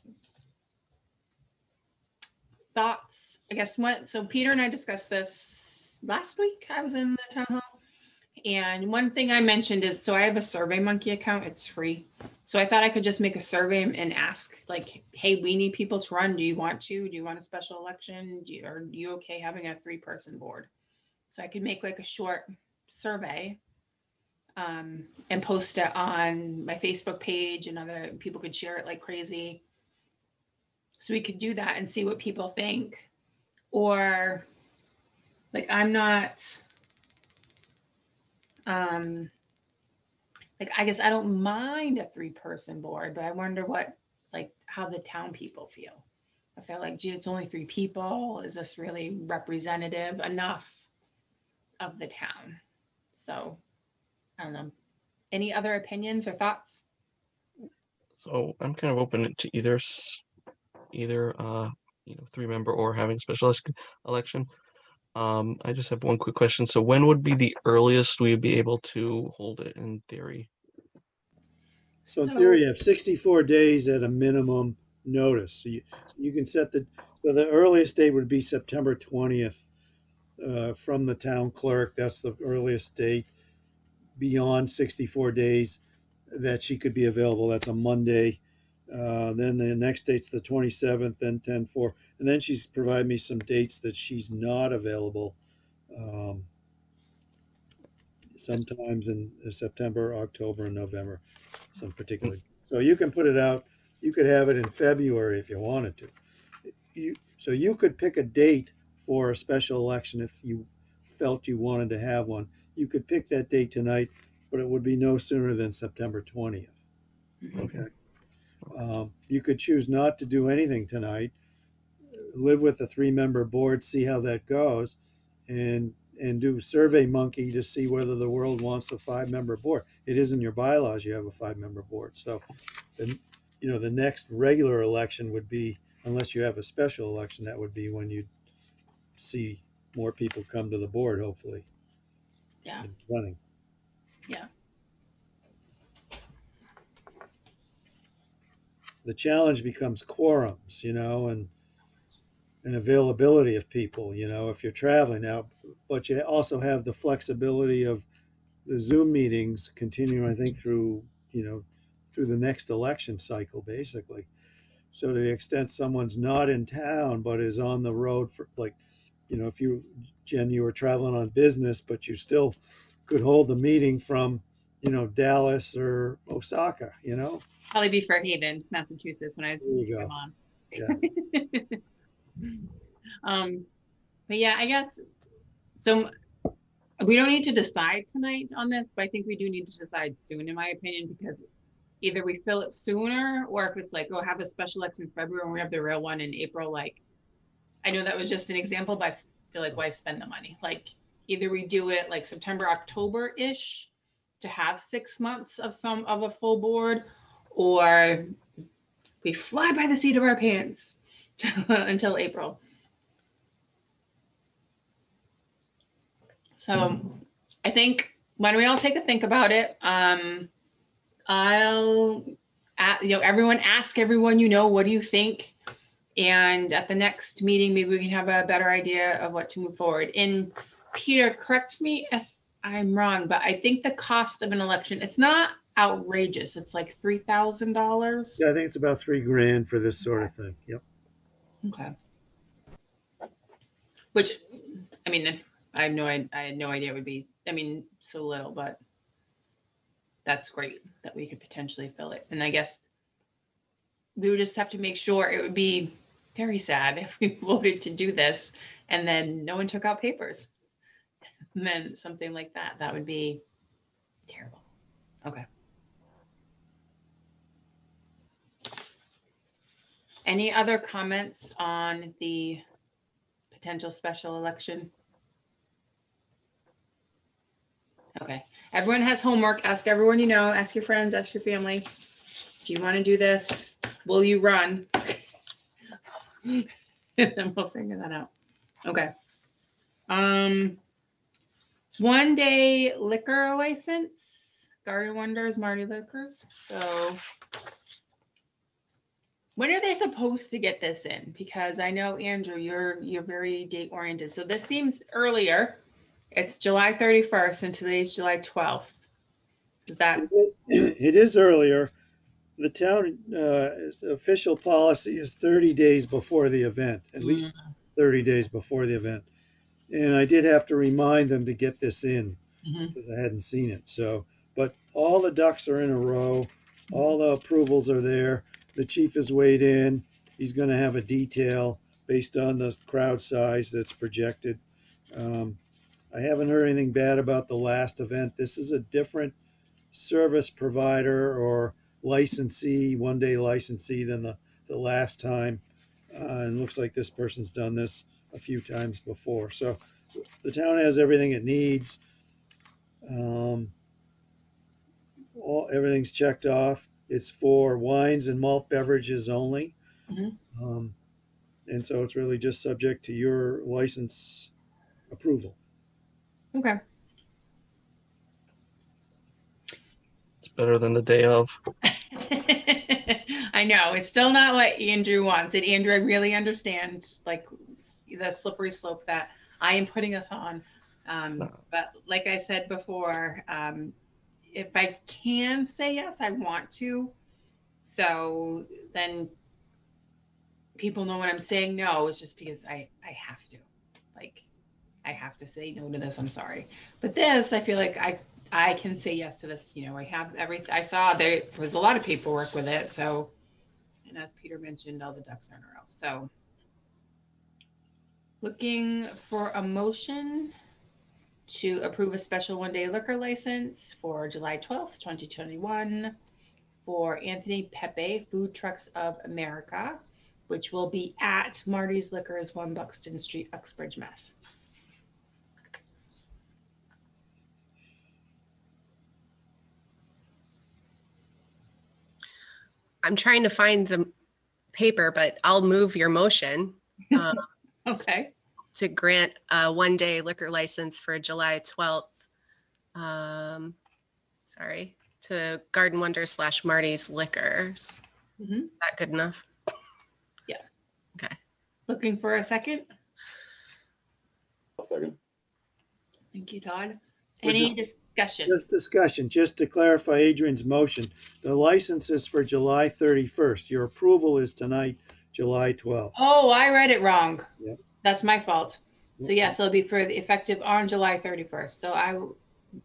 thoughts, I guess what, so Peter and I discussed this
last week I was in the town hall. And one thing I mentioned is, so I have a Survey Monkey account, it's free. So I thought I could just make a survey and ask like, hey, we need people to run. Do you want to? Do you want a special election? You, are you okay having a three person board? So I could make like a short survey um, and post it on my Facebook page and other people could share it like crazy. So we could do that and see what people think. Or like I'm not um like I guess I don't mind a three person board, but I wonder what like how the town people feel. If they're like, gee, it's only three people, is this really representative enough of the town? So I don't know. Any other opinions or thoughts?
So I'm kind of open to either, either, uh, you know, three member or having a special elec- election. Um, I just have one quick question. So when would be the earliest we'd be able to hold it in theory?
So in theory, you have sixty-four days at a minimum notice. So you, you can set the, so the earliest date would be September twentieth uh, from the town clerk. That's the earliest date. Beyond sixty-four days that she could be available. That's a Monday. Uh, then the next date's the twenty-seventh, then ten-four. And then she's provided me some dates that she's not available. Um, sometimes in September, October, and November, some particular. So you can put it out. You could have it in February if you wanted to. You so you could pick a date for a special election if you felt you wanted to have one. You could pick that date tonight, but it would be no sooner than September twentieth. Okay. Um, you could choose not to do anything tonight. Live with a three-member board, see how that goes, and and do Survey Monkey to see whether the world wants a five-member board. It is in your bylaws. You have a five-member board. So, the you know the next regular election would be unless you have a special election. That would be when you see more people come to the board. Hopefully,
Yeah.
running.
Yeah.
the challenge becomes quorums, you know, and and availability of people, you know, if you're traveling now, but you also have the flexibility of the Zoom meetings continuing, I think, through, you know, through the next election cycle, basically. So to the extent someone's not in town but is on the road for like, you know, if you Jen, you were traveling on business, but you still could hold the meeting from, you know, Dallas or Osaka, you know?
Probably be Fairhaven, Massachusetts when I was
There you
with
go. Yeah. [laughs]
Um, but yeah, I guess, so we don't need to decide tonight on this, but I think we do need to decide soon, in my opinion, because either we fill it sooner, or if it's like, oh, have a special election in February and we have the real one in April, like, I know that was just an example, but I feel like why spend the money? Like, either we do it like September, October-ish to have six months of some, of a full board, or we fly by the seat of our pants [laughs] until April. So I think why don't we all take a think about it? Um, I'll, a you know, everyone ask everyone you know, what do you think? And at the next meeting, maybe we can have a better idea of what to move forward. And Peter, correct me if I'm wrong, but I think the cost of an election, it's not outrageous. It's like three thousand dollars.
Yeah, I think it's about three grand for this sort of thing. Yep.
Okay. Which, I mean, I have no, I, I had no idea it would be, I mean, so little, but that's great that we could potentially fill it. And I guess we would just have to make sure it would be very sad [laughs] if we voted to do this and then no one took out papers. [laughs] And then something like that, that would be terrible. Okay. Any other comments on the potential special election? Okay, everyone has homework. Ask everyone you know, ask your friends, ask your family. Do you want to do this? Will you run? And [laughs] then we'll figure that out. Okay. Um, one day liquor license, Garden Wonders, Marty Liquors. So when are they supposed to get this in? Because I know Andrew, you're you're very date oriented. So this seems earlier. It's July thirty-first and today's July twelfth. Is that,
It is [clears throat] earlier. The town, uh, official policy is thirty days before the event, at least thirty days before the event. And I did have to remind them to get this in
Mhm.
because I hadn't seen it. So, but all the ducks are in a row. All the approvals are there. The chief has weighed in. He's going to have a detail based on the crowd size that's projected. Um, I haven't heard anything bad about the last event. This is a different service provider or licensee, one day licensee than the, the last time. Uh, and looks like this person's done this a few times before. So the town has everything it needs. Um, all, everything's checked off. It's for wines and malt beverages only.
Mhm.
Um, and so it's really just subject to your license approval.
okay,
It's better than the day of. [laughs]
I know, it's still not what Andrew wants, and Andrew, I really understand, like, the slippery slope that I am putting us on. Um, but like I said before, um, if I can say yes, I want to. So then people know when I'm saying no, it's just because I, I have to. Like, I have to say no to this, I'm sorry. But this, I feel like I, I can say yes to this, you know, I have every, I saw there was a lot of paperwork with it, so. And as Peter mentioned, all the ducks are in a row, so. Looking for a motion to approve a special one-day liquor license for July twelfth, twenty twenty-one for Anthony Pepe Food Trucks of America, which will be at Marty's Liquors, One Buxton Street, Uxbridge, Mass.
I'm trying to find the paper, but I'll move your motion [laughs] um,
Okay.
To grant a one-day liquor license for July 12th. Um, sorry, to Garden Wonder slash Marty's Liquors.
Mhm.
That good enough? Yeah. Okay.
Looking for a second?
I'll second.
Thank you, Todd.
We're
Any
just-
discussion?
Just discussion, just to clarify Adrian's motion, the license is for July thirty-first. Your approval is tonight, July twelfth.
Oh, I read it wrong.
Yep.
That's my fault. So yes, it'll be for the effective on July thirty-first. So I,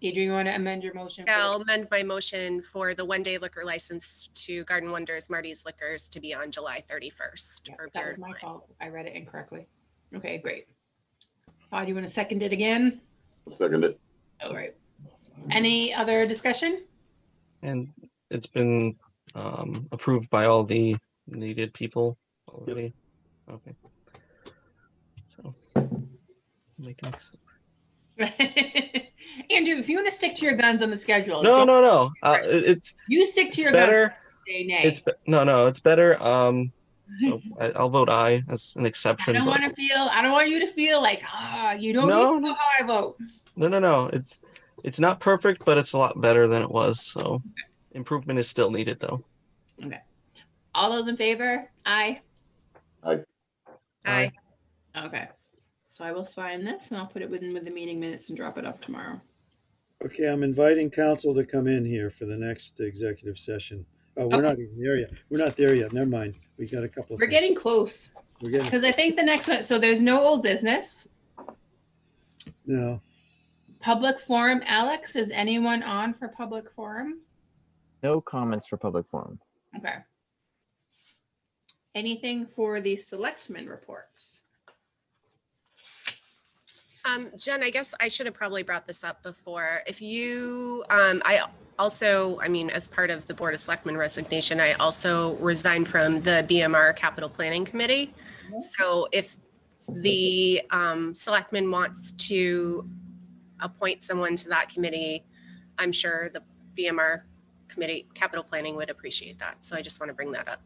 Adrian, you want to amend your motion?
Yeah,
for-
I'll amend my motion for the one-day liquor license to Garden Wonders Marty's Liquors to be on July 31st
Yeah,
for
That
beer
was
and
my
wine.
fault. I read it incorrectly. Okay, great. Todd, you want to second it again?
I'll second it.
All right. Any other discussion?
And it's been um, approved by all the needed people already. Okay. So. Make an ex-
Andrew, if you want to stick to your guns on the schedule.
No, no, no. Uh, it's
You stick to
it's
your guns.
better.
Say nay.
It's be- no, no. It's better. Um, [laughs] so I, I'll vote aye as an exception.
I
exception.
don't want to feel, I don't want you to feel like, ah, you don't
No,
know how I vote.
no, no, no. It's it's not perfect, but it's a lot better than it was. So improvement is still needed, though. Okay.
All those in favor? Aye.
Aye. Aye.
Okay. So I will sign this and I'll put it within with the meeting minutes and drop it up tomorrow.
Okay, I'm inviting counsel to come in here for the next executive session. Oh, we're not even there yet. We're not there yet. Never mind. We got a couple of.
We're
things.
getting close
We're getting,
because I think the next one, so there's no old business.
no,
Public forum, Alex, is anyone on for public forum?
No comments for public forum.
Okay. Anything for the selectmen reports?
Um, Jen, I guess I should have probably brought this up before. If you, um, I also, I mean, as part of the Board of Selectmen resignation, I also resigned from the BMR Capital Planning Committee. So if the, um, selectman wants to appoint someone to that committee, I'm sure the BMR Committee, Capital Planning would appreciate that. So I just want to bring that up.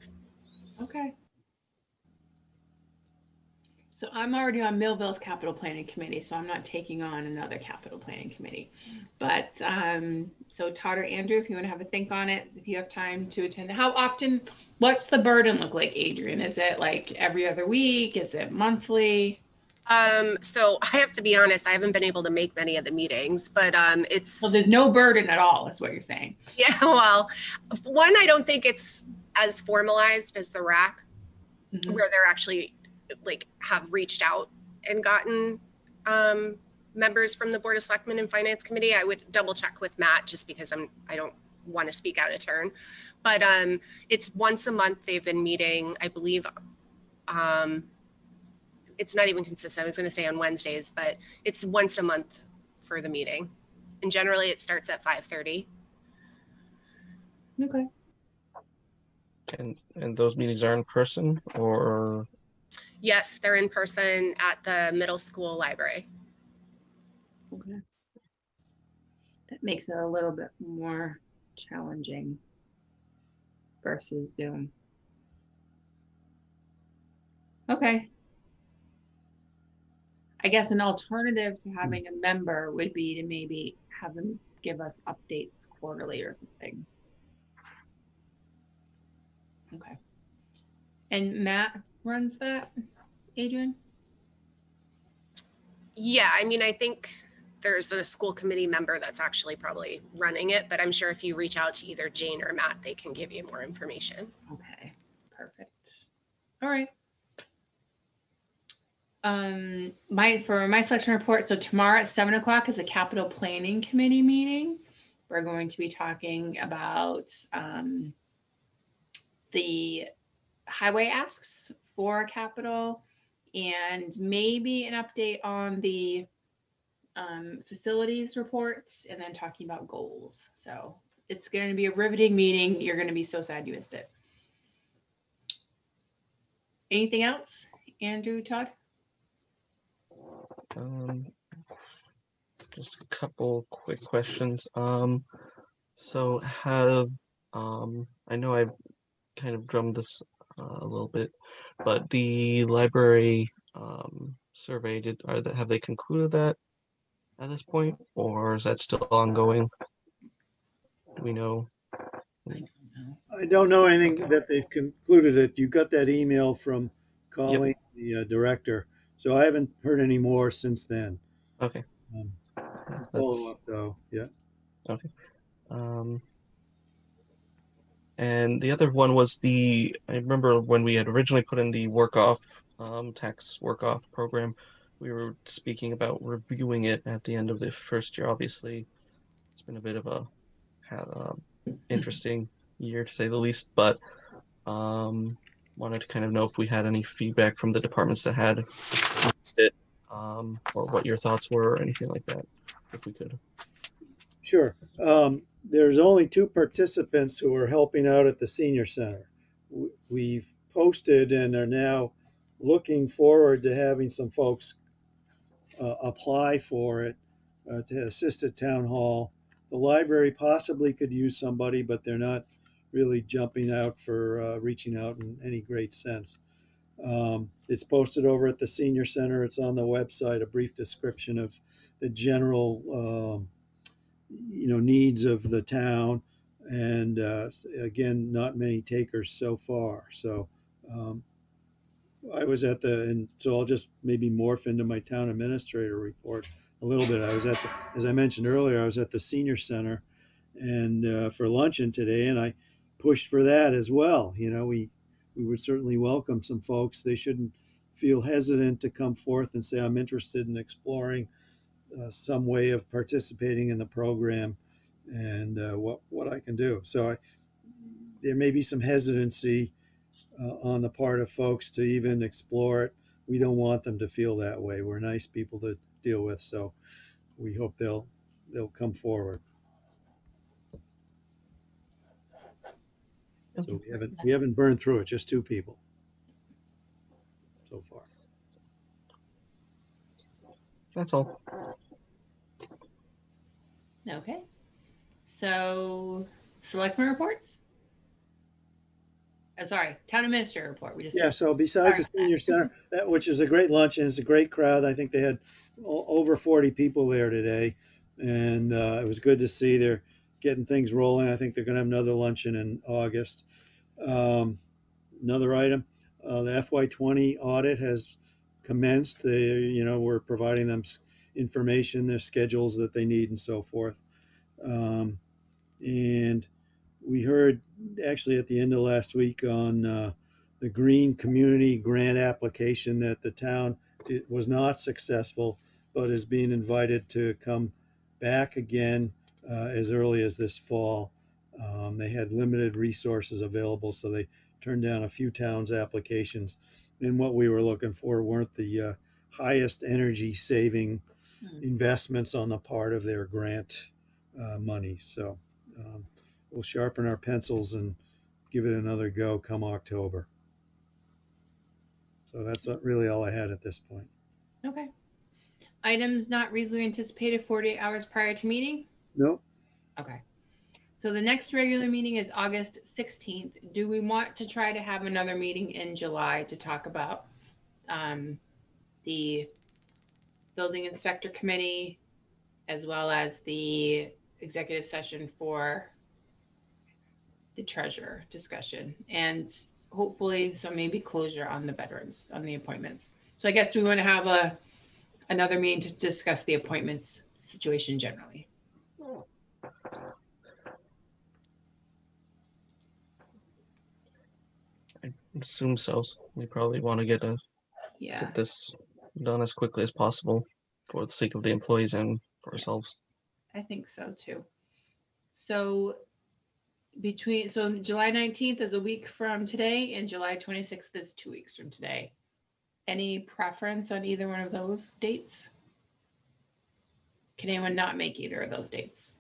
Okay. So I'm already on Millville's capital planning committee, so I'm not taking on another capital planning committee. But, um, so Todd or Andrew, if you want to have a think on it, if you have time to attend, how often, what's the burden look like, Adrian? Is it like every other week? Is it monthly?
Um, so I have to be honest, I haven't been able to make many of the meetings, but um, it's
Well, there's no burden at all, is what you're saying.
yeah. [laughs] Well, one, I don't think it's as formalized as the rack,
Mhm.
where they're actually like have reached out and gotten um, members from the Board of Selectmen and Finance Committee. I would double check with Matt just because I'm I don't want to speak out of turn, but um, it's once a month. They've been meeting, I believe. Um, it's not even consistent. I was going to say on Wednesdays, but it's once a month for the meeting, and generally it starts at five thirty.
Okay.
And and those meetings are in person or
Yes, they're in person at the middle school library.
Okay. That makes it a little bit more challenging versus Zoom. Okay. I guess an alternative to having a member would be to maybe have them give us updates quarterly or something. Okay. And Matt runs that, Adrian?
Yeah, I mean, I think there's a school committee member that's actually probably running it, but I'm sure if you reach out to either Jane or Matt, they can give you more information.
Okay, perfect. All right. Um, my, for my selection report, so tomorrow at seven o'clock is a capital planning committee meeting. We're going to be talking about, um, the highway asks for capital and maybe an update on the, um, facilities reports and then talking about goals. So it's going to be a riveting meeting. You're going to be so sad you missed it. Anything else? Andrew, Todd?
Um, just a couple quick questions. Um, so have, um, I know I've kind of drummed this uh, a little bit, but the library, um, survey, did, are that, have they concluded that at this point, or is that still ongoing? Do we know?
I don't know anything that they've concluded it. You got that email from Colleen, the uh, director. So I haven't heard any more since then.
Okay.
Um, Follow up though, yeah.
Okay. Um, and the other one was the, I remember when we had originally put in the work off, um, tax work off program, we were speaking about reviewing it at the end of the first year. Obviously, it's been a bit of a um, interesting year to say the least, but um, wanted to kind of know if we had any feedback from the departments that had it, um, or what your thoughts were, or anything like that, if we could.
Sure. Um, there's only two participants who are helping out at the senior center. We've posted and are now looking forward to having some folks uh, apply for it uh, to assist at town hall. The library possibly could use somebody, but they're not really jumping out for uh, reaching out in any great sense. Um, it's posted over at the senior center. It's on the website, a brief description of the general um, you know needs of the town and uh, again not many takers so far so um, i was at the and so i'll just maybe morph into my town administrator report a little bit. I was at the as i mentioned earlier i was at the senior center and uh, for luncheon today and i pushed for that as well. You know we we would certainly welcome some folks. They shouldn't feel hesitant to come forth and say i'm interested in exploring uh, some way of participating in the program and uh, what what I can do. So I, there may be some hesitancy uh, on the part of folks to even explore it. We don't want them to feel that way. We're nice people to deal with, so we hope they'll they'll come forward. So we haven't we haven't burned through it. Just two people so far.
That's all.
Okay. So, selectmen reports? Oh, sorry, town administrator report. We just.
Yeah, so besides the senior center, that, which is a great lunch and it's a great crowd, I think they had o- over 40 people there today. And uh, it was good to see they're getting things rolling. I think they're going to have another luncheon in August. Um, another item, uh, the FY20 audit has commenced. They, you know, we're providing them s- information, their schedules that they need and so forth. Um, and we heard actually at the end of last week on uh, the Green Community Grant application that the town it was not successful, but is being invited to come back again uh, as early as this fall. Um, they had limited resources available, so they turned down a few towns' applications. And what we were looking for weren't the uh, highest energy saving. Investments on the part of their grant uh, money. So um, we'll sharpen our pencils and give it another go come October. So that's really all I had at this point.
Okay. Items not reasonably anticipated 48 hours prior to meeting?
Nope.
Okay. So the next regular meeting is August 16th. Do we want to try to have another meeting in July to talk about um, the building inspector committee as well as the executive session for the treasurer discussion and hopefully some maybe closure on the veterans, on the appointments. So I guess we want to have a, another meeting to discuss the appointments situation generally?
I Assume so. We probably want to get a
Yeah.
get this done as quickly as possible for the sake of the employees and for ourselves.
I think so too. So between, so July 19th is a week from today and July 26th is two weeks from today. Any preference on either one of those dates? Can anyone not make either of those dates?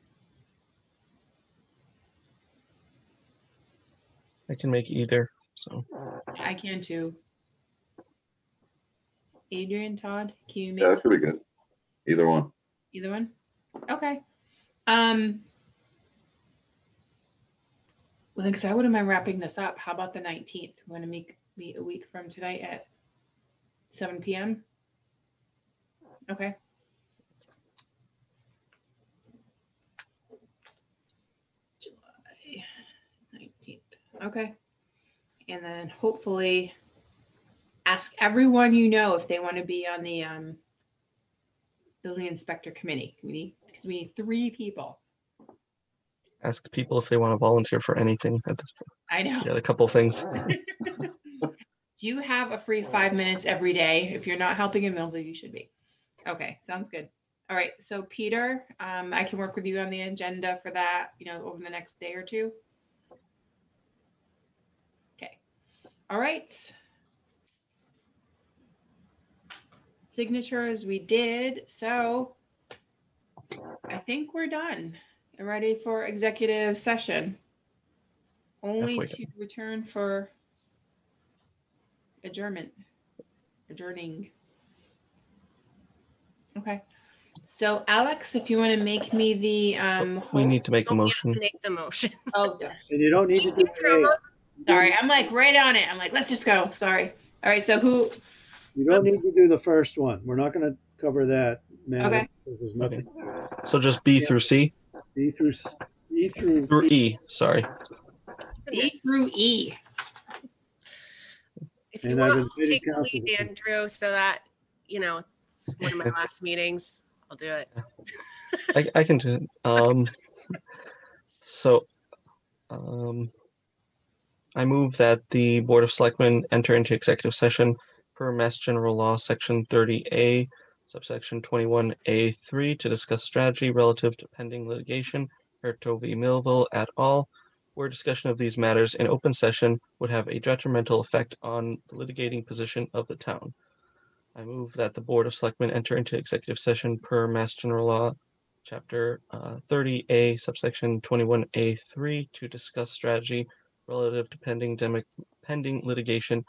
I can make either. So
I can too. Adrian, Todd, can you make?
Yeah, that
make
should be good. Either one.
either one? Okay. Um. Well, because I wouldn't mind wrapping this up. How about the nineteenth? We Want to make meet a week from tonight at seven PM? Okay. July nineteenth. Okay. And then hopefully ask everyone you know if they want to be on the um building inspector committee. We need, because we need three people.
ask people if they want to volunteer for anything at this point.
I know.
Yeah, a couple things. [laughs] [laughs]
Do you have a free five minutes every day? If you're not helping in Millville, you should be. Okay, sounds good. All right, so Peter, um, I can work with you on the agenda for that, you know, over the next day or two. Okay, all right. Signatures we did, so I think we're done and ready for executive session. Only
Halfway
to return for adjournment, adjourning. Okay, so Alex, if you want to make me the, um.
We need to make a
you have
motion.
to Make the motion. [laughs]
Oh,
And you don't need to do it.
sorry, I'm like right on it. I'm like, let's just go. Sorry. All right, so who,
You don't need to do the first one. We're not going to cover that matter.
Okay.
There's nothing.
So just B through C
B through S- B through
through E. Sorry.
E through E?
If you
And I've
want, I'll take the lead, Andrew, so that, you know, it's one of my last meetings. I'll do it.
I, I can do it. Um, so, um, I move that the Board of Selectmen enter into executive session per Mass General Law, Section thirty A, subsection twenty-one A three, to discuss strategy relative to pending litigation, Herto v. Millville et al., where discussion of these matters in open session would have a detrimental effect on the litigating position of the town. I move that the Board of Selectmen enter into executive session per Mass General Law, Chapter uh, 30A, subsection 21A3, to discuss strategy relative to pending demic, pending litigation,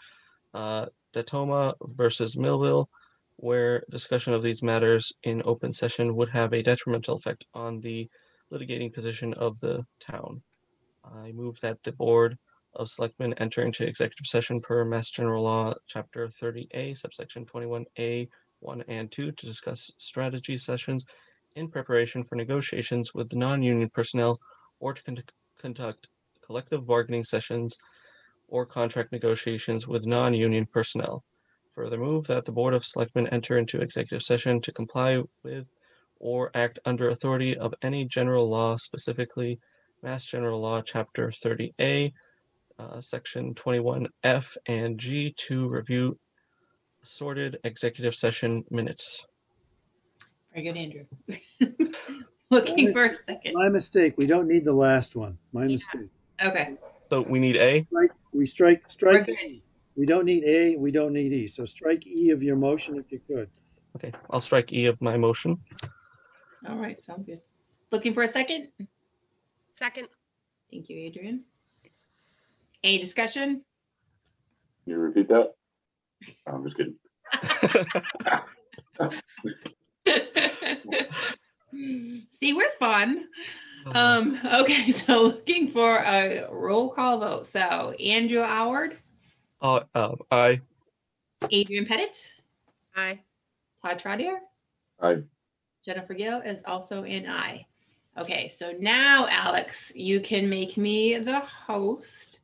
uh, Datoma versus Millville, where discussion of these matters in open session would have a detrimental effect on the litigating position of the town. I move that the Board of Selectmen enter into executive session per Mass General Law, Chapter 30A, subsection 21A, 1 and 2, to discuss strategy sessions in preparation for negotiations with the non-union personnel or to con- conduct collective bargaining sessions or contract negotiations with non-union personnel. Further move that the Board of Selectmen enter into executive session to comply with or act under authority of any general law, specifically Mass General Law, Chapter thirty A, uh, Section twenty-one F and G to review sorted executive session minutes.
Very good, Andrew. [laughs] Looking for a second.
My mistake. We don't need the last one. My mistake.
Okay,
So we need A.
Right, we strike, strike,
good.
we don't need A, we don't need E. So strike E of your motion if you could.
Okay, I'll strike E of my motion.
All right, sounds good. Looking for a second?
Second,
Thank you, Adrian. Any discussion?
Can you repeat that? [laughs] I'm just kidding. [laughs] [laughs]
See, we're fun. Um, [laughs] okay, so looking for a roll call vote. So Andrew Howard,
Uh, um, aye.
Adrian Pettit,
aye.
Todd Trotter,
aye,
Jennifer Gill is also an aye. Okay, so now Alex, you can make me the host